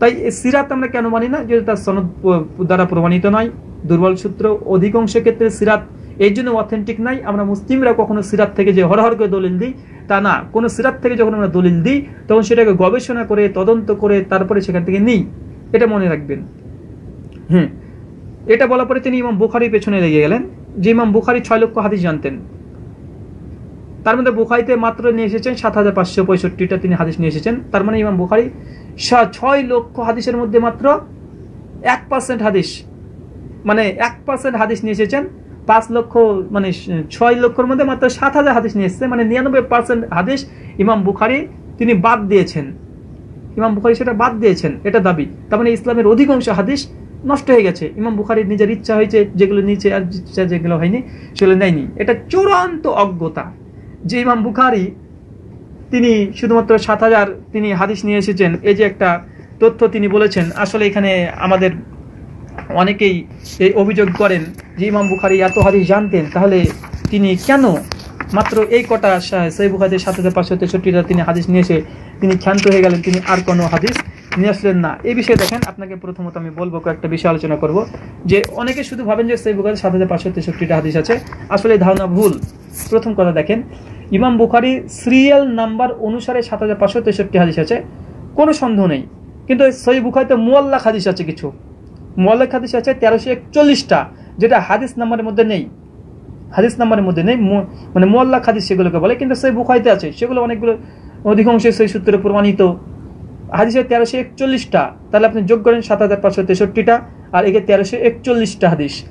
তাই সিরাত আমরা কেন মানি না? যে তার সনদ দ্বারা প্রমাণিত নয়। দুর্বল সূত্র, অধিকাংশ ক্ষেত্রে সিরাত, এই জন্য অথেন্টিক নাই। আমরা মুসলিমরা কখনো সিরাত থেকে যে হরহর করে দলিল দিই, তা না। কোনো সিরাত থেকে যখন আমরা দলিল দিই, তখন সেটাকে গবেষণা করে, তদন্ত করে, তারপরে সেখান থেকে নিই। এটা মনে রাখবেন। হুম। এটা বলার পরে তিনি ইমাম বুখারি পেছনে লেগে গেলেন, যে ইমাম বুখারি ছয় লক্ষ হাদিস জানতেন। তার মধ্যে বুখারিতে মাত্র নিয়ে এসেছেন সাত হাজার পাঁচশো পঁয়ষট্টিটা তিনি হাদিস নিয়ে এসেছেন। তার মানে ইমাম বুখারি ছয় লক্ষ হাদিসের মধ্যে মাত্র এক পার্সেন্ট হাদিস মানে এক পার্সেন্ট হাদিস নিয়ে এসেছেন। পাঁচ লক্ষ মানে ছয় লক্ষর মধ্যে মাত্র সাত হাজার হাদিস নিয়ে এসেছে মানে নিরানব্বই পার্সেন্ট হাদিস ইমাম বুখারি তিনি বাদ দিয়েছেন। ইমাম বুখারি সেটা বাদ দিয়েছেন, এটা দাবি। তার মানে ইসলামের অধিকাংশ হাদিস নষ্ট হয়ে গেছে। ইমাম বুখারির নিজের ইচ্ছা হয়েছে যেগুলো নিচে আর ইচ্ছা যেগুলো হয়নি, সেগুলো নেয়নি। এটা চূড়ান্ত অজ্ঞতা। যে ইমাম বুখারি, তিনি শুধুমাত্র সাত হাজার তিনি হাদিস নিয়ে এসেছেন, এই যে একটা তথ্য তিনি বলেছেন, আসলে এখানে আমাদের অনেকেই এই অভিযোগ করেন যে ইমাম বুখারি এত হাদিস জানতেন, তাহলে তিনি কেন মাত্র এই কটা সেই সাত হাজার পাঁচশো তেষট্টিটা তিনি হাদিস নিয়ে এসে তিনি ক্ষান্ত হয়ে গেলেন, তিনি আর কোনো হাদিস নিয়ে আসলেন না। এই বিষয়ে দেখেন, আপনাকে প্রথমত আমি বলব কয়েকটা বিষয় আলোচনা করব। যে অনেকে শুধু ভাবেন যে সেই বুখারি সাত হাজার পাঁচশো তেষট্টিটা হাদিস আছে, আসলে ধারণা ভুল। প্রথম কথা দেখেন, ইমাম বুখারি সিরিয়াল নাম্বার অনুসারে সাত হাজার পাঁচশো তেষট্টি হাদিস আছে, কোনো সন্দেহ নেই। কিন্তু সই বুখারিতে মোয়াল্লাক হাদিস আছে কিছু। মোয়াল্লাক হাদিস আছে তেরোশো একচল্লিশটা, যেটা হাদিস নাম্বারের মধ্যে নেই। হাদিস নাম্বারের মধ্যে নেই মানে মোয়াল্লাক হাদিস সেগুলোকে বলে, কিন্তু সেই বুখারিতে আছে। সেগুলো অনেকগুলো অধিকাংশ সেই সূত্রে প্রমাণিত। হাদিসের তেরোশো একচল্লিশটা, তাহলে আপনি যোগ করেন সাত হাজার পাঁচশো তেষট্টিটা, আর একে তেরোশো একচল্লিশটা হাদিস।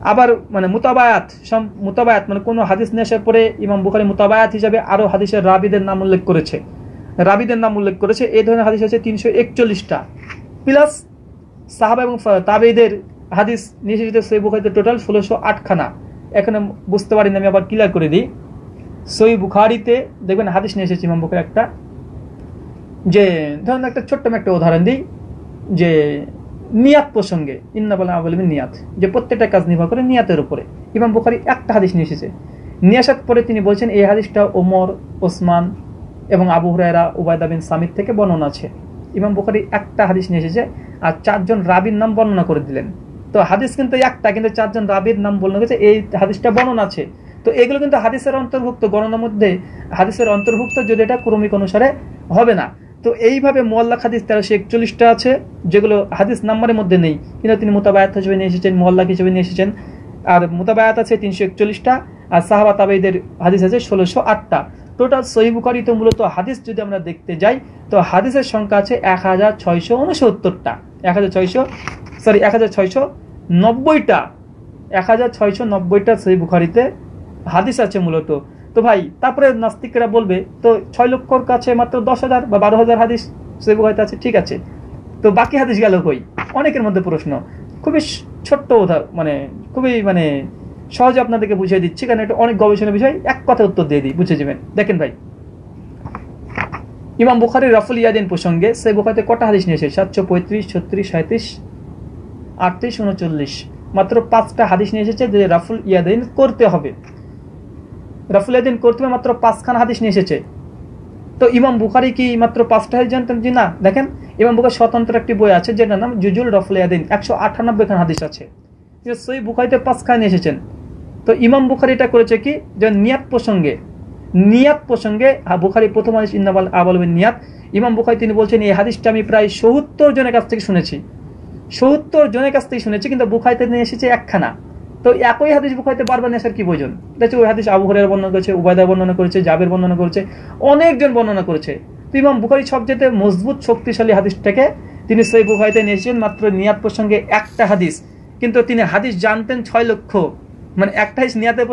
আবার মানে মুতাবায়াত, সম- মুতাবায়াত মানে কোনো হাদিস নিয়ে আসার পরে ইমাম বুখারি মুতাবায়াত হিসাবে আরও হাদিসের রাবিদের নাম উল্লেখ করেছে। রাবিদের নাম উল্লেখ করেছে, এই ধরনের হাদিস আছে তিনশো একচল্লিশটা। প্লাস সাহাবা এবং তাবেদের হাদিস নিয়ে সই বুখারিতে টোটাল ষোলোশো আটখানা। এখানে বুঝতে পারি না, আমি আবার ক্লিয়ার করে দিই। সই বুখারিতে দেখবেন হাদিস নিয়ে এসেছে ইমাম বুখারি একটা। যে ধরুন একটা ছোট্ট একটা উদাহরণ দিই, যে নিয়াত প্রসঙ্গে ইন্না বলে বলবেন নিয়াত যে প্রত্যেকটা কাজ নির্ভর করে নিয়াতের উপরে। ইমাম বুখারি একটা হাদিস নিয়ে এসেছে। নিয়ে আসার পরে তিনি বলছেন, এই হাদিসটা ওমর, ওসমান এবং আবু হুরায়রা, উবায়দা বিন সামিদ থেকে বর্ণনা আছে। ইমাম বুখারি একটা হাদিস নিয়ে এসেছে, আর চারজন রাবির নাম বর্ণনা করে দিলেন। তো হাদিস কিন্তু একটা, কিন্তু চারজন রাবির নাম বর্ণনা করেছে, এই হাদিসটা বর্ণনা আছে। তো এগুলো কিন্তু হাদিসের অন্তর্ভুক্ত, গণনার মধ্যে হাদিসের অন্তর্ভুক্ত, যদি এটা ক্রমিক অনুসারে হবে না। তো এইভাবে মোয়াল্লাক হাদিস তেরোশো একচল্লিশটা আছে, যেগুলো হাদিস নাম্বারের মধ্যে নেই। কিন্তু তিনি মোতাবায়াত হিসেবে নিয়ে এসেছেন, মোয়াল্লাক হিসেবে নিয়ে এসেছেন। আর মোতাবায়াত আছে তিনশো একচল্লিশটা, আর সাহাবা তাবেইদের হাদিস আছে ষোলোশো আটটা। টোটাল সহি তো মূলত হাদিস যদি আমরা দেখতে যাই, তো হাদিসের সংখ্যা আছে এক হাজার ছয়শো উনসত্তরটা। এক হাজার ছয়শো সরি এক হাজার ছয়শো নব্বইটা। এক হাজার ছয়শো নব্বইটা সহি বুখারিতে হাদিস আছে মূলত। তো ভাই, তারপরে নাস্তিকরা বলবে, তো ছয় লক্ষর কাছে মাত্র দশ হাজার বা বারো হাজার হাদিস সহি বুখারিতে আছে, ঠিক আছে। তো বাকি হাদিস গেল কই? অনেকের মধ্যে প্রশ্ন। খুবই ছোট্ট মানে খুবই মানে সহজে আপনাদেরকে বুঝিয়ে দিচ্ছি, কারণ এটা অনেক গবেষণা বিষয়। এক কথা উত্তর দিয়ে দিই, বুঝে যাবেন। দেখেন ভাই। ইমাম বুখারি রাফুল ইয়াদিন প্রসঙ্গে সেই বুখারিতে কটা হাদিস নিয়েছে? সাতশো পঁয়ত্রিশ, ছত্রিশ সাঁত্রিশ আটত্রিশ, উনচল্লিশ। মাত্র পাঁচটা হাদিস নিয়ে এসেছে, যে রাফুল ইয়াদিন করতে হবে। রাফুল ইয়াদিন করতে হবে মাত্র পাঁচখানা হাদিস নিয়ে এসেছে। তো ইমাম বুখারি কি মাত্র পাঁচটা হাদিস জানতেন? যে না, দেখেন, ইমাম বুখারি স্বতন্ত্র একটি বই আছে, যেটার নাম জুজুল রফুল ইয়াদিন একশো আটানব্বই খান হাদিস আছে। সই বুখারিতে পাঁচখানে নিয়ে এসেছেন। তো ইমাম বুখারি এটা করেছে কি? যে নিয়াত প্রসঙ্গে নিয়াত প্রসঙ্গে আ- বুখারি প্রথম হাদিস ইন্নাবাল আবাল নিয়াত। ইমাম বুখারি তিনি বলছেন, এই হাদিসটা আমি প্রায় সত্তর জনের কাছ থেকে শুনেছি। সত্তর জনের কাছ থেকে শুনেছি, কিন্তু বুখারিতে নিয়ে এসেছে একখানা। তো একই হাদিস বুখারিতে বারবার নিয়ে আসার কি প্রয়োজন? দেখছি ওই হাদিস আবু বর্ণনা করেছে উবায়দা বর্ণনা করেছে, জাবের বর্ণনা করেছে, অনেকজন বর্ণনা করেছে। তো ইমাম বুখারি সবচেয়ে মজবুত, শক্তিশালী হাদিসটাকে তিনি সেই বুখারিতে নিয়ে এসেছেন, মাত্র নিয়াত প্রসঙ্গে একটা হাদিস। কিন্তু তিনি হাদিস জানতেন ছয় লক্ষ। মানে একটা হাদিস নিয়াতের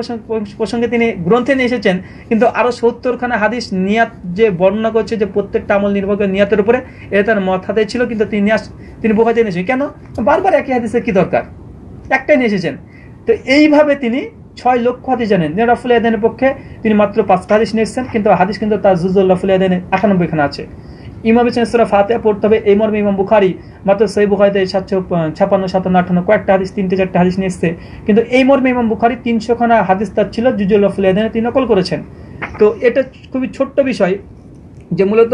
প্রসঙ্গে তিনি গ্রন্থে নিয়ে এসেছেন, কিন্তু আরও সত্তরখানা হাদিস নিয়াত যে বর্ণনা করছে যে প্রত্যেকটা আমল নির্ভর করে নিয়াতের উপরে, এটা তার মাথাতে ছিল, কিন্তু তিনি তিনি বোখাতে এনেছেন কেন? বারবার একই হাদিসের কি দরকার? একটাই নিয়ে এসেছেন। তো এইভাবে তিনি ছয় লক্ষ হাদিস জানেন। রাফুল আদানের পক্ষে তিনি মাত্র পাঁচটা হাদিস নিয়ে এসেছেন, কিন্তু হাদিস কিন্তু তার জুজুল রাফুল আদানে আটানব্বই খানা আছে। ইমাম ইসলাম সুরা ফাতে পড়তে হবে। এই মর্মে ইমাম বুখারি মাত্র সেই বুখারিতে সাতশো ছাপান্ন সাতান্ন, আটান্ন কয়েকটা হাদিস, তিনটে চারটে হাদিস নিয়ে এসছে। কিন্তু এই মর্মে ইমাম বুখারি তিনশো খানা হাদিস তার ছিল জুজুল রাফুল তিনি নকল করেছেন। তো এটা খুবই ছোট্ট বিষয় যে মূলত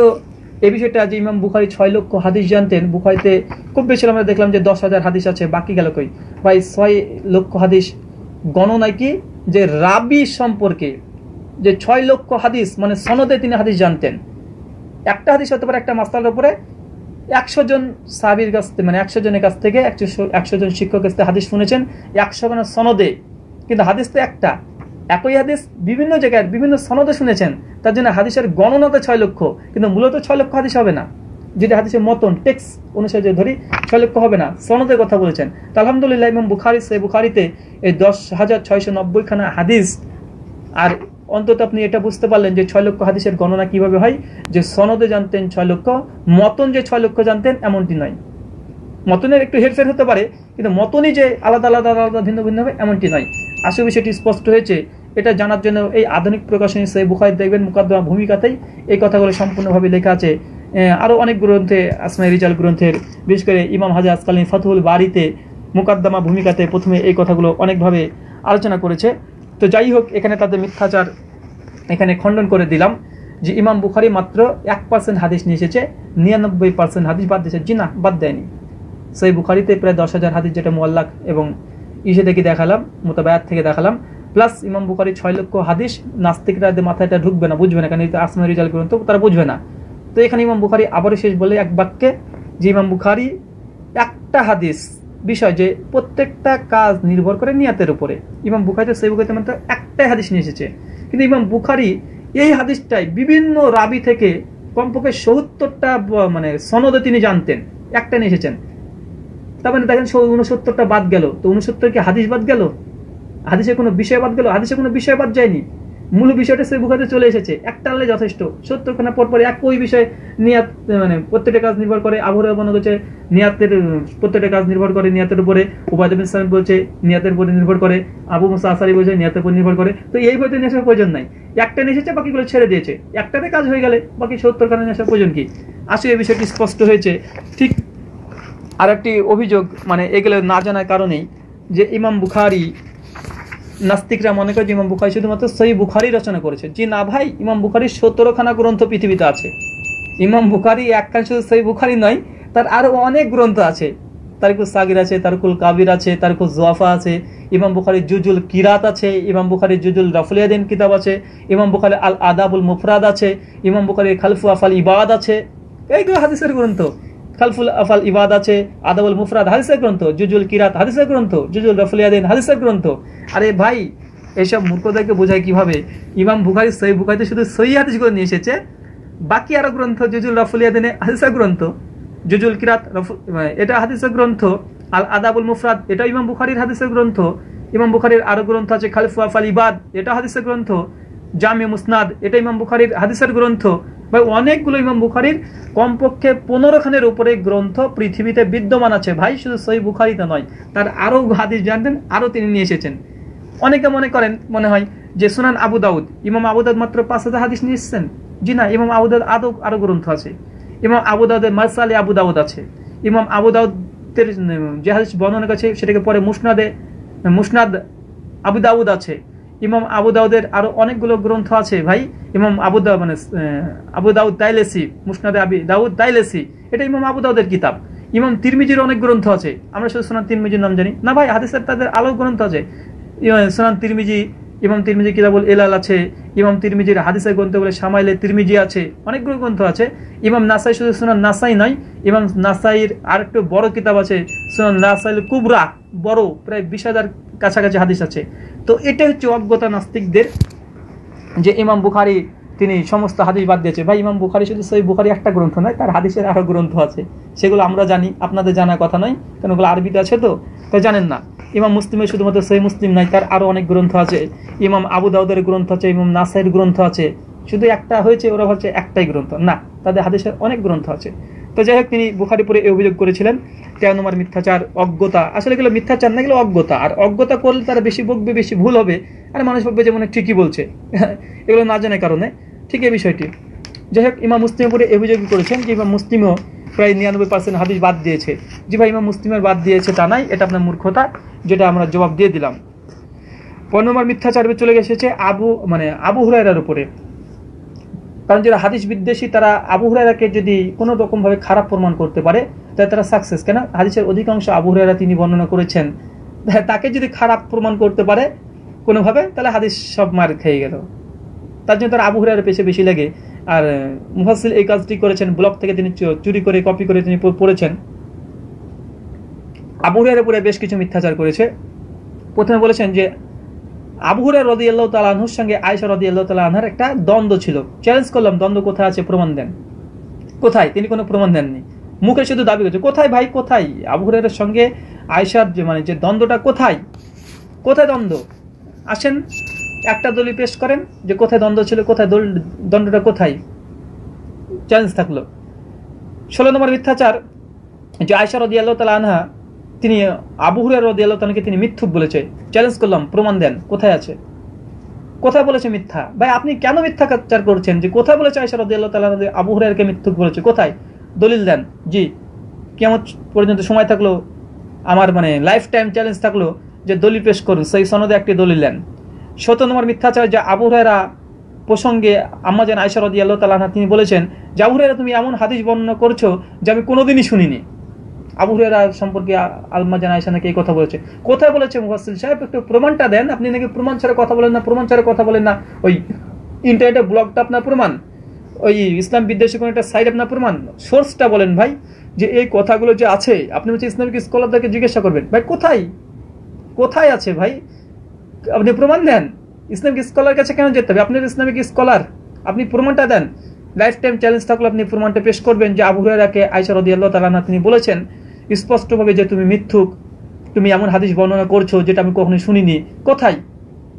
এই বিষয়টা যে ইমাম বুখারি ছয় লক্ষ হাদিস জানতেন, বুখারিতে খুব বেশি আমরা দেখলাম যে দশ হাজার হাদিস আছে, বাকি গেল কই? বা এই ছয় লক্ষ হাদিস গণনায় কি? যে রাবি সম্পর্কে যে ছয় লক্ষ হাদিস মানে সনদে তিনি হাদিস জানতেন। একটা হাদিস হতে পারে একটা মাস্তার উপরে একশো জন সাবির কাছ থেকে মানে একশো জনের কাছ থেকে একশো একশো জন শিক্ষকের কাছ থেকে হাদিস শুনেছেন, একশো জনের সনদে। কিন্তু হাদিস তো একটা। একই হাদিস বিভিন্ন জায়গায় বিভিন্ন সনদে শুনেছেন। তার জন্য হাদিসের গণনাতে ছয় লক্ষ, কিন্তু মূলত ছয় লক্ষ হাদিস হবে না। যদি হাদিসের মতন টেক্স অনুসারে যদি ধরি, ছয় লক্ষ হবে না, সনদের কথা বলেছেন। তো আলহামদুলিল্লাহ, ইমাম বুখারি সে বুখারিতে এই দশ হাজার ছয়শো নব্বই খানা হাদিস, আর অন্তত আপনি এটা বুঝতে পারলেন যে ছয় লক্ষ হাদিসের গণনা কীভাবে হয়? যে সনদে জানতেন ছয় লক্ষ, মতন যে ছয় লক্ষ জানতেন, এমনটি নয়। মতনের একটু হেরফের হতে পারে, কিন্তু মতনই যে আলাদা আলাদা আলাদা ভিন্ন ভিন্ন হবে, এমনটি নয়। আসলে বিষয়টি স্পষ্ট হয়েছে। এটা জানার জন্য এই আধুনিক প্রকাশনী সেই বুখারি দেখবেন, মুকাদ্দমা ভূমিকাতেই এই কথাগুলো সম্পূর্ণভাবে লেখা আছে। আরও অনেক গ্রন্থে আসমাই রিজাল গ্রন্থের, বিশেষ করে ইমাম হাজা আসকালীন ফাতুল বাড়িতে মুকাদ্দমা ভূমিকাতে প্রথমে এই কথাগুলো অনেকভাবে আলোচনা করেছে। তো যাই হোক, এখানে তাদের মিথ্যাচার এখানে খণ্ডন করে দিলাম যে ইমাম বুখারি মাত্র এক পার্সেন্ট হাদিস নিয়ে এসেছে, নিরানব্বই পার্সেন্ট হাদিস বাদ দিয়েছে। জি না, বাদ দেয়নি। সেই বুখারিতে প্রায় দশ হাজার হাদিস যেটা মোয়াল্লাক এবং ইসে থেকে দেখালাম, মোতাবায়াত থেকে দেখালাম। প্লাস ইমাম বুখারি ছয় লক্ষ হাদিস নাস্তিকরা মাথায় এটা ঢুকবে না, বুঝবে না, কারণ এটা আসমা রিজাল গ্রন্থ, তারা বুঝবে না। তো এখানে ইমাম বুখারি আবারও শেষ বলে এক বাক্যে যে ইমাম বুখারি একটা হাদিস বিষয় যে প্রত্যেকটা কাজ নির্ভর করে নিয়াতের উপরে। ইমাম বুখারিতে, সেই বুখারিতে মাত্র একটাই হাদিস নিয়ে এসেছে। কিন্তু ইমাম বুখারি এই হাদিসটাই বিভিন্ন রাবি থেকে কমপক্ষে সত্তরটা মানে সনদে তিনি জানতেন। একটা নিয়ে এসেছেন। তার মানে দেখেন উনসত্তরটা বাদ গেল। তো উনসত্তর কি হাদিস বাদ গেল? হাদিসের কোনো বিষয় বাদ গেল? হাদিসের কোনো বিষয় বাদ যায়নি? মূল বিষয়টা সেই বুখাতে চলে এসেছে। একটা আনলে যথেষ্ট। সত্তর খানা পর পর একই বিষয় নিয়াত মানে প্রত্যেকটা কাজ নির্ভর করে। আবহাওয়া মনে করছে, নিয়াতের, প্রত্যেকটা কাজ নির্ভর করে নিয়াতের উপরে। উবায়দ ইসলাম বলছে, নিয়াতের উপরে নির্ভর করে। আবু মুসা আসারি বলছে, নিয়াতের উপর নির্ভর করে। তো এই বইতে আসার প্রয়োজন নাই। একটা নিয়ে এসেছে, বাকিগুলো ছেড়ে দিয়েছে। একটাতে কাজ হয়ে গেলে বাকি সত্তর খানা আসার প্রয়োজন কি? আসলে এই বিষয়টি স্পষ্ট হয়েছে। ঠিক আর একটি অভিযোগ মানে এগুলো না জানার কারণেই, যে ইমাম বুখারি, নাস্তিকরা মনে করে যে ইমাম বুখারি শুধুমাত্র সই বুখারি রচনা করেছে। যে না ভাই, ইমাম বুখারির সতেরোখানা গ্রন্থ পৃথিবীতে আছে। ইমাম বুখারি একখান শুধু সই বুখারি নয়, তার আরও অনেক গ্রন্থ আছে। তারকুল সাগির আছে তারকুল কাবির আছে তারকুল জোয়াফা আছে, ইমাম বুখারির জুজুল কিরাত আছে, ইমাম বুখারির জুজুল রাফুলিয়াদিন কিতাব আছে, ইমাম বুখারি আল আদাবুল মুফরাদ আছে, ইমাম বুখারির খালফু আফাল ইবাদ আছে। এইগুলো হাদিসের গ্রন্থ। খালফুল আফাল ইবাদ আছে, আদাবুল মুফরাদ, হাদিসের গ্রন্থ, জুজুল কিরাত, হাদিসের গ্রন্থ, জুজুল রফুলিয়াদিন হাদিসের গ্রন্থ। আরে ভাই, এইসব মূর্খদেরকে বোঝায় কীভাবে? ইমাম বুখারি সই বুখারিতে শুধু সই হাদিসগুলো নিয়ে এসেছে, বাকি আরও গ্রন্থ, জুজুল রফুলিয়াদিনে হাদিসের গ্রন্থ, জুজুল কিরাত এটা হাদিসের গ্রন্থ, আল আদাবুল মুফরাদ, এটা ইমাম বুখারির হাদিসের গ্রন্থ, ইমাম বুখারির আরও গ্রন্থ আছে, খালিফু আফাল ইবাদ, এটা হাদিসের গ্রন্থ, জামে মুসনাদ, এটা ইমাম বুখারির হাদিসের গ্রন্থ বা অনেকগুলো ইমাম বুখারির কমপক্ষে পনেরো খানের উপরে গ্রন্থ পৃথিবীতে বিদ্যমান আছে। ভাই, শুধু সই বুখারিতে নয়, তার আরও হাদিস জানতেন আরও তিনি নিয়ে এসেছেন। অনেকে মনে করেন, মনে হয় যে সুনান আবু দাউদ, ইমাম আবু দাউদ মাত্র পাঁচ হাজার হাদিস নিয়ে এসেছেন? জি না, ইমাম আবু দাউদ আদৌ আরও গ্রন্থ আছে। ইমাম আবু দাউদের মারসালি আবু দাউদ আছে। ইমাম আবু দাউদের যে হাদিস বর্ণনা করেছে, সেটাকে পরে মুসনাদে, মুসনাদ আবু দাউদ আছে। ইমাম আবু দাউদের আরও অনেকগুলো গ্রন্থ আছে ভাই। ইমাম আবু দাউদ মানে আবু দাউদ তাইলেসি, মুসনাদে আবি, দাউদ তাইলেসি, এটা ইমাম আবু দাউদের কিতাব। ইমাম তিরমিজির অনেক গ্রন্থ আছে। আমরা শুধু সোনান তিরমিজির নাম জানি। না ভাই, হাদিসের তাদের আলো গ্রন্থ আছে। সোনান তিরমিজি, ইমাম তিরমিজি কিতাবুল এলাল আছে। ইমাম তিরমিজির হাদিসের গ্রন্থ বলে সামাইলে তিরমিজি আছে। অনেকগুলো গ্রন্থ আছে। ইমাম নাসাই শুধু সোনান নাসাই নয়, ইমাম নাসাইর আর একটু বড় কিতাব আছে, সোনান নাসাইল কুবরা। বড়, প্রায় বিশ হাজার কাছাকাছি হাদিস আছে। তো এটা হচ্ছে অজ্ঞতা নাস্তিকদের যে ইমাম বুখারি, তিনি সমস্ত হাদিস বাদ দিয়েছে। ভাই, ইমাম বুখারি শুধু সেই বুখারি একটা গ্রন্থ নয়, তার হাদিসের আরও গ্রন্থ আছে। সেগুলো আমরা জানি, আপনাদের জানার কথা নয়, কারণ ওগুলো আরবিতে আছে তো। তাই জানেন না, ইমাম মুসলিমের শুধুমাত্র সেই মুসলিম নাই, তার আরও অনেক গ্রন্থ আছে। ইমাম আবু দাউদের গ্রন্থ আছে, ইমাম নাসাইয়ের গ্রন্থ আছে। শুধু একটা হয়েছে, ওরা হচ্ছে একটাই গ্রন্থ। না, তাদের হাদিসের অনেক গ্রন্থ আছে। তো যাই হোক, তিনি বুখারিপুরে এই অভিযোগ করেছিলেন, তেরো নম্বর মিথ্যাচার, অজ্ঞতা। আসলে এগুলো মিথ্যাচার না, এগুলো অজ্ঞতা। আর অজ্ঞতা করলে তারা বেশি বকবে, বেশি ভুল হবে, আর মানুষ ভাববে যে মনে ঠিকই বলছে। [laughs] এগুলো না জানার কারণে। ঠিক এই বিষয়টি। যাই হোক, ইমাম এই অভিযোগ করেছেন যে ইমাম মুসলিমও প্রায় নিরানব্বই পার্সেন্ট হাদিস বাদ দিয়েছে। যে ভাই ইমাম মুসলিমের বাদ দিয়েছে তা নাই, এটা আপনার মূর্খতা, যেটা আমরা জবাব দিয়ে দিলাম। পনেরো নম্বর মিথ্যাচার চলে গেছে আবু মানে আবু হুরাইরার উপরে। কারণ যারা হাদিস বিদ্বেষী, তারা আবু যদি কোনো রকমভাবে খারাপ প্রমাণ করতে পারে, তাহলে তারা সাকসেস কেন? হাদিসের অধিকাংশ আবু হুরাইরা তিনি বর্ণনা করেছেন। তাকে যদি খারাপ প্রমাণ করতে পারে কোনোভাবে, তাহলে হাদিস সব মার খেয়ে গেল। তার জন্য তার আবু হুরাইরার পেছে বেশি লাগে। আর মুফাসিল এই কাজটি করেছেন, ব্লগ থেকে তিনি চুরি করে কপি করে তিনি পড়েছেন। আবু হুরাইরার উপরে বেশ কিছু মিথ্যাচার করেছে। প্রথমে বলেছেন যে আবু হুরার রদি আল্লাহ তালাহুর সঙ্গে আয়সা রদি আল্লাহ আনহার একটা দ্বন্দ্ব ছিল। চ্যালেঞ্জ করলাম, দ্বন্দ্ব কোথায় আছে প্রমাণ দেন। কোথায়? তিনি কোনো প্রমাণ দেননি। মুখে শুধু দাবি করছে, কোথায় ভাই, কোথায়? আবু হুরারের সঙ্গে আয়সার যে মানে যে দ্বন্দ্বটা কোথায়? কোথায় দ্বন্দ্ব? আসেন, একটা দলই পেশ করেন যে কোথায় দ্বন্দ্ব ছিল, কোথায় দল, দ্বন্দ্বটা কোথায়? চ্যালেঞ্জ থাকল। ষোলো নম্বর মিথ্যাচার, যে আয়সা রদি আল্লাহ তালা আনহা তিনি আবু হুরার রদি আল্লাহ তালাকে তিনি মিথ্যুক বলেছে। চ্যালেঞ্জ করলাম, প্রমাণ দেন, কোথায় আছে? কোথায় বলেছে মিথ্যা? ভাই, আপনি কেন মিথ্যাচার করছেন? যে কোথায় বলেছে আয়সা রদি আল্লাহ তালা আবু মিথ্যুক বলেছে? কোথায়? দলিল দেন। জি কেমন পর্যন্ত সময় থাকল, আমার মানে লাইফ টাইম চ্যালেঞ্জ থাকল যে দলিল পেশ করুন। সেই সনদে একটি দলিল দেন। শত নম্বর মিথ্যাচার যে আবু হুরায়রা প্রসঙ্গে আম্মাজান আয়সা রদি আল্লাহ তালা তিনি বলেছেন, যে আবু তুমি এমন হাদিস বর্ণনা করছ যে আমি কোনোদিনই শুনিনি। আবু হুরায়রা সম্পর্কে আলমাজান আয়সা নাকি এই কথা বলেছে। কোথায় বলেছে মুফাসিল সাহেব? একটু প্রমাণটা দেন। আপনি নাকি প্রমাণ ছাড়া কথা বলেন না, প্রমাণ ছাড়া কথা বলেন না। ওই ইন্টারনেটে ব্লগটা আপনার প্রমাণ। ওই ইসলাম বিদ্বেষী কোনো একটা সাইড আপনার প্রমাণ। সোর্সটা বলেন ভাই, যে এই কথাগুলো যে আছে, আপনি হচ্ছে ইসলামিক স্কলারদেরকে জিজ্ঞাসা করবেন, ভাই, কোথায়? কোথায় আছে ভাই? আপনি প্রমাণ দেন। ইসলামিক স্কলার কাছে কেন যেতে হবে? আপনার ইসলামিক স্কলার আপনি প্রমাণটা দেন। লাইফ টাইম চ্যালেঞ্জ থাকলে আপনি প্রমাণটা পেশ করবেন যে আবু হুরায়রাকে আয়সা রদি আল্লাহ তালানা তিনি বলেছেন স্পষ্টভাবে যে তুমি মিথ্যুক, তুমি এমন হাদিস বর্ণনা করছ যেটা আমি কখনোই শুনিনি। কোথায়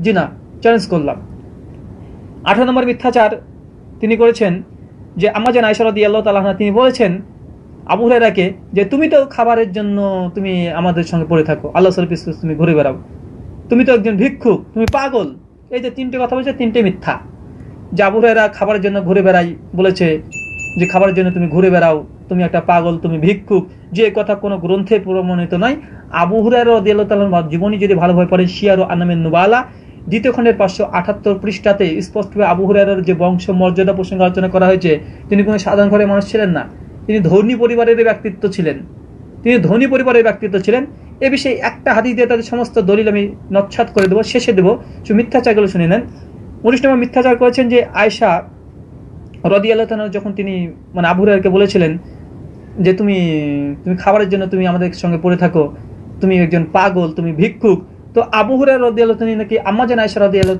জি না চ্যালেঞ্জ করলাম। আঠারো নম্বর মিথ্যাচার তিনি করেছেন যে আমাজান আয়সা রদি আল্লাহ তালাহা তিনি বলেছেন আবু হুরায়রাকে যে তুমি তো খাবারের জন্য তুমি আমাদের সঙ্গে পড়ে থাকো। আল্লাহ সাল্লাহ তুমি ঘুরে বেড়াও। তুমি তো একজন ভিক্ষুক, তুমি পাগল। এই যে তিনটে কথা বলছে, তিনটে মিথ্যা। যে আবু খাবারের জন্য ঘুরে বেড়াই বলেছে যে খাবারের জন্য তুমি ঘুরে বেড়াও, তুমি একটা পাগল, তুমি ভিক্ষুক, যে কথা কোনো গ্রন্থে প্রমাণিত নয় আবু হুরায়রা রদিয়াল্লাহ জীবনী যদি ভালোভাবে পড়েন, শিয়ার ও আনামের নুবালা, দ্বিতীয় খণ্ডের পাঁচশো আটাত্তর পৃষ্ঠাতে স্পষ্টভাবে আবু হুরায়রার যে বংশ মর্যাদা প্রসঙ্গে আলোচনা করা হয়েছে, তিনি কোনো সাধারণ ঘরের মানুষ ছিলেন না। তিনি ধনী পরিবারের ব্যক্তিত্ব ছিলেন। তিনি ধনী পরিবারের ব্যক্তিত্ব ছিলেন। এ বিষয়ে একটা হাদিস দিয়ে তাদের সমস্ত দলিল আমি নচ্ছাদ করে দেবো, শেষে দেবো। সে মিথ্যাচারগুলো শুনে নেন। উনিশ নম্বর মিথ্যাচার করেছেন যে আয়সা রদি আল্লাহ যখন তিনি মানে আবুরারকে বলেছিলেন যে তুমি তুমি খাবারের জন্য তুমি আমাদের সঙ্গে পড়ে থাকো, তুমি একজন পাগল, তুমি ভিক্ষুক, তো আবু হুরার রদি আল্লাহ নাকি আম্মাজান আয়সা রদি আল্লাহ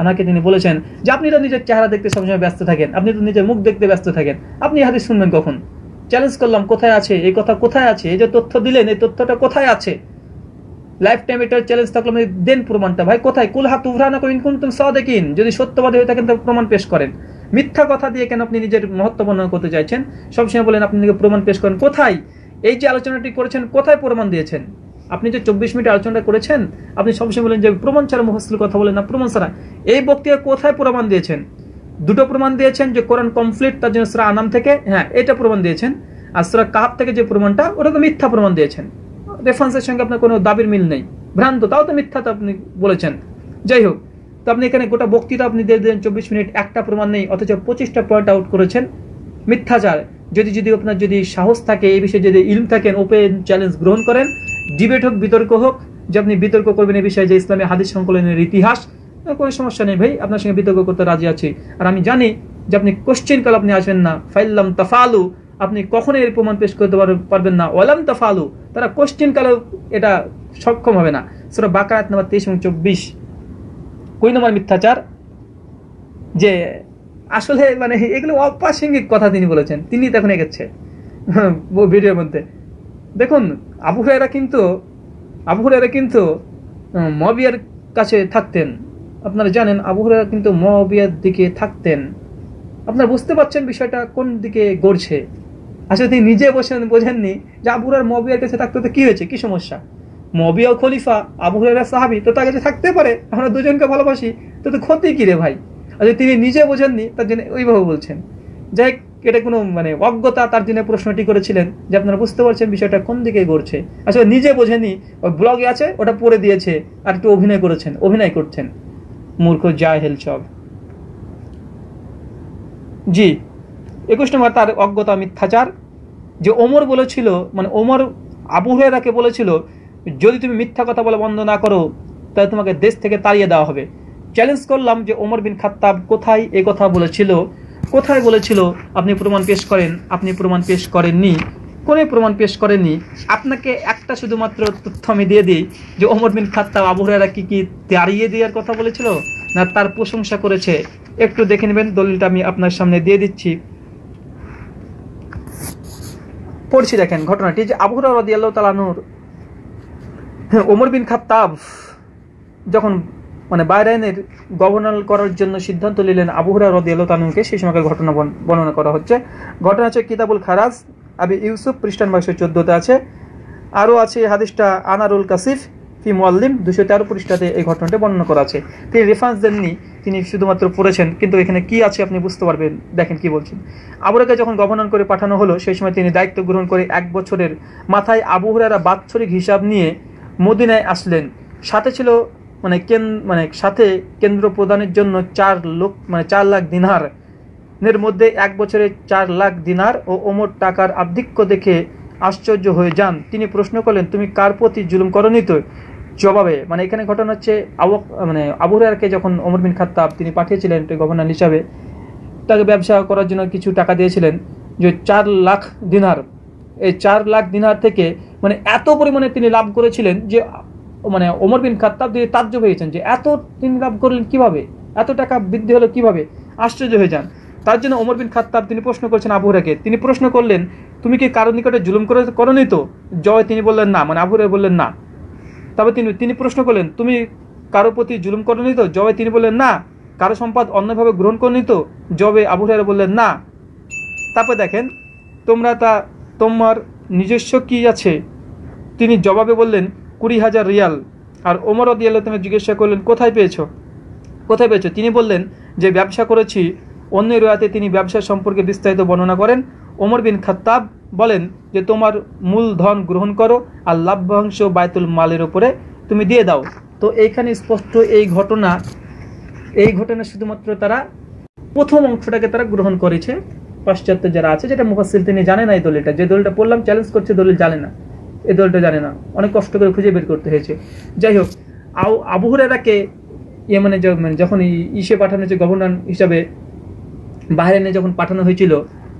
আনাকে তিনি বলেছেন যে আপনি তো নিজের চেহারা দেখতে সবসময় ব্যস্ত থাকেন, আপনি তো নিজের মুখ দেখতে ব্যস্ত থাকেন, আপনি হাদিস শুনবেন কখন? চ্যালেঞ্জ করলাম, কোথায় আছে, এই কথা কোথায় আছে, এই যে তথ্য দিলেন, এই তথ্যটা কোথায় আছে? লাইফ টাইম এটার চ্যালেঞ্জ থাকলাম দেন প্রমাণটা, ভাই কোথায়? কুলহা কইন কোন তুমি সাদেকিন, যদি সত্যবাদী হয়ে থাকেন তবে প্রমাণ পেশ করেন। মিথ্যা কথা দিয়ে কেন আপনি নিজের মহত্ব বর্ণনা করতে চাইছেন? সবসময় বলেন, আপনি প্রমাণ পেশ করেন। কোথায়? এই যে আলোচনাটি করেছেন, কোথায় প্রমাণ দিয়েছেন? আপনি যে চব্বিশ মিনিট আলোচনাটা করেছেন, আপনি সবসময় বলেন যে প্রমাণ ছাড়া মুহাসিল কথা বলেন না, প্রমাণ ছাড়া। এই বক্তৃতা কোথায় প্রমাণ দিয়েছেন? দুটো প্রমাণ দিয়েছেন যে কোরআন কমপ্লিট, তার জন্য সুরা আনাম থেকে হ্যাঁ এটা প্রমাণ দিয়েছেন। আর সুরা কাহাব থেকে যে প্রমাণটা, ওটা তো মিথ্যা প্রমাণ দিয়েছেন। রেফারেন্সের সঙ্গে আপনার কোনো দাবির মিল নেই। ভ্রান্ত, তাও তো মিথ্যা তো আপনি বলেছেন। যাই হোক তো আপনি এখানে গোটা বক্তৃতা আপনি দিয়ে দিলেন চব্বিশ মিনিট, একটা প্রমাণ নেই, অথচ পঁচিশটা পয়েন্ট আউট করেছেন। মিথ্যাচার, যদি যদি আপনার যদি সাহস থাকে, এই বিষয়ে যদি ইলম থাকেন ওপেন চ্যালেঞ্জ গ্রহণ করেন ডিবেট হোক, বিতর্ক হোক, যে আপনি বিতর্ক করবেন এই বিষয়ে যে ইসলামী হাদিস সংকলনের ইতিহাস কোনো সমস্যা নেই ভাই, আপনার সঙ্গে বিতর্ক করতে রাজি আছি। আর আমি জানি যে আপনি কোশ্চেন কাল আপনি আসবেন না। ফাইল্লাম তাফালু, আপনি কখনো এর প্রমাণ পেশ করতে পার- পারবেন না। ওয়ালাম তাফালু, তারা কোশ্চেন কালেও এটা সক্ষম হবে না। সেটা বাকায়াত নাম্বার তেইশ এবং চব্বিশ। কুই নম্বর মিথ্যাচার, যে আসলে মানে এগুলো অপ্রাসঙ্গিক কথা তিনি বলেছেন, তিনি তখন এগেছে ভিডিওর মধ্যে। দেখুন, আবু হুরায়রা কিন্তু, আবু হুরায়রা কিন্তু মবিয়ার কাছে থাকতেন। আপনারা জানেন, আবু হুরায়রা কিন্তু মবিয়ার দিকে থাকতেন। আপনারা বুঝতে পারছেন বিষয়টা কোন দিকে গড়ছে। আসলে তিনি নিজে বসেন, বোঝেননি যে আবু মবিয়ার কাছে থাকতে তো কী হয়েছে? কী সমস্যা? মবিয়া খলিফা আবু হুরায়রা সাহাবি, তো তার কাছে থাকতে পারে, আমরা দুজনকে ভালোবাসি, তো তো ক্ষতি কি রে ভাই? আচ্ছা তিনি নিজে বোঝেননি, তার জন্য ওইভাবে বলছেন। যাই এটা কোনো মানে অজ্ঞতা তার জন্য প্রশ্নটি করেছিলেন, যে আপনারা বুঝতে পারছেন বিষয়টা কোন দিকে ঘুরছে আসলে নিজে বোঝেনি ওই ব্লগে আছে, ওটা পড়ে দিয়েছে, আর একটু অভিনয় করেছেন, অভিনয় করছেন। মূর্খ জাহেল সব জি, একুশ নম্বর তার অজ্ঞতা মিথ্যাচার, যে ওমর বলেছিল মানে ওমর আবু হুরায়রাকে বলেছিল যদি তুমি মিথ্যা কথা বলে বন্ধ না করো, তাহলে তোমাকে দেশ থেকে তাড়িয়ে দেওয়া হবে। চ্যালেঞ্জ করলাম যে ওমর বিন খাত্তাব কোথায় এ কথা বলেছিল? কোথায় বলেছিল, আপনি প্রমাণ পেশ করেন, আপনি প্রমাণ পেশ করেননি? কোনো প্রমাণ পেশ করেননি? আপনাকে একটা শুধুমাত্র তথ্য আমি দিয়ে দিই যে ওমর বিন খাত্তাব, আবু হুরায়রা কি কি তাড়িয়ে দেওয়ার কথা বলেছিল না তার প্রশংসা করেছে? একটু দেখে নেবেন, দলিলটা আমি আপনার সামনে দিয়ে দিচ্ছি। পড়ছি দেখেন ঘটনাটি যে আবু হুরায়রা রাদিয়াল্লাহু তাআলানুর হ্যাঁ, ওমর বিন খাত্তাব যখন মানে বাইরাইনের গভর্নর করার জন্য সিদ্ধান্ত নিলেন আবুহরা রাদিয়াল্লাহু তাআলাকে সেই সময়কার ঘটনা বর্ণ- বর্ণনা করা হচ্ছে। ঘটনা হচ্ছে কিতাবুল খারাজ আবি ইউসুফ পৃষ্ঠান বাক্স চোদ্দতে আছে। আরও আছে হাদিসটা আনারুল কাসিফ ফি মুআল্লিম দুশো তেরো পৃষ্ঠাতে এই ঘটনাটি বর্ণনা করা আছে। তিনি রেফারেন্স দেননি তিনি শুধুমাত্র পড়েছেন কিন্তু এখানে কি আছে আপনি বুঝতে পারবেন দেখেন কি বলছেন। আবুরাকে যখন গভর্নর করে পাঠানো হলো সেই সময় তিনি দায়িত্ব গ্রহণ করে এক বছরের মাথায় আবু হুরায়রা বাৎসরিক হিসাব নিয়ে মদিনায় আসলেন। সাথে ছিল মানে কেন মানে সাথে কেন্দ্র প্রদানের জন্য চার লোক মানে চার লাখ দিনার। এর মধ্যে এক বছরে চার লাখ দিনার ও ওমর টাকার আধিক্য দেখে আশ্চর্য হয়ে যান। তিনি প্রশ্ন করলেন, তুমি কার প্রতি জুলুম করনি তো? জবাবে মানে এখানে ঘটনা হচ্ছে, আবু মানে আবু হুরায়রাকে যখন ওমর বিন খাত্তাব তিনি পাঠিয়েছিলেন গভর্নর হিসাবে, তাকে ব্যবসা করার জন্য কিছু টাকা দিয়েছিলেন যে চার লাখ দিনার। এই চার লাখ দিনার থেকে মানে এত পরিমাণে তিনি লাভ করেছিলেন যে মানে ওমর বিন খাত্তাব তিনি তাজ্জব হয়েছেন যে, এত তিনি লাভ করলেন কীভাবে? এত টাকা বৃদ্ধি হলো কীভাবে? আশ্চর্য হয়ে যান। তার জন্য ওমর বিন খাত্তাব তিনি প্রশ্ন করছেন আবু হুরাকে তিনি প্রশ্ন করলেন, তুমি কি কারোর নিকটে জুলুম করে, করনি তো? জয় তিনি বললেন, না। মানে আবু হুরায় বললেন, না। তবে তিনি তিনি প্রশ্ন করলেন, তুমি কারও প্রতি জুলুম করনি তো? জবে তিনি বললেন, না। কারও সম্পদ অন্যভাবে গ্রহণ করনি তো? জবে আবু হুরায়রা বললেন, না। তারপর দেখেন, তোমরা তা তোমার নিজস্ব কি আছে? তিনি জবাবে বললেন, কুড়ি হাজার রিয়াল। আর ওমর দিয়াল্লাহ তুমি জিজ্ঞাসা করলেন, কোথায় পেয়েছ? কোথায় পেয়েছ? তিনি বললেন যে, ব্যবসা করেছি, অন্য রয়াতে তিনি ব্যবসা সম্পর্কে বিস্তারিত বর্ণনা করেন। ওমর বিন খাত্তাব বলেন যে, তোমার মূল ধন গ্রহণ করো আর লাভ্যাংশ বায়তুল মালের ওপরে তুমি দিয়ে দাও। তো এইখানে স্পষ্ট এই ঘটনা এই ঘটনা শুধুমাত্র তারা প্রথম অংশটাকে তারা গ্রহণ করেছে। পাশ্চাত্য যারা আছে, যেটা মুফাসিল তিনি জানে না এই দলিলটা। যে দলিলটা পড়লাম চ্যালেঞ্জ করছে, দলিল জানে না। এই দলিলটা জানে না। অনেক কষ্ট করে খুঁজে বের করতে হয়েছে। যাই হোক আউ আবু হুরায়রাকে ইয়েমানে মানে যখন ইসে পাঠানো হয়েছে গভর্নর হিসাবে বাহরাইনে যখন পাঠানো হয়েছিল,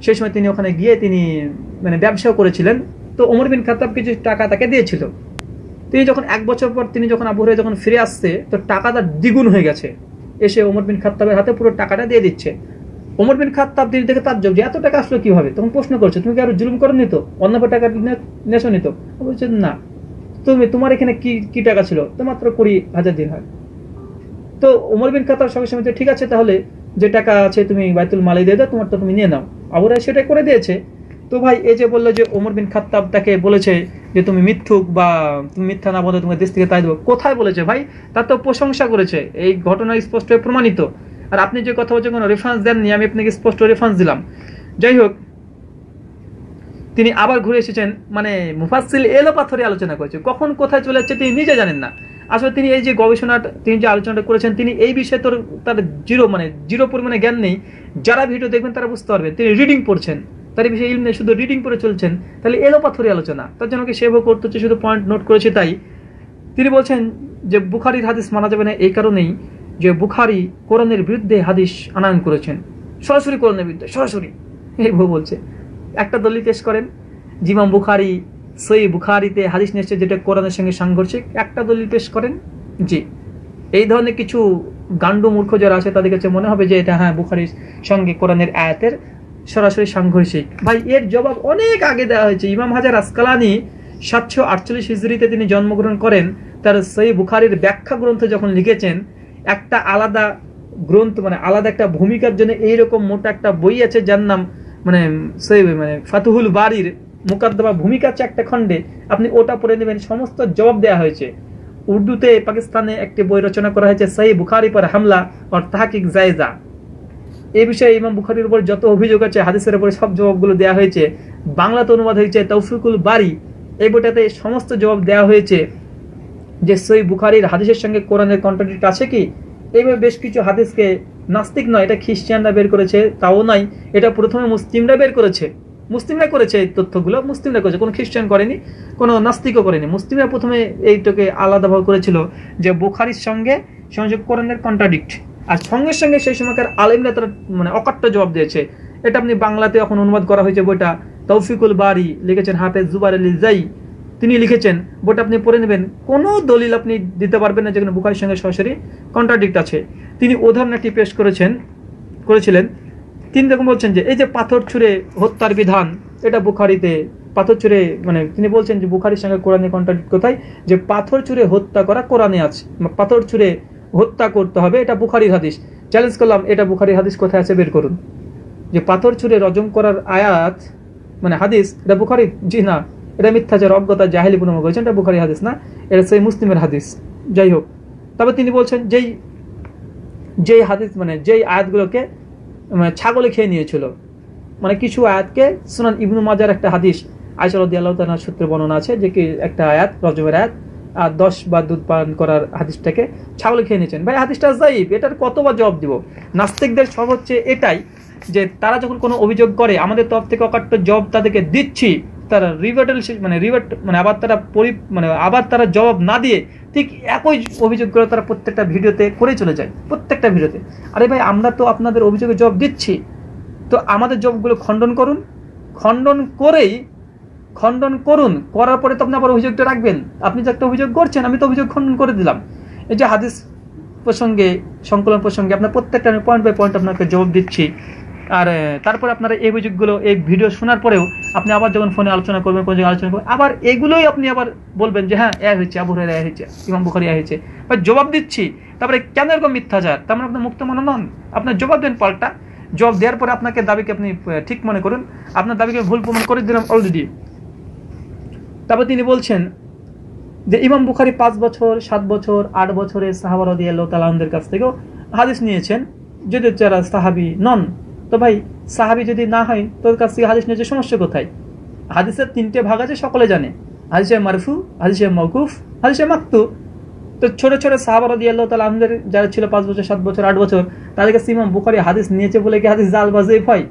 সেই সময় তিনি ওখানে গিয়ে তিনি মানে ব্যবসাও করেছিলেন। তো ওমর বিন খাত্তাব কিছু টাকা তাকে দিয়েছিল। তিনি যখন এক বছর পর তিনি যখন আবু যখন ফিরে আসছে, তো টাকাটা দ্বিগুণ হয়ে গেছে। এসে ওমর বিন খাত্তাবের হাতে পুরো টাকাটা দিয়ে দিচ্ছে। ওমর বিন খাত্তাব তিনি দেখে তার যোগ যে এত টাকা আসলো কীভাবে? তখন প্রশ্ন করছে, তুমি কি আরও জুলুম করো নিত অন্য টাকা নে- নেছো নিত বলছে, না। তুমি, তোমার এখানে কি কি টাকা ছিল? তো মাত্র কুড়ি হাজার দিন হয়। তো ওমর বিন খাত্তাব সঙ্গে সঙ্গে ঠিক আছে, তাহলে যে টাকা আছে তুমি বাইতুল মালে দিয়ে দাও, তোমার তো তুমি নিয়ে নাও। আবুরা সেটা করে দিয়েছে। তো ভাই, এই যে বলল যে ওমর বিন খাত্তাব তাকে বলেছে যে, তুমি মিথ্যুক বা তুমি মিথ্যা না বলে তোমার দেশ থেকে তাই দেবো। কোথায় বলেছে ভাই? তার তো প্রশংসা করেছে। এই ঘটনা স্পষ্ট প্রমাণিত। আর আপনি যে কথা বলছেন, কোনো রেফারেন্স দেননি, আমি আপনাকে স্পষ্ট রেফারেন্স দিলাম। যাই হোক, তিনি আবার ঘুরে এসেছেন মানে মুফাসিল এলো পাথরে আলোচনা করেছে। কখন কোথায় চলে যাচ্ছে তিনি নিজে জানেন না। আসলে তিনি এই যে গবেষণাটা, তিনি যে আলোচনাটা করেছেন, তিনি এই বিষয়ে তোর তার জিরো মানে জিরো পরিমাণে জ্ঞান নেই। যারা ভিডিও দেখবেন, তারা বুঝতে পারবেন তিনি রিডিং পড়ছেন। তার এই বিষয়ে ইলম শুধু রিডিং করে চলছেন। তাহলে এলো পাথরি আলোচনা, তার জন্য কি সেবও করতে হচ্ছে? শুধু পয়েন্ট নোট করেছে তাই। তিনি বলছেন যে, বুখারির হাদিস মানা যাবে না, এই কারণেই যে বুখারি কোরআনের বিরুদ্ধে হাদিস আনায়ন করেছেন। সরাসরি কোরআনের বিরুদ্ধে, সরাসরি। এই বউ বলছে, একটা দলিল পেশ করেন, জিমাম বুখারি সই বুখারিতে হাদিস নিয়ে এসেছে যেটা কোরআনের সঙ্গে সাংঘর্ষিক। একটা দলিল পেশ করেন, জি। এই ধরনের কিছু গান্ডু মূর্খ যারা আছে, তাদের কাছে মনে হবে যে এটা হ্যাঁ বুখারির সঙ্গে কোরআনের আয়াতের সরাসরি সাংঘর্ষিক। ভাই, এর জবাব অনেক আগে দেওয়া হয়েছে। ইমাম হাজার আসকালানি সাতশো আটচল্লিশ হিজড়িতে তিনি জন্মগ্রহণ করেন। তার সেই বুখারির ব্যাখ্যা গ্রন্থ যখন লিখেছেন একটা আলাদা গ্রন্থ মানে আলাদা একটা ভূমিকার জন্য এইরকম মোটা একটা বই আছে যার নাম মানে সেই মানে ফাতুহুল বাড়ির মুকাদ্দমা ভূমিকা আছে একটা খণ্ডে। আপনি ওটা পড়ে নেবেন। সমস্ত জবাব দেওয়া হয়েছে। উর্দুতে পাকিস্তানে একটি বই রচনা করা হয়েছে সেই বুখারি পর হামলা আর তাহাকিক জায়জা। এই বিষয়ে ইমাম বুখারির উপর যত অভিযোগ আছে, হাদিসের উপরে সব জবাবগুলো দেওয়া হয়েছে। বাংলাতে অনুবাদ হয়েছে তৌফিকুল বাড়ি এই বইটাতে সমস্ত জবাব দেওয়া হয়েছে। যে সই বুখারির হাদিসের সঙ্গে কোরআনের কন্ট্রাডিক্ট আছে কি? এইভাবে বেশ কিছু হাদিসকে নাস্তিক নয়, এটা খ্রিস্টানরা বের করেছে, তাও নয়, এটা প্রথমে মুসলিমরা বের করেছে। মুসলিমরা করেছে এই তথ্যগুলো, মুসলিমরা করেছে, কোনো খ্রিস্টান করেনি, কোনো নাস্তিকও করেনি। মুসলিমরা প্রথমে এইটাকে আলাদাভাবে করেছিল যে বুখারির সঙ্গে সংযোগ কোরআনের কন্ট্রাডিক্ট আর সঙ্গে সঙ্গে সেই সময়কার আলেমরা তারা মানে অকাট্য জবাব দিয়েছে। এটা আপনি বাংলাতে এখন অনুবাদ করা হয়েছে বইটা, তৌফিকুল বারি, লিখেছেন হাফেজ জুবার আলী জাই তিনি লিখেছেন বইটা আপনি পড়ে নেবেন। কোনো দলিল আপনি দিতে পারবেন না যেখানে বুখারির সঙ্গে সরাসরি কন্ট্রাডিক্ট আছে। তিনি উদাহরণ একটি পেশ করেছেন, করেছিলেন। তিনি দেখুন বলছেন যে, এই যে পাথর ছুঁড়ে হত্যার বিধান, এটা বুখারিতে পাথর ছুঁড়ে মানে তিনি বলছেন যে বুখারির সঙ্গে কোরআনে কন্ট্রাডিক্ট কোথায়? যে পাথর ছুঁড়ে হত্যা করা কোরআনে আছে পাথর ছুঁড়ে হত্যা করতে হবে, এটা বুখারির হাদিস। চ্যালেঞ্জ করলাম, এটা বুখারির হাদিস কোথায় আছে, বের করুন। যে পাথর ছুঁড়ে রজম করার আয়াত মানে হাদিস, এটা বুখারি জি না। এটা মিথ্যাচার অজ্ঞতা জাহেলি পুনর্ম করেছেন, এটা বুখারি হাদিস না, এটা সেই মুসলিমের হাদিস। যাই হোক, তবে তিনি বলছেন, যেই যেই হাদিস মানে যেই আয়াতগুলোকে মানে ছাগলে খেয়ে নিয়েছিল মানে কিছু আয়াতকে সুনান ইবনু মাজার একটা হাদিস আয়সারদি আল্লাহ তালার সূত্রে বর্ণনা আছে, যে কি একটা আয়াত রজমের আয়াত আর দশ বা দুধ পান করার হাদিসটাকে ছাগলে খেয়ে নিয়েছেন। ভাই, হাদিসটা জাইব এটার কতবার জবাব দিব? নাস্তিকদের সব হচ্ছে এটাই, যে তারা যখন কোনো অভিযোগ করে, আমাদের তরফ থেকে অকাট্য জব তাদেরকে দিচ্ছি তারা রিভার্টাল মানে রিভার্ট মানে আবার তারা পরি মানে আবার তারা জবাব না দিয়ে ঠিক একই অভিযোগগুলো তারা প্রত্যেকটা ভিডিওতে করে চলে যায়, প্রত্যেকটা ভিডিওতে। আরে ভাই, আমরা তো আপনাদের অভিযোগের জবাব দিচ্ছি। তো আমাদের জবগুলো খণ্ডন করুন। খণ্ডন করেই খণ্ডন করুন, করার পরে তো আপনি আবার অভিযোগটা রাখবেন। আপনি যে একটা অভিযোগ করছেন, আমি তো অভিযোগ খণ্ডন করে দিলাম। এই যে হাদিস প্রসঙ্গে, সংকলন প্রসঙ্গে আপনার প্রত্যেকটা আমি পয়েন্ট বাই পয়েন্ট আপনাকে জবাব দিচ্ছি। আর তারপরে আপনারা এই অভিযোগগুলো, এই ভিডিও শোনার পরেও আপনি আবার যখন ফোনে আলোচনা করবেন, কোনো আলোচনা করবেন, আবার এগুলোই আপনি আবার বলবেন যে হ্যাঁ এ হয়েছে, আবু হরাই হয়েছে, ইমাম বুখারি হয়েছে। বা জবাব দিচ্ছি, তারপরে কেন এরকম মিথ্যাচার? তার মানে আপনার মুক্ত মনে নন। আপনার জবাব দেন পাল্টা। জবাব দেওয়ার পরে আপনাকে দাবিকে আপনি ঠিক মনে করুন। আপনার দাবিকে ভুল প্রমাণ করে দিলাম অলরেডি তারপর তিনি বলছেন যে, ইমাম বুখারি পাঁচ বছর, সাত বছর, আট বছরের সাহাবারদি আল্লাহ তালামদের কাছ থেকেও হাদিস নিয়েছেন। যদি যারা সাহাবি নন তো ভাই, সাহাবি যদি না হয়, তোর কাছ থেকে হাদিস নিয়েছে সমস্যা কোথায়? হাদিসের তিনটে ভাগ আছে, সকলে জানে। হাদিসে মারফু, হাদিসে মৌকুফ হাদিসে মাক্তু। তো ছোট ছোট সাহাবারদি আল্লাহ তালা আমাদের যারা ছিল পাঁচ বছর, সাত বছর, আট বছর, তাদেরকে ইমাম বুখারি হাদিস নিয়েছে বলে কি হাদিস জাল বাজে হয়?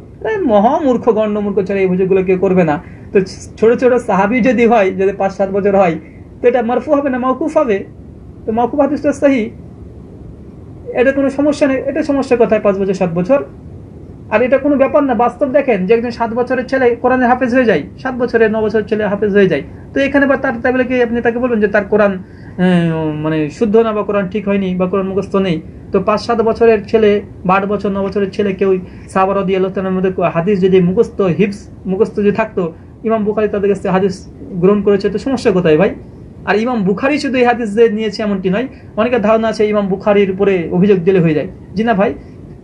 মহামূর্খ গণ্ডমূর্খ ছাড়া এই অভিযোগগুলো কেউ করবে না। তো ছোট ছোট সাহাবি যদি হয়, যদি পাঁচ, সাত বছর হয়, তো এটা মারফু হবে না মৌকুফ হবে? তো মৌকুফ হাদিসটা সাহি? এটা কোনো সমস্যা নেই, এটা সমস্যা কোথায়? পাঁচ বছর, সাত বছর? আর এটা কোনো ব্যাপার না, বাস্তব দেখেন যে একজন সাত বছরের ছেলে কোরআনে হাফেজ হয়ে যায়, সাত বছরের ন বছরের ছেলে হাফেজ হয়ে যায়। তো এখানে বা তার তাহলে আপনি তাকে বলবেন যে তার কোরআন মানে শুদ্ধ না বা কোরআন ঠিক হয়নি বা কোরআন মুখস্থ নেই? তো পাঁচ সাত বছরের ছেলে বা আট বছর ন বছরের ছেলে কেউ সাবারদি আল্লাহনের মধ্যে হাদিস যদি মুখস্থ হিপস মুখস্থ যদি থাকতো, ইমাম বুখারি তাদের কাছে হাদিস গ্রহণ করেছে, তো সমস্যা কোথায় ভাই? আর ইমাম বুখারি শুধু এই হাদিস নিয়েছে এমনটি নয়, অনেকের ধারণা আছে ইমাম বুখারির উপরে অভিযোগ দিলে হয়ে যায়। জি না ভাই?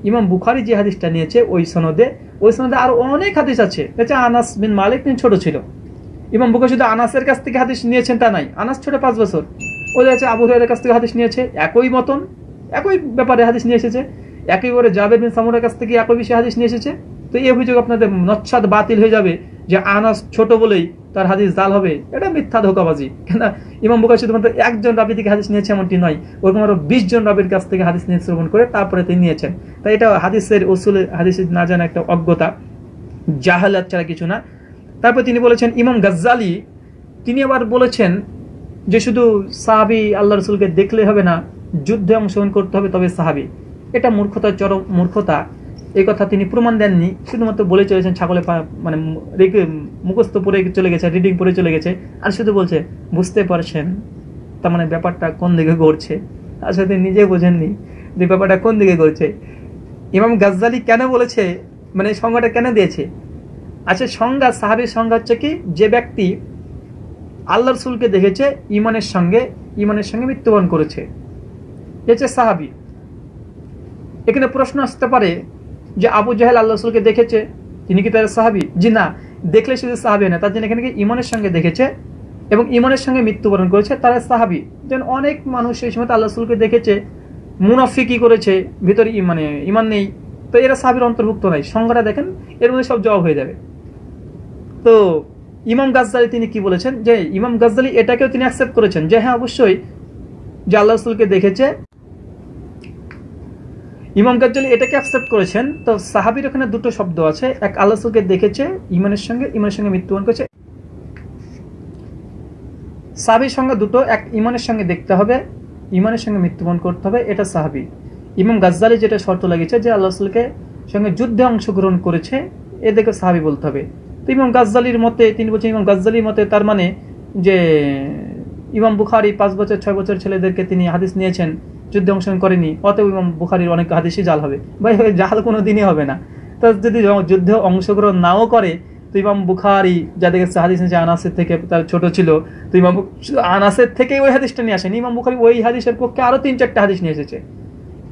ইমাম বুখারি যে হাদিসটা নিয়েছে, ওই সনদে ওই সনদে আরও অনেক হাদিস আছে। আনাস বিন মালিক তিনি ছোট ছিল। ইমাম বুখারি শুধু আনাসের কাছ থেকে হাদিস নিয়েছেন তা নাই। আনাস ছোট পাঁচ বছর। ও আছে আবু হুরাইরের কাছ থেকে হাদিস নিয়েছে, একই মতন, একই ব্যাপারে হাদিস নিয়ে এসেছে। একই করে জাবেদ বিন সামুরের কাছ থেকে একই বিষয়ে হাদিস নিয়ে এসেছে। তো এই অভিযোগ আপনাদের নচ্ছাদ বাতিল হয়ে যাবে। যে আনাস ছোট বলেই তার হাদিস জাল হবে, এটা মিথ্যা ধোকাবাজি। কেন ইমাম বুখারি শুধুমাত্র একজন রাবি থেকে হাদিস নিয়েছে এমনটি নয়, ওরকম আরও বিশ জন রাবির কাছ থেকে হাদিস নিয়ে শ্রবণ করে তারপরে তিনি নিয়েছেন। তাই এটা হাদিসের ওসুলে হাদিস না জানা একটা অজ্ঞতা, জাহালাত ছাড়া কিছু না। তারপর তিনি বলেছেন, ইমাম গাজ্জালি, তিনি আবার বলেছেন যে শুধু সাহাবি আল্লাহ রসুলকে দেখলে হবে না, যুদ্ধে অংশগ্রহণ করতে হবে তবে সাহাবি। এটা মূর্খতা চরম মূর্খতা। এই কথা তিনি প্রমাণ দেননি, শুধুমাত্র বলে চলেছেন ছাগলে মানে রেখে মুখস্থ পড়ে চলে গেছে রিডিং পড়ে চলে গেছে, আর শুধু বলছে, বুঝতে পারছেন তার মানে ব্যাপারটা কোন দিকে ঘুরছে আসলে তিনি নিজে বোঝেননি যে ব্যাপারটা কোন দিকে ঘুরছে ইমাম গাজ্জালি কেন বলেছে মানে সংজ্ঞাটা কেন দিয়েছে? আচ্ছা সংজ্ঞা, সাহাবির সংজ্ঞা হচ্ছে কি, যে ব্যক্তি আল্লাহ রসুলকে দেখেছে, ইমানের সঙ্গে ইমানের সঙ্গে মৃত্যুবরণ করেছে। এ হচ্ছে সাহাবি। এখানে প্রশ্ন আসতে পারে যে আবু জাহেল আল্লাহ রসুলকে দেখেছে, তিনি কি তার সাহাবি? জি না, দেখলে শুধু সাহাবি না, তার জন্য এখানে কি ইমানের সঙ্গে দেখেছে? এবং ইমানের সঙ্গে মৃত্যুবরণ করেছে তারা সাহাবি। যেন অনেক মানুষ সেই সময় আল্লাহ রসুলকে দেখেছে মুনাফিকি করেছে, ভিতরে মানে ইমান নেই। তো এরা সাহাবির অন্তর্ভুক্ত নাই। সংজ্ঞাটা দেখেন, এর মধ্যে সব জবাব হয়ে যাবে। তো ইমাম গাজ্জালি তিনি কি বলেছেন? যে ইমাম গাজ্জালি এটাকেও তিনি অ্যাকসেপ্ট করেছেন। যে হ্যাঁ অবশ্যই যে আল্লাহ রসুলকে দেখেছে ইমাম গাজ্জালি এটাকে অ্যাকসেপ্ট করেছেন। তো সাহাবির ওখানে দুটো শব্দ আছে। এক রসুলকে দেখেছে, ইমানের সঙ্গে ইমানের সঙ্গে মৃত্যুবরণ করেছে। সাহাবির সঙ্গে দুটো, এক ইমানের সঙ্গে দেখতে হবে, ইমানের সঙ্গে মৃত্যুবরণ করতে হবে, এটা সাহাবি। ইমাম গাজ্জালি যেটা শর্ত লাগিয়েছে যে আল্লাহ রসুলকে সঙ্গে যুদ্ধে অংশগ্রহণ করেছে, এদেরকে সাহাবি বলতে হবে। তো ইমাম গাজ্জালির মতে, তিনি বলছেন ইমাম গাজ্জালির মতে তার মানে যে ইমাম বুখারি পাঁচ বছর, ছয় বছর ছেলেদেরকে তিনি হাদিস নিয়েছেন যুদ্ধে অংশগ্রহণ করেনি, অতএব ইমাম বুখারির অনেক হাদিসই জাল হবে। ভাই জাল কোনো দিনই হবে না। তো যদি যুদ্ধে অংশগ্রহণ নাও করে, তো ইমাম বুখারি যাদের কাছে হাদিস নিয়েছে আনাসের থেকে তার ছোট ছিল, তো ইমাম আনাসের থেকে ওই হাদিসটা নিয়ে আসেনি। ইমাম বুখারি ওই হাদিসের পক্ষে আরও তিন চারটা হাদিস নিয়ে এসেছে।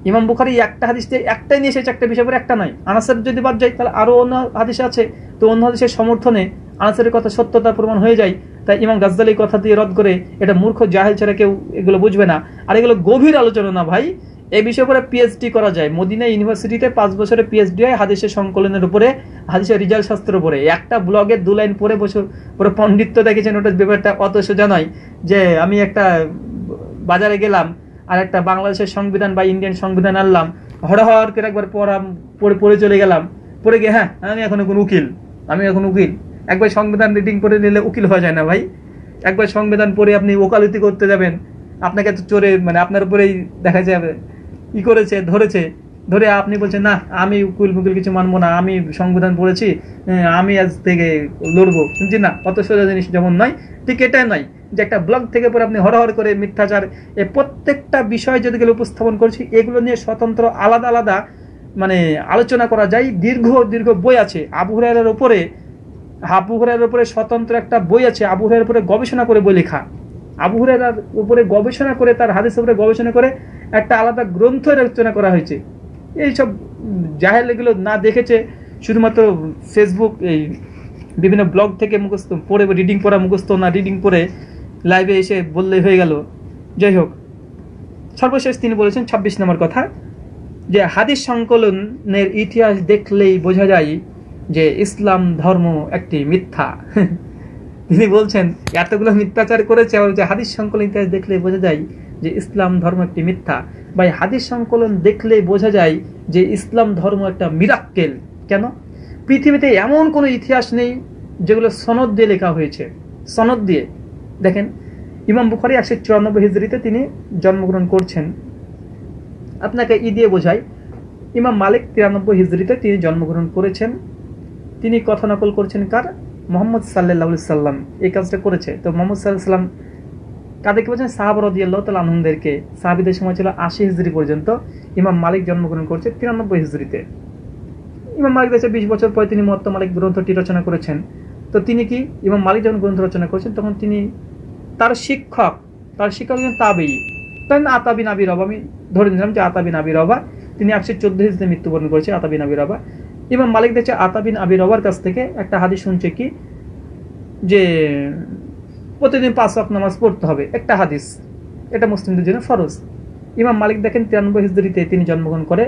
ইমাম বুখারি একটা হাদিস দিয়ে একটাই নিয়ে এসেছে, একটা বিষয় করে একটা নয়। আনাসের যদি বাদ যায়, তাহলে আরও অন্য হাদিস আছে। তো অন্য হাদিসের সমর্থনে আনাসের কথা সত্যতা প্রমাণ হয়ে যায়। তাই ইমাম গাজ্জালি কথা দিয়ে রদ করে, এটা মূর্খ, জাহেল ছাড়া কেউ এগুলো বুঝবে না। আর এগুলো গভীর আলোচনা না ভাই। এই বিষয়ে করে পিএইচডি করা যায়। মদিনা ইউনিভার্সিটিতে পাঁচ বছরের পিএইচডি হয় হাদিসের সংকলনের উপরে, হাদিসের রিজাল্ট শাস্ত্রের উপরে। একটা ব্লগে দু লাইন পরে বসে, পরে পণ্ডিত্য দেখেছেন ওটা ব্যাপারটা অত সোজা নয়। যে আমি একটা বাজারে গেলাম আর একটা বাংলাদেশের সংবিধান বা ইন্ডিয়ান সংবিধান আনলাম। হড়হড় করে একবার পড়াম পড়ে পড়ে চলে গেলাম। পড়ে গিয়ে হ্যাঁ আমি এখন এখন উকিল। আমি এখন উকিল। একবার সংবিধান রিডিং করে নিলে উকিল হয়ে যায় না ভাই। একবার সংবিধান পড়ে আপনি ওকালতি করতে যাবেন। আপনাকে তো চোরে মানে আপনার উপরেই দেখা যাবে। ই করেছে, ধরেছে। ধরে আপনি বলছেন, না, আমি উকিল মুকিল কিছু মানবো না। আমি সংবিধান পড়েছি আমি আজ থেকে লড়বো। জি না, অত সোজা জিনিস যেমন নয়। ঠিক এটাই নয়, যে একটা ব্লগ থেকে পরে আপনি হরহর করে মিথ্যাচার, এ প্রত্যেকটা বিষয় যদি গেলে উপস্থাপন করছি, এগুলো নিয়ে স্বতন্ত্র আলাদা আলাদা মানে আলোচনা করা যায়। দীর্ঘ দীর্ঘ বই আছে। আবু হুরায়রার উপরে, আবু হুরায়রার উপরে স্বতন্ত্র একটা বই আছে, আবু হুরায়রার উপরে গবেষণা করে বই লেখা। আবু হুরায়রার উপরে গবেষণা করে, তার হাদিসের উপরে গবেষণা করে একটা আলাদা গ্রন্থ রচনা করা হয়েছে। এইসব জাহেল এগুলো না দেখেছে, শুধুমাত্র ফেসবুক এই বিভিন্ন ব্লগ থেকে মুখস্থ, পড়ে রিডিং পড়া মুখস্থ না রিডিং পড়ে লাইভে এসে বললেই হয়ে গেল। যাই হোক, সর্বশেষ তিনি বলেছেন ছাব্বিশ নম্বর কথা, যে হাদিস সংকলনের ইতিহাস দেখলেই বোঝা যায় যে ইসলাম ধর্ম একটি মিথ্যা। [laughs] তিনি বলছেন, এতগুলো মিথ্যাচার করেছে, আবার যে হাদিস সংকলন ইতিহাস দেখলে বোঝা যায় যে ইসলাম ধর্ম একটি মিথ্যা। বা হাদিস সংকলন দেখলে বোঝা যায় যে ইসলাম ধর্ম একটা মিরাক্কেল কেন? পৃথিবীতে এমন কোনো ইতিহাস নেই যেগুলো সনদ দিয়ে লেখা হয়েছে। সনদ দিয়ে। দেখেন, ইমাম বুখারি একশো চুরানব্বই হিজড়িতে তিনি জন্মগ্রহণ করছেন। আপনাকে ই দিয়ে বোঝাই, ইমাম মালিক তিরানব্বই হিজড়িতে তিনি জন্মগ্রহণ করেছেন। তিনি কথা নকল করছেন কার? মোহাম্মদ সাল্লাহ সাল্লাম। এই কাজটা করেছে। তো মোহাম্মদ সাল্লাহ সাল্লাম কাদেরকে বলছেন? সাহাব রদিয়াল্লাহ তাল আনন্দেরকে সাহাবিদের সময় ছিল আশি হিজড়ি পর্যন্ত ইমাম মালিক জন্মগ্রহণ করছে তিরানব্বই হিজড়িতে ইমাম মালিক দেশে বিশ বছর পরে তিনি মত্ত মালিক গ্রন্থটি রচনা করেছেন। তো তিনি কি ইমাম মালিক যখন গ্রন্থ রচনা করেছেন, তখন তিনি তার শিক্ষক তার শিক্ষক হলেন তাবেই। তখন আতাবিন আবির রবা, আমি ধরে নিলাম যে আতাবিন আবির রবা, তিনি একশো চোদ্দ হিজড়িতে মৃত্যুবরণ করেছে আতাবিন আবির রবা। ইমাম মালিক দেখছে আতাবিন আবির রবার কাছ থেকে একটা হাদিস শুনছে কি, যে প্রতিদিন পাঁচ ওয়াক্ত নামাজ পড়তে হবে, একটা হাদিস। এটা মুসলিমদের জন্য ফরজ। ইমাম মালিক দেখেন তিরানব্বই হিজড়িতে তিনি জন্মগ্রহণ করে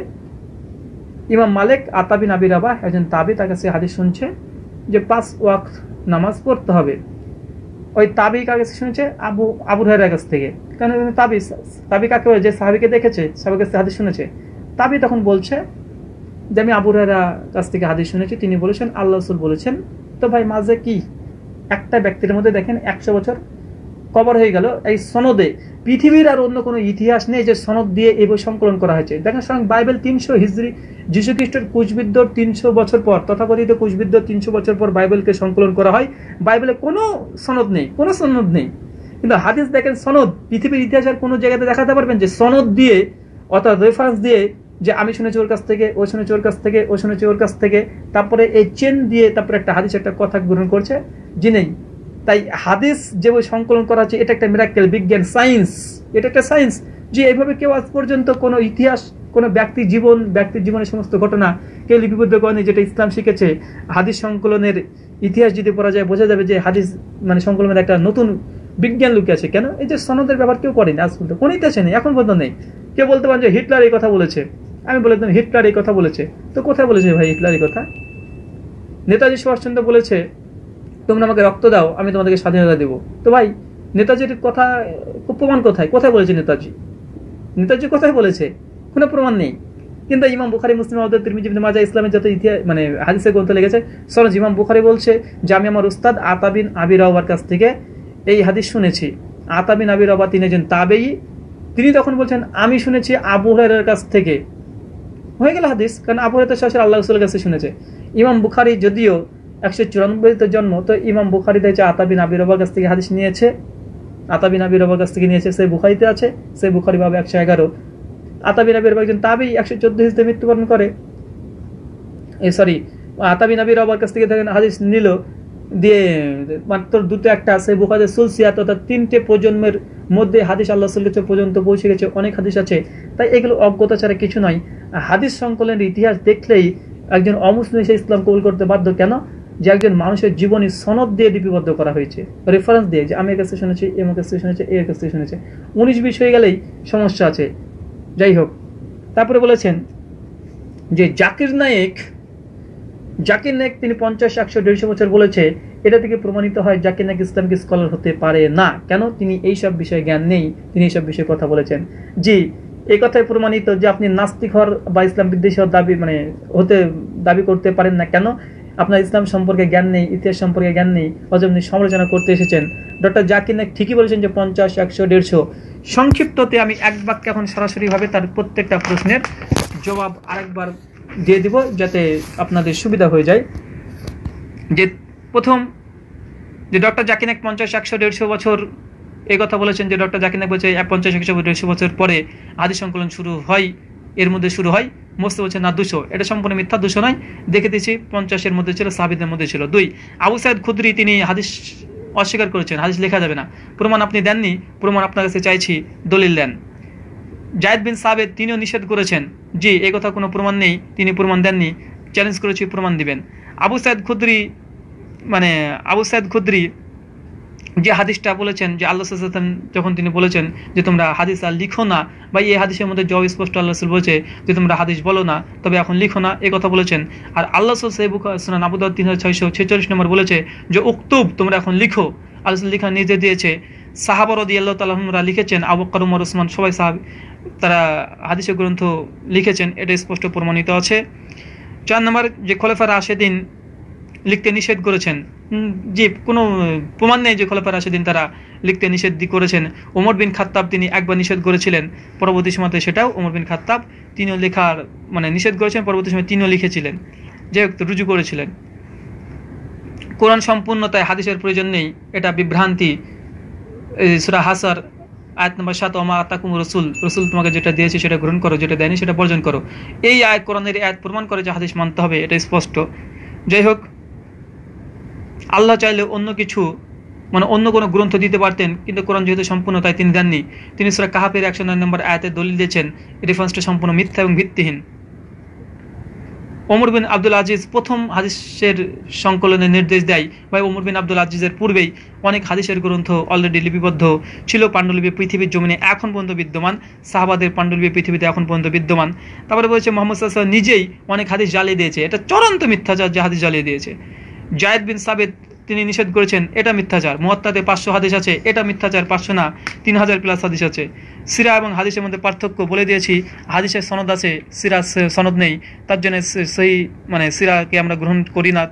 ইমাম মালিক আতাবিন আবির রাবা একজন তাবি, তার কাছে হাদিস শুনছে যে পাঁচ ওয়াক্ত নামাজ পড়তে হবে। ওই তাবি কার কাছে শুনেছে? আবু আবু হুরায়রার কাছ থেকে। কারণ তাবি তাবি কাকে যে সাহাবিকে দেখেছে, সাহাবির কাছে হাদিস শুনেছে। তাবি তখন বলছে যে, আমি আবু হুরায়রা কাছ থেকে হাদিস শুনেছি। তিনি বলেছেন, আল্লাহ রসুল বলেছেন। তো ভাই, মাঝে কি? একটা ব্যক্তির মধ্যে দেখেন একশো বছর কভার হয়ে গেল। এই সনদে পৃথিবীর আর অন্য কোনো ইতিহাস নেই যে সনদ দিয়ে এই বই সংকলন করা হয়েছে। দেখেন স্বয়ং বাইবেল তিনশো হিজড়ি যীশু খ্রিস্টের কুচবিদ্যর তিনশো বছর পর, তথাকথিত কুচবিদ্যর তিনশো বছর পর বাইবেলকে সংকলন করা হয়। বাইবেলে কোনো সনদ নেই, কোনো সনদ নেই। কিন্তু হাদিস দেখেন, সনদ পৃথিবীর ইতিহাসের কোনো জায়গাতে দেখাতে পারবেন যে সনদ দিয়ে, অর্থাৎ রেফারেন্স দিয়ে যে আমি শুনেছি ওর কাছ থেকে, ও শুনেছি ওর কাছ থেকে, ও শুনেছি ওর কাছ থেকে, তারপরে এই চেন দিয়ে তারপরে একটা হাদিস, একটা কথা গ্রহণ করছে নেই তাই হাদিস যে সংকলন করা হচ্ছে এটা একটা মিরাক্কেল বিজ্ঞান সায়েন্স এটা একটা সায়েন্স যে এইভাবে কেউ আজ পর্যন্ত কোনো ইতিহাস, কোনো ব্যক্তি জীবন ব্যক্তির জীবনের সমস্ত ঘটনা কেউ লিপিবদ্ধ করেনি, যেটা ইসলাম শিখেছে। হাদিস সংকলনের ইতিহাস যদি পড়া যায়, বোঝা যাবে যে হাদিস মানে সংকলনের একটা নতুন বিজ্ঞান লুকে আছে। কেন? এই যে সনদের ব্যাপার কেউ করেনি আজ পর্যন্ত। কোনো ইতিহাসে নেই, এখন পর্যন্ত নেই। কেউ বলতে পারেন যে হিটলার এই কথা বলেছে। আমি বলে দিলাম, হিটলার এই কথা বলেছে। তো কোথায় বলেছে ভাই হিটলার এই কথা? নেতাজি সুভাষচন্দ্র বলেছে তোমরা আমাকে রক্ত দাও, আমি তোমাদেরকে স্বাধীনতা দেবো। তো ভাই, নেতাজির কথা, খুব প্রমাণ কোথায়? কোথায় বলেছে নেতাজি? নেতাজি কোথায় বলেছে? কোনো প্রমাণ নেই। কিন্তু ইমাম বুখারি, মুসলিম আহমদ তিরমিজি মাজা ইসলামের যত ইতিহাস মানে হাদিসে গ্রন্থ লেগেছে সরজ ইমাম বুখারি বলছে যে আমি আমার উস্তাদ আতাবিন আবির রহবার কাছ থেকে এই হাদিস শুনেছি। আতাবিন আবির রহবা তিনি একজন তাবেই। তিনি তখন বলছেন, আমি শুনেছি আবু হুরায়রার কাছ থেকে। হয়ে গেল হাদিস, কারণ আবু হুরায়রা সরাসরি আল্লাহ রসুলের কাছে শুনেছে। ইমাম বুখারি যদিও একশো চুরানব্বইতে জন্ম, তো ইমাম বুখারি দেখছে আতাবিন আবির কাছ থেকে হাদিস নিয়েছে। আতাবিন আবির কাছ থেকে নিয়েছে সেই বুখারিতে আছে সেই বুখারি বাবা একশো এগারো। আতাবিন আবির একজন তাবেই একশো চোদ্দ হিসেবে মৃত্যুবরণ করে। এ সরি আতাবিন আবির কাছ থেকে দেখেন হাদিস নিল, দিয়ে মাত্র দুটো একটা আছে বুখারে সুলসিয়াত অর্থাৎ তিনটে প্রজন্মের মধ্যে হাদিস আল্লাহ কাছে পর্যন্ত পৌঁছে গেছে, অনেক হাদিস আছে। তাই এগুলো অজ্ঞতা ছাড়া কিছু নয়। হাদিস সংকলনের ইতিহাস দেখলেই একজন অমুসলিম এসে ইসলাম কবুল করতে বাধ্য। কেন? যে একজন মানুষের জীবনী সনদ দিয়ে লিপিবদ্ধ করা হয়েছে। রেফারেন্স দিয়ে যে আমি এর কাছে শুনেছি এর কাছ শুনেছি এর কাছ শুনেছে। উনিশ বিশ হয়ে গেলেই সমস্যা আছে। যাই হোক, তারপরে বলেছেন যে জাকির নায়েক জাকির নায়েক তিনি পঞ্চাশ, একশো, দেড়শো বছর বলেছে, এটা থেকে প্রমাণিত হয় জাকির নায়েক ইসলামিক স্কলার হতে পারে না। কেন? তিনি এইসব বিষয়ে জ্ঞান নেই। তিনি এইসব বিষয়ে কথা বলেছেন। জি, এই কথায় প্রমাণিত যে আপনি নাস্তিক হওয়ার বা ইসলাম বিদ্বেষী হওয়ার দাবি মানে হতে দাবি করতে পারেন না। কেন? আপনার ইসলাম সম্পর্কে জ্ঞান নেই, ইতিহাস সম্পর্কে জ্ঞান নেই অজমনি সমালোচনা করতে এসেছেন। ডক্টর জাকির নায়েক ঠিকই বলেছেন যে পঞ্চাশ, একশো, দেড়শো। সংক্ষিপ্ততে আমি এক বাক্যে এখন সরাসরিভাবে তার প্রত্যেকটা প্রশ্নের জবাব আরেকবার দিয়ে দিব যাতে আপনাদের সুবিধা হয়ে যায়। যে প্রথম, যে ডক্টর জাকির নায়েক পঞ্চাশ, একশো, দেড়শো বছর এই কথা বলেছেন যে ডক্টর জাকির নায়েক বলছে পঞ্চাশ, একশো, দেড়শো বছর পরে আদি সংকলন শুরু হয়। এর মধ্যে শুরু হয় মোস্ত বলছে না দুশো। এটা সম্পূর্ণ মিথ্যা, দুশো নয়। দেখে দিয়েছি পঞ্চাশের মধ্যে ছিল, সাবিদের মধ্যে ছিল দুই। আবু সাইদ খুদ্রি, তিনি হাদিস অস্বীকার করেছেন, হাদিস লেখা যাবে না। প্রমাণ আপনি দেননি, প্রমাণ আপনার কাছে চাইছি, দলিল দেন। জায়দ বিন সাবেদ তিনিও নিষেধ করেছেন, জি এই কথা কোনো প্রমাণ নেই, তিনি প্রমাণ দেননি চ্যালেঞ্জ করেছি, প্রমাণ দিবেন। আবু সাইদ খুদ্রি মানে আবু সাইদ খুদ্রি যে হাদিসটা বলেছেন, যে আল্লাহ সাল্লাম যখন তিনি বলেছেন যে তোমরা হাদিস আর লিখো না, বা এই হাদিসের মধ্যে জব স্পষ্ট আল্লাহ রসুল বলছে যে তোমরা হাদিস বলো না, তবে এখন লিখো না, এ কথা বলেছেন। আর আল্লাহ সুনান আবুদার তিন হাজার ছয়শো ছেচল্লিশ নম্বর বলেছে যে, উক্তুব, তোমরা এখন লিখো। আল্লাহ লিখা নিজে দিয়েছে। সাহাবরদি আল্লাহ তালাহমরা লিখেছেন, আবু করুমর ওসমান, সবাই সাহাব, তারা হাদিসের গ্রন্থ লিখেছেন, এটা স্পষ্ট প্রমাণিত আছে। চার নম্বর যে খলেফার আশেদিন লিখতে নিষেধ করেছেন। যে কোনো প্রমাণ নেই যে খোলাফার রাশেদিন তারা লিখতে নিষেধ করেছেন। ওমর বিন খাত্তাব তিনি একবার নিষেধ করেছিলেন। পরবর্তী সময়তে সেটাও ওমর বিন খাত্তাব তিনিও লেখার মানে নিষেধ করেছেন, পরবর্তী সময় তিনিও লিখেছিলেন। যে রুজু করেছিলেন। কোরআন সম্পূর্ণতায় হাদিসের প্রয়োজন নেই, এটা বিভ্রান্তি। সুরা হাসার আয়াত নম্বর সাত ওমা আতাকুম রসুল রসুল তোমাকে যেটা দিয়েছে সেটা গ্রহণ করো, যেটা দেয়নি সেটা বর্জন করো। এই আয়াত কোরআনের আয়াত প্রমাণ করে যে হাদিস মানতে হবে, এটা স্পষ্ট। যাই হোক আল্লাহ চাইলে অন্য কিছু মানে অন্য কোনো গ্রন্থ দিতে পারতেন, কিন্তু কোরআন যেহেতু সম্পূর্ণ তাই তিনি দেননি। তিনি সুরা কাহাপের একশো নয় নম্বর আয়াতে দলিল দিয়েছেন রেফারেন্সটা সম্পূর্ণ মিথ্যা এবং ভিত্তিহীন। ওমর বিন আব্দুল আজিজ প্রথম হাদিসের সংকলনের নির্দেশ দেয়। বা ওমর বিন আব্দুল আজিজের পূর্বেই অনেক হাদিসের গ্রন্থ অলরেডি লিপিবদ্ধ ছিল, পাণ্ডুলিপি পৃথিবীর জমিনে এখন পর্যন্ত বিদ্যমান, সাহাবাদের পাণ্ডুলিপি পৃথিবীতে এখন পর্যন্ত বিদ্যমান। তারপরে বলছে মোহাম্মদ সাল্লাহ নিজেই অনেক হাদিস জ্বালিয়ে দিয়েছে। এটা চূড়ান্ত মিথ্যাচার যে হাদিস জ্বালিয়ে দিয়েছে। জায়দ বিন সাবেদ তিনি নিষেধ করেছেন, এটা মিথ্যাচার। মুয়াত্তাতে পাঁচশো হাদিস আছে, এটা মিথ্যাচার, পাঁচশো না, তিন হাজার প্লাস হাদিস আছে। সিরা এবং হাদিসের মধ্যে পার্থক্য বলে দিয়েছি, হাদিসের সনদ আছে, সিরা সনদ নেই, তার জন্য সেই মানে সিরাকে আমরা গ্রহণ করি না,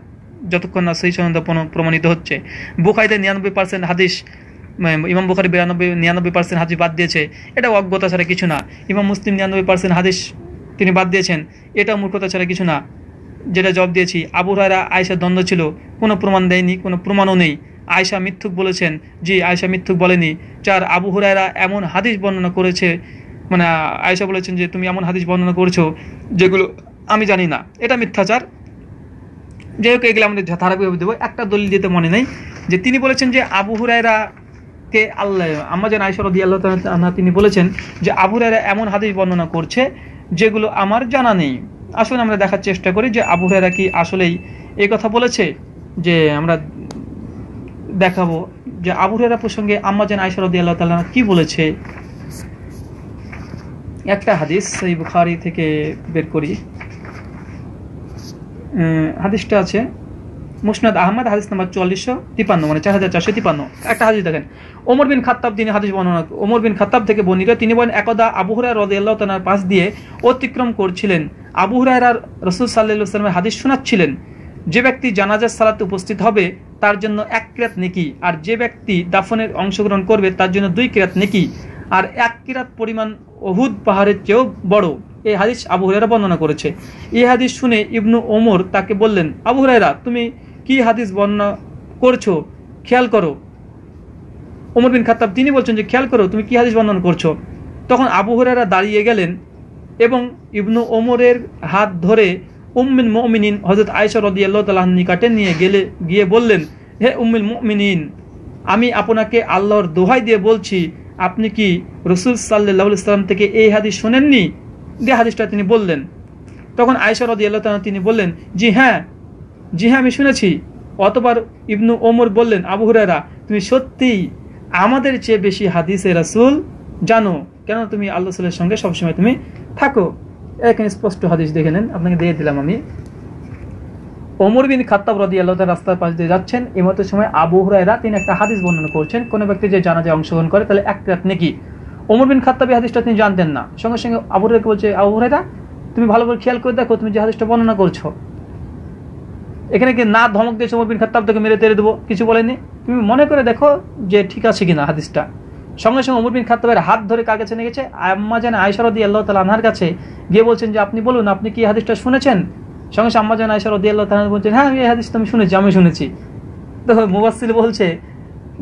যতক্ষণ না সেই সনদ প্রমাণিত হচ্ছে। বুখাইতে নিরানব্বই পার্সেন্ট হাদিস ইমাম বুখারি বিরানব্বই, নিরানব্বই পার্সেন্ট হাদিস বাদ দিয়েছে, এটা অজ্ঞতা ছাড়া কিছু না। ইমাম মুসলিম নিরানব্বই পার্সেন্ট হাদিস তিনি বাদ দিয়েছেন, এটা মূর্খতা ছাড়া কিছু না। যেটা জবাব দিয়েছি, আবু হুরায়রা আয়সা দ্বন্দ্ব ছিল। কোনো প্রমাণ দেয়নি, কোনো প্রমাণও নেই। আয়সা মিথ্যুক বলেছেন। জি আয়সা মিথ্যুক বলেনি। চার আবু হুরায়রা এমন হাদিস বর্ণনা করেছে মানে আয়সা বলেছেন যে, তুমি এমন হাদিস বর্ণনা করেছ যেগুলো আমি জানি না। এটা মিথ্যাচার। যাই হোক, এগুলো আমাদের ধারাবাহিকভাবে দেবো। একটা দলিল দিতে মনে নেই যে, তিনি বলেছেন যে, আবু হুরায়রা কে আল্লাহ, আম্মা যেন আয়সা রদি আল্লাহ তিনি বলেছেন যে, আবু হুরায়রা এমন হাদিস বর্ণনা করছে যেগুলো আমার জানা নেই। আসুন আমরা দেখার চেষ্টা করি যে আবু হুরায়রা কি আসলেই এই কথা বলেছে যে আমরা দেখাবো যে আবু হুরায়রা প্রসঙ্গে আম্মা যেন আয়সা রদি আল্লাহ তাআলা কি বলেছে। একটা হাদিস সেই বুখারি থেকে বের করি। হাদিসটা আছে, মুসনাদ আহমদ, হাদিস নাম্বার চুয়াল্লিশশো তিপান্ন মানে চার হাজার চারশো তিপান্ন একটা হাদিস দেখেন, ওমর বিন খাত্তাব তিনি হাদিস বর্ণনা, ওমর বিন খাত্তাব থেকে বর্ণিত, তিনি বলেন, একদা আবু হুরায় রদ আল্লাহ তানার পাশ দিয়ে অতিক্রম করছিলেন। আবু হুরায়রার রসুল সাল্লাহ সাল্লামের হাদিস শোনাচ্ছিলেন, যে ব্যক্তি জানাজার সালাতে উপস্থিত হবে, তার জন্য এক কিরাত নেকি, আর যে ব্যক্তি দাফনের অংশগ্রহণ করবে, তার জন্য দুই কিরাত নেকি, আর এক কিরাত পরিমাণ অহুদ পাহাড়ের চেয়েও বড়। এই হাদিস আবু হুরায়রা বর্ণনা করেছে। এই হাদিস শুনে ইবনু ওমর তাকে বললেন, আবু হুরায়রা, তুমি কি হাদিস বর্ণনা করছ? খেয়াল করো। ওমর বিন খাত্তাব, তিনি বলছেন যে, খেয়াল করো, তুমি কি হাদিস বর্ণনা করছ? তখন আবু হুরায়রা দাঁড়িয়ে গেলেন এবং ইবনু ওমরের হাত ধরে উম্মিন মুমিনিন হজরত আয়েশা রদিয়াল্লাহ তালাহ নিকাটে নিয়ে গেলে, গিয়ে বললেন, হে উম্মিল মুমিনিন, আমি আপনাকে আল্লাহর দোহাই দিয়ে বলছি, আপনি কি রসুল সাল্লাহ ইসলাম থেকে এই হাদিস শোনেননি? যে হাদিসটা তিনি বললেন। তখন আয়েশা রদিয়াল্লাহ তাআলা তিনি বললেন, জি হ্যাঁ জি হ্যাঁ আমি শুনেছি। অতবার ইবনু ওমর বললেন, আবু হুরায়রা, তুমি সত্যিই আমাদের চেয়ে বেশি হাদিসে রাসূল জানো। কেন তুমি আল্লাহ সাল্লামের সঙ্গে সবসময় তুমি থাকো? এখানে স্পষ্ট হাদিস দেখে নেন, আপনাকে দিয়ে দিলাম আমি। ওমর বিন খাত্তাব রদি আল্লাহ রাস্তার পাশ দিয়ে যাচ্ছেন। এই মতো সময় আবু হুরায়রা তিনি একটা হাদিস বর্ণনা করছেন। কোনো ব্যক্তি যে জানাজায় অংশগ্রহণ করে, তাহলে এক রাত নাকি। ওমর বিন খাত্তাব এই হাদিসটা তিনি জানতেন না। সঙ্গে সঙ্গে আবু হুরায়রাকে বলছে, আবু হুরায়রা, তুমি ভালো করে খেয়াল করে দেখো, তুমি যে হাদিসটা বর্ণনা করছ। এখানে কি না ধমক দিয়েছে ওমর বিন খাত্তাব তোকে মেরে তেরে দেবো? কিছু বলেনি? তুমি মনে করে দেখো যে ঠিক আছে কিনা হাদিসটা। সঙ্গে সঙ্গে ওমর বিন খাত্তাবের হাত ধরে কার কাছে নিয়ে গেছে? আম্মা জান আয়সারদি আল্লাহ তালা আনহার কাছে গিয়ে বলছেন যে, আপনি বলুন, আপনি কি হাদিসটা শুনেছেন? সঙ্গে সঙ্গে আম্মা জান আয়সারদি আল্লাহ তালা বলছেন হ্যাঁ আমি এই হাদিসটা আমি শুনেছি আমি শুনেছি। দেখো মুবাসিল বলছে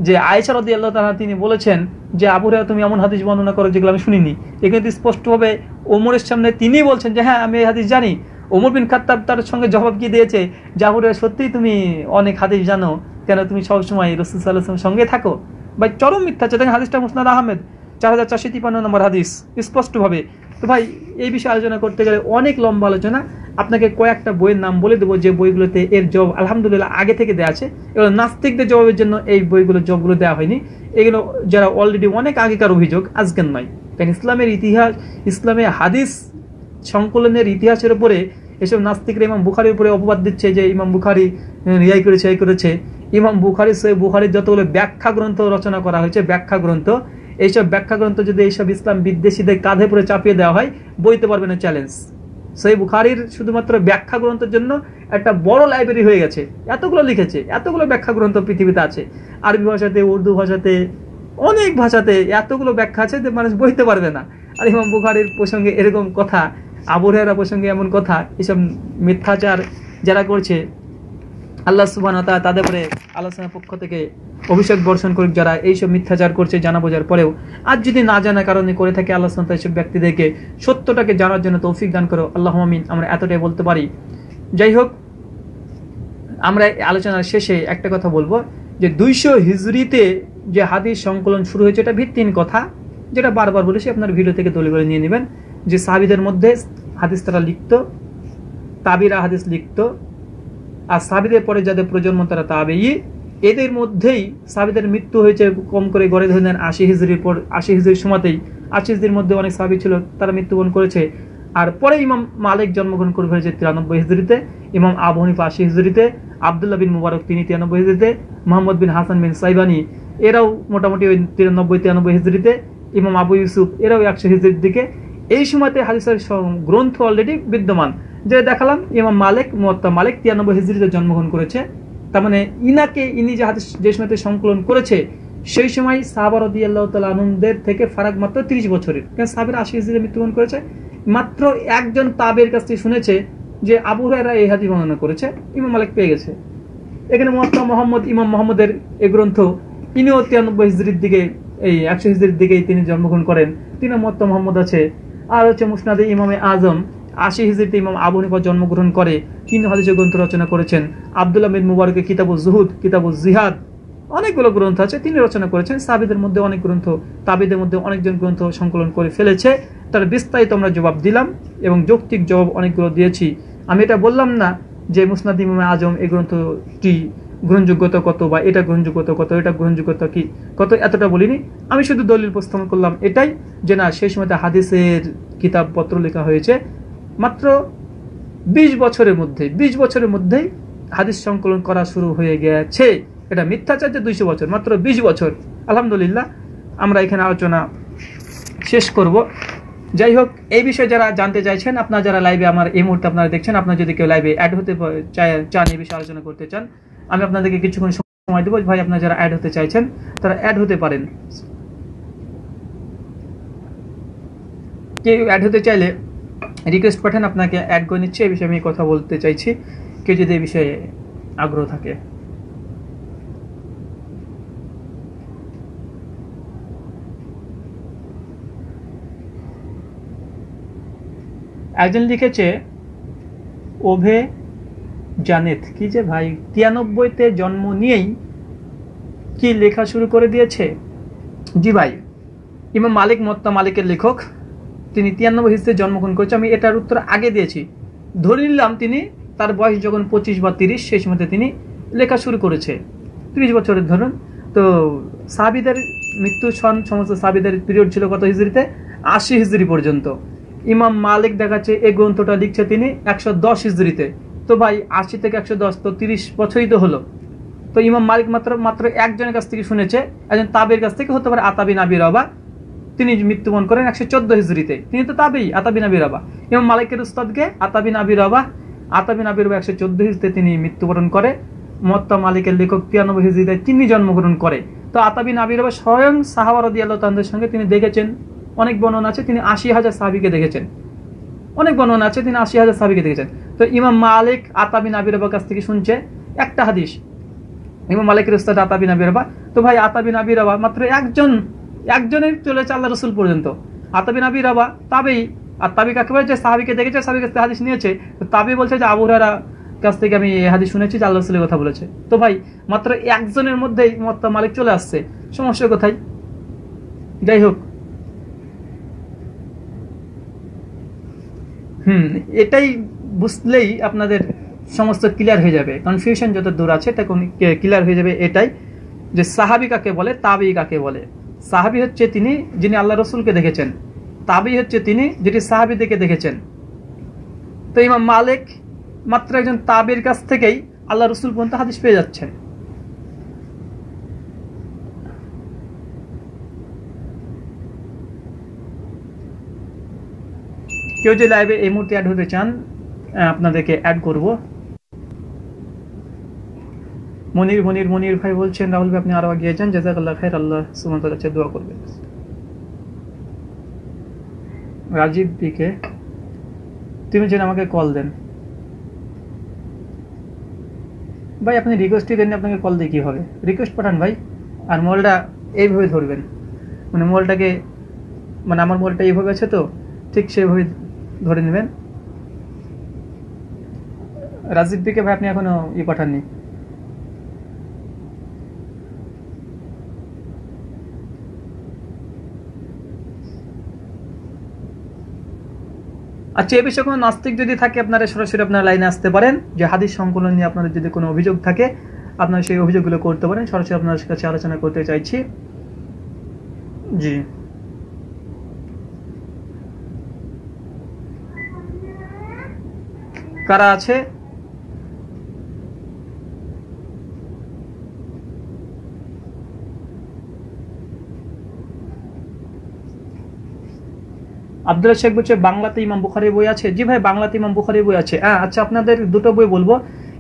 যে, আয়েশা রদি আল্লাহ তালা তিনি বলেছেন যে আবুরা তুমি এমন হাদিস বর্ণনা করো যেগুলো আমি শুনিনি। এখানে তো স্পষ্টভাবে ওমরের সামনে তিনি বলছেন যে হ্যাঁ আমি এই হাদিস জানি। ওমর বিন খাত্তাব তার সঙ্গে জবাব কি দিয়েছে? যে আবুরা সত্যিই তুমি অনেক হাদিস জানো, কেন তুমি সবসময় রসুল সাল্লাহামের সঙ্গে থাকো? ভাই, চরম মিথ্যা আছে দেখেন হাদিসটা মুসনাদ আহমেদ, চার হাজার চারশো তিপান্ন নম্বর হাদিস, স্পষ্টভাবে। তো ভাই, এই বিষয়ে আলোচনা করতে গেলে অনেক লম্বা আলোচনা। আপনাকে কয়েকটা বইয়ের নাম বলে দেবো। যে বইগুলোতে এর জব আলহামদুলিল্লাহ আগে থেকে দেওয়া আছে। এগুলো নাস্তিকদের জবাবের জন্য এই বইগুলো জবগুলো দেওয়া হয়নি। এগুলো যারা অলরেডি অনেক আগেকার অভিযোগ, আজকের নয়। কারণ ইসলামের ইতিহাস ইসলামের হাদিস সংকলনের ইতিহাসের উপরে এসব নাস্তিকরা ইমাম বুখারির উপরে অপবাদ দিচ্ছে যে ইমাম বুখারি রিয়াই করেছে, এই করেছে। ইমাম বুখারি সে বুখারির যতগুলো ব্যাখ্যা গ্রন্থ রচনা করা হয়েছে ব্যাখ্যা গ্রন্থ এইসব ব্যাখ্যা গ্রন্থ যদি এইসব ইসলাম বিদ্বেষীদের কাঁধে পরে চাপিয়ে দেওয়া হয়, বইতে পারবে না চ্যালেঞ্জ সেই বুখারির শুধুমাত্র ব্যাখ্যা গ্রন্থের জন্য একটা বড় লাইব্রেরি হয়ে গেছে। এতগুলো লিখেছে, এতগুলো ব্যাখ্যা গ্রন্থ পৃথিবীতে আছে। আরবি ভাষাতে, উর্দু ভাষাতে, অনেক ভাষাতে এতগুলো ব্যাখ্যা আছে যে মানুষ বইতে পারবে না। আর ইমাম বুখারির প্রসঙ্গে এরকম কথা আবুরেরা প্রসঙ্গে এমন কথা, এসব মিথ্যাচার যারা করছে আল্লাহ সুবান তাদের পরে আল্লাহর পক্ষ থেকে অভিষেক বর্ষণ করুক, যারা এইসব মিথ্যাচার করছে জানা বোঝার পরেও। আজ যদি না জানার কারণে করে থাকে আল্লাহ সুবান এইসব ব্যক্তিদেরকে, সত্যটাকে জানার জন্য তৌফিক দান করো। আল্লাহ আমিন, আমরা এতটাই বলতে পারি। যাই হোক, আমরা আলোচনার শেষে একটা কথা বলব যে দুইশো হিজড়িতে যে হাদিস সংকলন শুরু হয়েছে, এটা ভিত্তিহীন কথা, যেটা বারবার বলেছি, আপনার ভিডিও থেকে দলি করে নিয়ে নেবেন। যে সাহাবিদের মধ্যে হাদিস তারা লিখত, তাবিরা হাদিস লিখত আর সাবিদের পরে যাদের প্রজন্ম, তারা তাবেই এদের মধ্যেই সাবিদের মৃত্যু হয়েছে কম করে গড়ে ধরে নেন আশি হিজড়ির পর, আশি হিজড়ির সময়তেই। আশি হিজড়ির মধ্যে অনেক সাবি ছিল, তারা মৃত্যুবরণ করেছে। আর পরে ইমাম মালিক জন্মগ্রহণ করে হয়েছে তিরানব্বই হিজড়িতে, ইমাম আবু হানিফা আশি হিজড়িতে, আবদুল্লাহ বিন মুবারক তিনি তিরানব্বই হিজড়িতে, মোহাম্মদ বিন হাসান বিন সাইবানি এরাও মোটামুটি ওই তিরানব্বই তিরানব্বই হিজড়িতে, ইমাম আবু ইউসুফ এরাও একশো হিজড়ির দিকে। এই সময়তে হাদিসের গ্রন্থ অলরেডি বিদ্যমান। যে দেখালাম, ইমাম মালিক, মোয়াত্তা মালিক তিরানব্বই হিজড়িতে জন্মগ্রহণ করেছে। তার মানে ইনাকে ইনি যে হাদিস যে সময়তে সংকলন করেছে, সেই সময় সাহাবার রদি আল্লাহ তালা আনন্দের থেকে ফারাক মাত্র তিরিশ বছরের। কারণ সাহাবের আশি হিজড়িতে মৃত্যুবরণ করেছে? মাত্র একজন তাবের কাছ থেকে শুনেছে যে আবু হুরায়রা এই হাদিস বর্ণনা করেছে। ইমাম মালিক পেয়ে গেছে। এখানে মোহাম্মদ মোহাম্মদ, ইমাম মোহাম্মদের এই গ্রন্থ তিনিও তিরানব্বই হিজড়ির দিকে, এই একশো হিজড়ির দিকেই তিনি জন্মগ্রহণ করেন। তিনি মোহাম্মদ মোহাম্মদ আছে। আর হচ্ছে মুসনাদে ইমামে আজম আশি হিজড়িতে ইমাম আবু হানিফা জন্মগ্রহণ করে তিনি হাদিসের গ্রন্থ রচনা করেছেন। আব্দুল্লাহ বিন মুবারকের কিতাবুল জুহুদ কিতাবুল জিহাদ, অনেকগুলো গ্রন্থ আছে তিনি রচনা করেছেন। সাবিদের মধ্যে অনেক গ্রন্থ, তাবিদের মধ্যে অনেকজন গ্রন্থ সংকলন করে ফেলেছে। তার বিস্তারিত আমরা জবাব দিলাম এবং যৌক্তিক জবাব অনেকগুলো দিয়েছি। আমি এটা বললাম না যে মুসনাদ ইমামে আজম এই গ্রন্থটি গ্রহণযোগ্যতা কত বা এটা গ্রহণযোগ্যতা কত, এটা গ্রহণযোগ্যতা কি কত, এতটা বলিনি। আমি শুধু দলিল উপস্থাপন করলাম এটাই যে না, সেই সময়তে হাদিসের কিতাবপত্র লেখা হয়েছে মাত্র বিশ বছরের মধ্যে, বিশ বছরের মধ্যেই হাদিস সংকলন করা শুরু হয়ে গেছে। এটা মিথ্যাচার যে দুইশো বছর, মাত্র বিশ বছর। আলহামদুলিল্লাহ, আমরা এখানে আলোচনা শেষ করব। যাই হোক, এই বিষয়ে যারা জানতে চাইছেন, আপনারা যারা লাইভে আমার এই মুহূর্তে আপনারা দেখছেন, আপনারা যদি কেউ লাইভে অ্যাড হতে চান এই বিষয়ে আলোচনা করতে চান আমি আপনাদেরকে কিছুক্ষণ সময় দেবো। ভাই, আপনারা যারা অ্যাড হতে চাইছেন, তারা অ্যাড হতে পারেন। কেউ অ্যাড হতে চাইলে রিকোয়েস্ট পাঠান, আপনাকে অ্যাড করে নিচ্ছে। এই বিষয়ে আমি কথা বলতে চাইছি। কেউ যদি এই বিষয়ে আগ্রহ থাকে। একজন লিখেছে, ওভে জানেত। কি যে ভাই, তিরানব্বইতে জন্ম নিয়েই কি লেখা শুরু করে দিয়েছে? জি ভাই, ইমাম মালিক, মত্তা মালিকের লেখক, তিনি তিয়ানব্বই হিসেবে জন্মগ্রহণ করেছে আমি এটার উত্তর আগে দিয়েছি। ধরে নিলাম তিনি তার বয়স যখন পঁচিশ বা তিরিশ, সেই সময়তে তিনি লেখা শুরু করেছে। তিরিশ বছরের ধরুন। তো সাবিদের মৃত্যু সন সমস্ত সাবিদের পিরিয়ড ছিল কত হিজড়িতে? আশি হিজড়ি পর্যন্ত। ইমাম মালিক দেখাচ্ছে এই গ্রন্থটা লিখছে তিনি একশো দশ হিজড়িতে। তো ভাই আশি থেকে একশো দশ, তো তিরিশ বছরই তো হলো। তো ইমাম মালিক মাত্র মাত্র একজনের কাছ থেকে শুনেছে, একজন তাবের কাছ থেকে হতে পারে আতাবি নাবির রবা। তিনি মৃত্যুবরণ করেন একশো চোদ্দ হিজড়িতে। তিনি তো তাবেই, আতাবি নাবির রবা। ইমাম মালিকের উস্তাদকে আতাবি নাবির রবা, আতাবি নাবির রবা একশো চোদ্দ হিজড়িতে তিনি মৃত্যুবরণ করে। মত্তা মালিকের লেখক তিরানব্বই হিজড়িতে তিনি জন্মগ্রহণ করে। তো আতাবি নাবির রবা স্বয়ং সাহাবারদি আল্লাহ তাদের সঙ্গে তিনি দেখেছেন। অনেক বর্ণনা আছে, তিনি আশি হাজার সাহাবিকে দেখেছেন। অনেক বর্ণনা আছে, তিনি আশি হাজার সাহাবিকে দেখেছেন। তো ইমাম মালিক আতাবিন নাবির রবার কাছ থেকে শুনছে একটা হাদিস। ইমাম মালিকের উস্তাদ আতাবি নাবি রবা তো ভাই আতাবিন নাবি রবা মাত্র একজন, একজনের চলেছে আল্লাহ রসুল পর্যন্ত। আতাবিন নাবি রবা তাবেই, আর তাবি কাকে বলে যে সাহাবিকে দেখেছে, সাহাবির কাছ হাদিস নিয়েছে, তো তাবি বলছে যে আবুরারা কাছ থেকে আমি এই হাদিস শুনেছি যে আল্লাহ রসুলের কথা বলেছে। তো ভাই, মাত্র একজনের মধ্যেই মত্তা মালিক চলে আসছে। সমস্যা কোথায়? যাই হোক হুম, এটাই বুঝলেই আপনাদের সমস্ত ক্লিয়ার হয়ে যাবে। কনফিউশন যত দূর আছে, এটা ক্লিয়ার হয়ে যাবে এটাই। যে সাহাবি কাকে বলে তাবি কাকে বলে। সাহাবি হচ্ছে তিনি যিনি আল্লাহ রসুলকে দেখেছেন। তাবি হচ্ছে তিনি যেটি সাহাবি থেকে দেখেছেন। তো ইমাম মালিক মাত্র একজন তাবির কাছ থেকেই আল্লাহ রসুল পর্যন্ত হাদিস পেয়ে যাচ্ছেন। কেউ যে লাইভে এই মুহূর্তে অ্যাড হতে চান আপনাদেরকে অ্যাড করব। মনির মনির মনির ভাই বলছেন, রাহুল ভাই, আপনি আরও এগিয়ে যান। জাজাকাল্লাহ খাইর, আল্লাহ সুমন্ত দোয়া করবেন। রাজীব বিকে তুমি যেন আমাকে কল দেন। ভাই, আপনি রিকোয়েস্টই দেননি, আপনাকে কল দিয়ে কি হবে? রিকোয়েস্ট পাঠান ভাই, আর মোবাইলটা এইভাবে ধরবেন। মানে মোবাইলটাকে মানে আমার মোবাইলটা এইভাবে আছে তো, ঠিক সেভাবে ধরে নেবেন। রাজীব বিকে ভাই আপনি এখনও ই পাঠাননি। আচ্ছা এ বিষয়ে কোনো নাস্তিক যদি থাকে, আপনারা সরাসরি আপনার লাইনে আসতে পারেন। যে হাদিস সংকলন নিয়ে আপনাদের যদি কোনো অভিযোগ থাকে, আপনারা সেই অভিযোগগুলো করতে পারেন। সরাসরি আপনার কাছে আলোচনা করতে চাইছি। জি। কারা আছে? আবদুল্লাহ শেখ বলছে, বাংলাতে ইমাম বুখারি বই আছে? জি ভাই, বাংলাতে ইমাম বুখারি বই আছে। হ্যাঁ আচ্ছা আপনাদের দুটো বই বলব।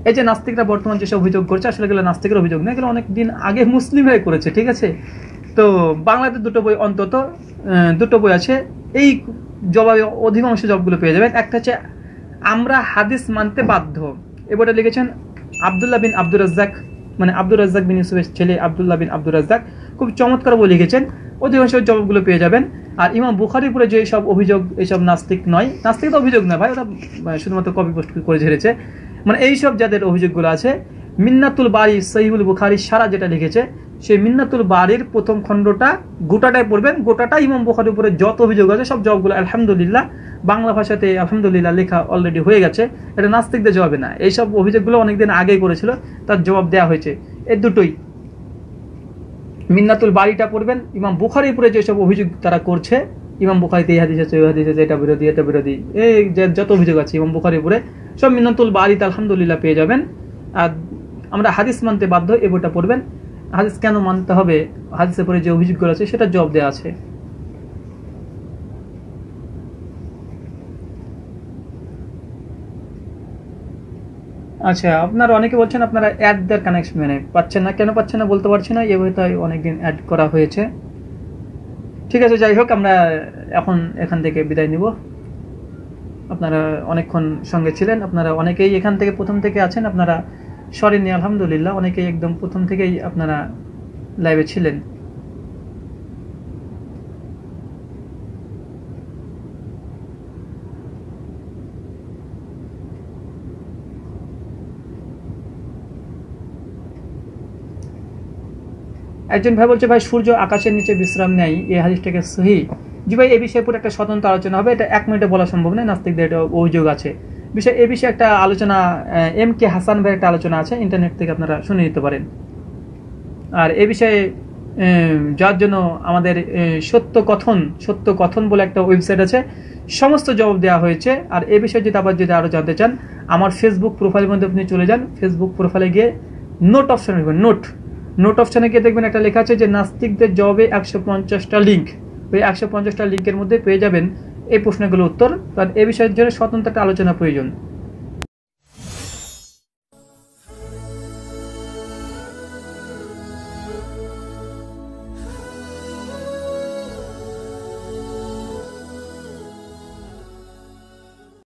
এই যে নাস্তিকরা বর্তমান যেসব অভিযোগ করছে, আসলে গেলে নাস্তিকের অভিযোগ নেই অনেক দিন আগে মুসলিম হয়ে করেছে, ঠিক আছে? তো বাংলাতে দুটো বই, অন্তত দুটো বই আছে। এই জবাবে অধিকাংশ জবগুলো পেয়ে যাবেন। একটা হচ্ছে আমরা হাদিস মানতে বাধ্য। এবারে লিখেছেন আবদুল্লাহ বিন আব্দুর রাজ্জাক মানে আব্দুর রাজ্জাক বিন ইউসুফের ছেলে আবদুল্লাহ বিন আব্দুর রাজ্জাক। খুব চমৎকার বই লিখেছেন। অধিকাংশ জবাবগুলো পেয়ে যাবেন। আর ইমাম বুখারিপুরে যে সব অভিযোগ এইসব নাস্তিক নয়। নাস্তিক তো অভিযোগ নয় ভাই ওটা শুধুমাত্র কপি পোস্ট করে ঝেড়েছে। মানে এইসব যাদের অভিযোগগুলো আছে, মিন্নাতুল বাড়ি সহিউল বুখারি সারা যেটা লিখেছে সেই মিন্নাতুল বাড়ির প্রথম খণ্ডটা গোটাটাই পড়বেন। গোটাটা ইমাম বুখারির উপরে যত অভিযোগ আছে, সব জবাবগুলো আলহামদুলিল্লাহ বাংলা ভাষাতে আলহামদুলিল্লাহ লেখা অলরেডি হয়ে গেছে। এটা নাস্তিকদের জবাবে না। এইসব অভিযোগগুলো অনেকদিন আগেই করেছিল, তার জবাব দেওয়া হয়েছে। এই দুটোই। মিন্নাতুল বাড়িটা পড়বেন। ইমাম বুখারির উপরে যেসব অভিযোগ তারা করছে, ইমাম বুখারিতে এই হাদিস আছে, ওই হাদিস আছে, এটা বিরোধী এটা বিরোধী, এই যত অভিযোগ আছে ইমাম বুখারির উপরে, সব মিন্নাতুল বাড়িতে আলহামদুলিল্লাহ পেয়ে যাবেন। আর আমরা হাদিস মানতে বাধ্য এই বইটা পড়বেন। হাদিস কেন মানতে হবে? হাদিসের পরে যে অভিযোগগুলো আছে সেটা জবাব দেওয়া আছে। আচ্ছা আপনারা অনেকে বলছেন আপনারা অ্যাড দেওয়ার কানেকশন মানে পাচ্ছেন না, কেন পাচ্ছেন না বলতে পারছি না এভাবে তাই অনেকদিন অ্যাড করা হয়েছে। ঠিক আছে, যাই হোক, আমরা এখন এখান থেকে বিদায় নিব। আপনারা অনেকক্ষণ সঙ্গে ছিলেন, আপনারা অনেকেই এখান থেকে প্রথম থেকে আছেন, আপনারা সরেননি আলহামদুলিল্লাহ। অনেকেই একদম প্রথম থেকেই আপনারা লাইভে ছিলেন। একজন ভাই বলছে, ভাই, সূর্য আকাশের নিচে বিশ্রাম নেয় এই হাদিসটাকে সহি জি ভাই এই বিষয়ে পুরো একটা স্বতন্ত্র আলোচনা হবে। এটা এক মিনিটে বলা সম্ভব নয়। নাস্তিকদের এটা অভিযোগ আছে। বিষয়, এ বিষয়ে একটা আলোচনা এম কে হাসান ভাই একটা আলোচনা আছে ইন্টারনেট থেকে আপনারা শুনে নিতে পারেন। আর এ বিষয়ে যার জন্য আমাদের সত্য কথন সত্য কথন বলে একটা ওয়েবসাইট আছে, সমস্ত জবাব দেওয়া হয়েছে। আর এ বিষয়ে যদি আবার যদি আরও জানতে চান, আমার ফেসবুক প্রোফাইলের মধ্যে আপনি চলে যান। ফেসবুক প্রোফাইলে গিয়ে নোট অপশন দেখবেন নোট নোট অপশানে গিয়ে দেখবেন একটা লেখা আছে যে, নাস্তিকদের জবাবে একশো পঞ্চাশটা লিঙ্ক ওই একশো পঞ্চাশটা লিঙ্কের মধ্যে পেয়ে যাবেন এই প্রশ্নগুলো উত্তর কারণ এ বিষয়ের জন্য স্বতন্ত্র একটা আলোচনা প্রয়োজন।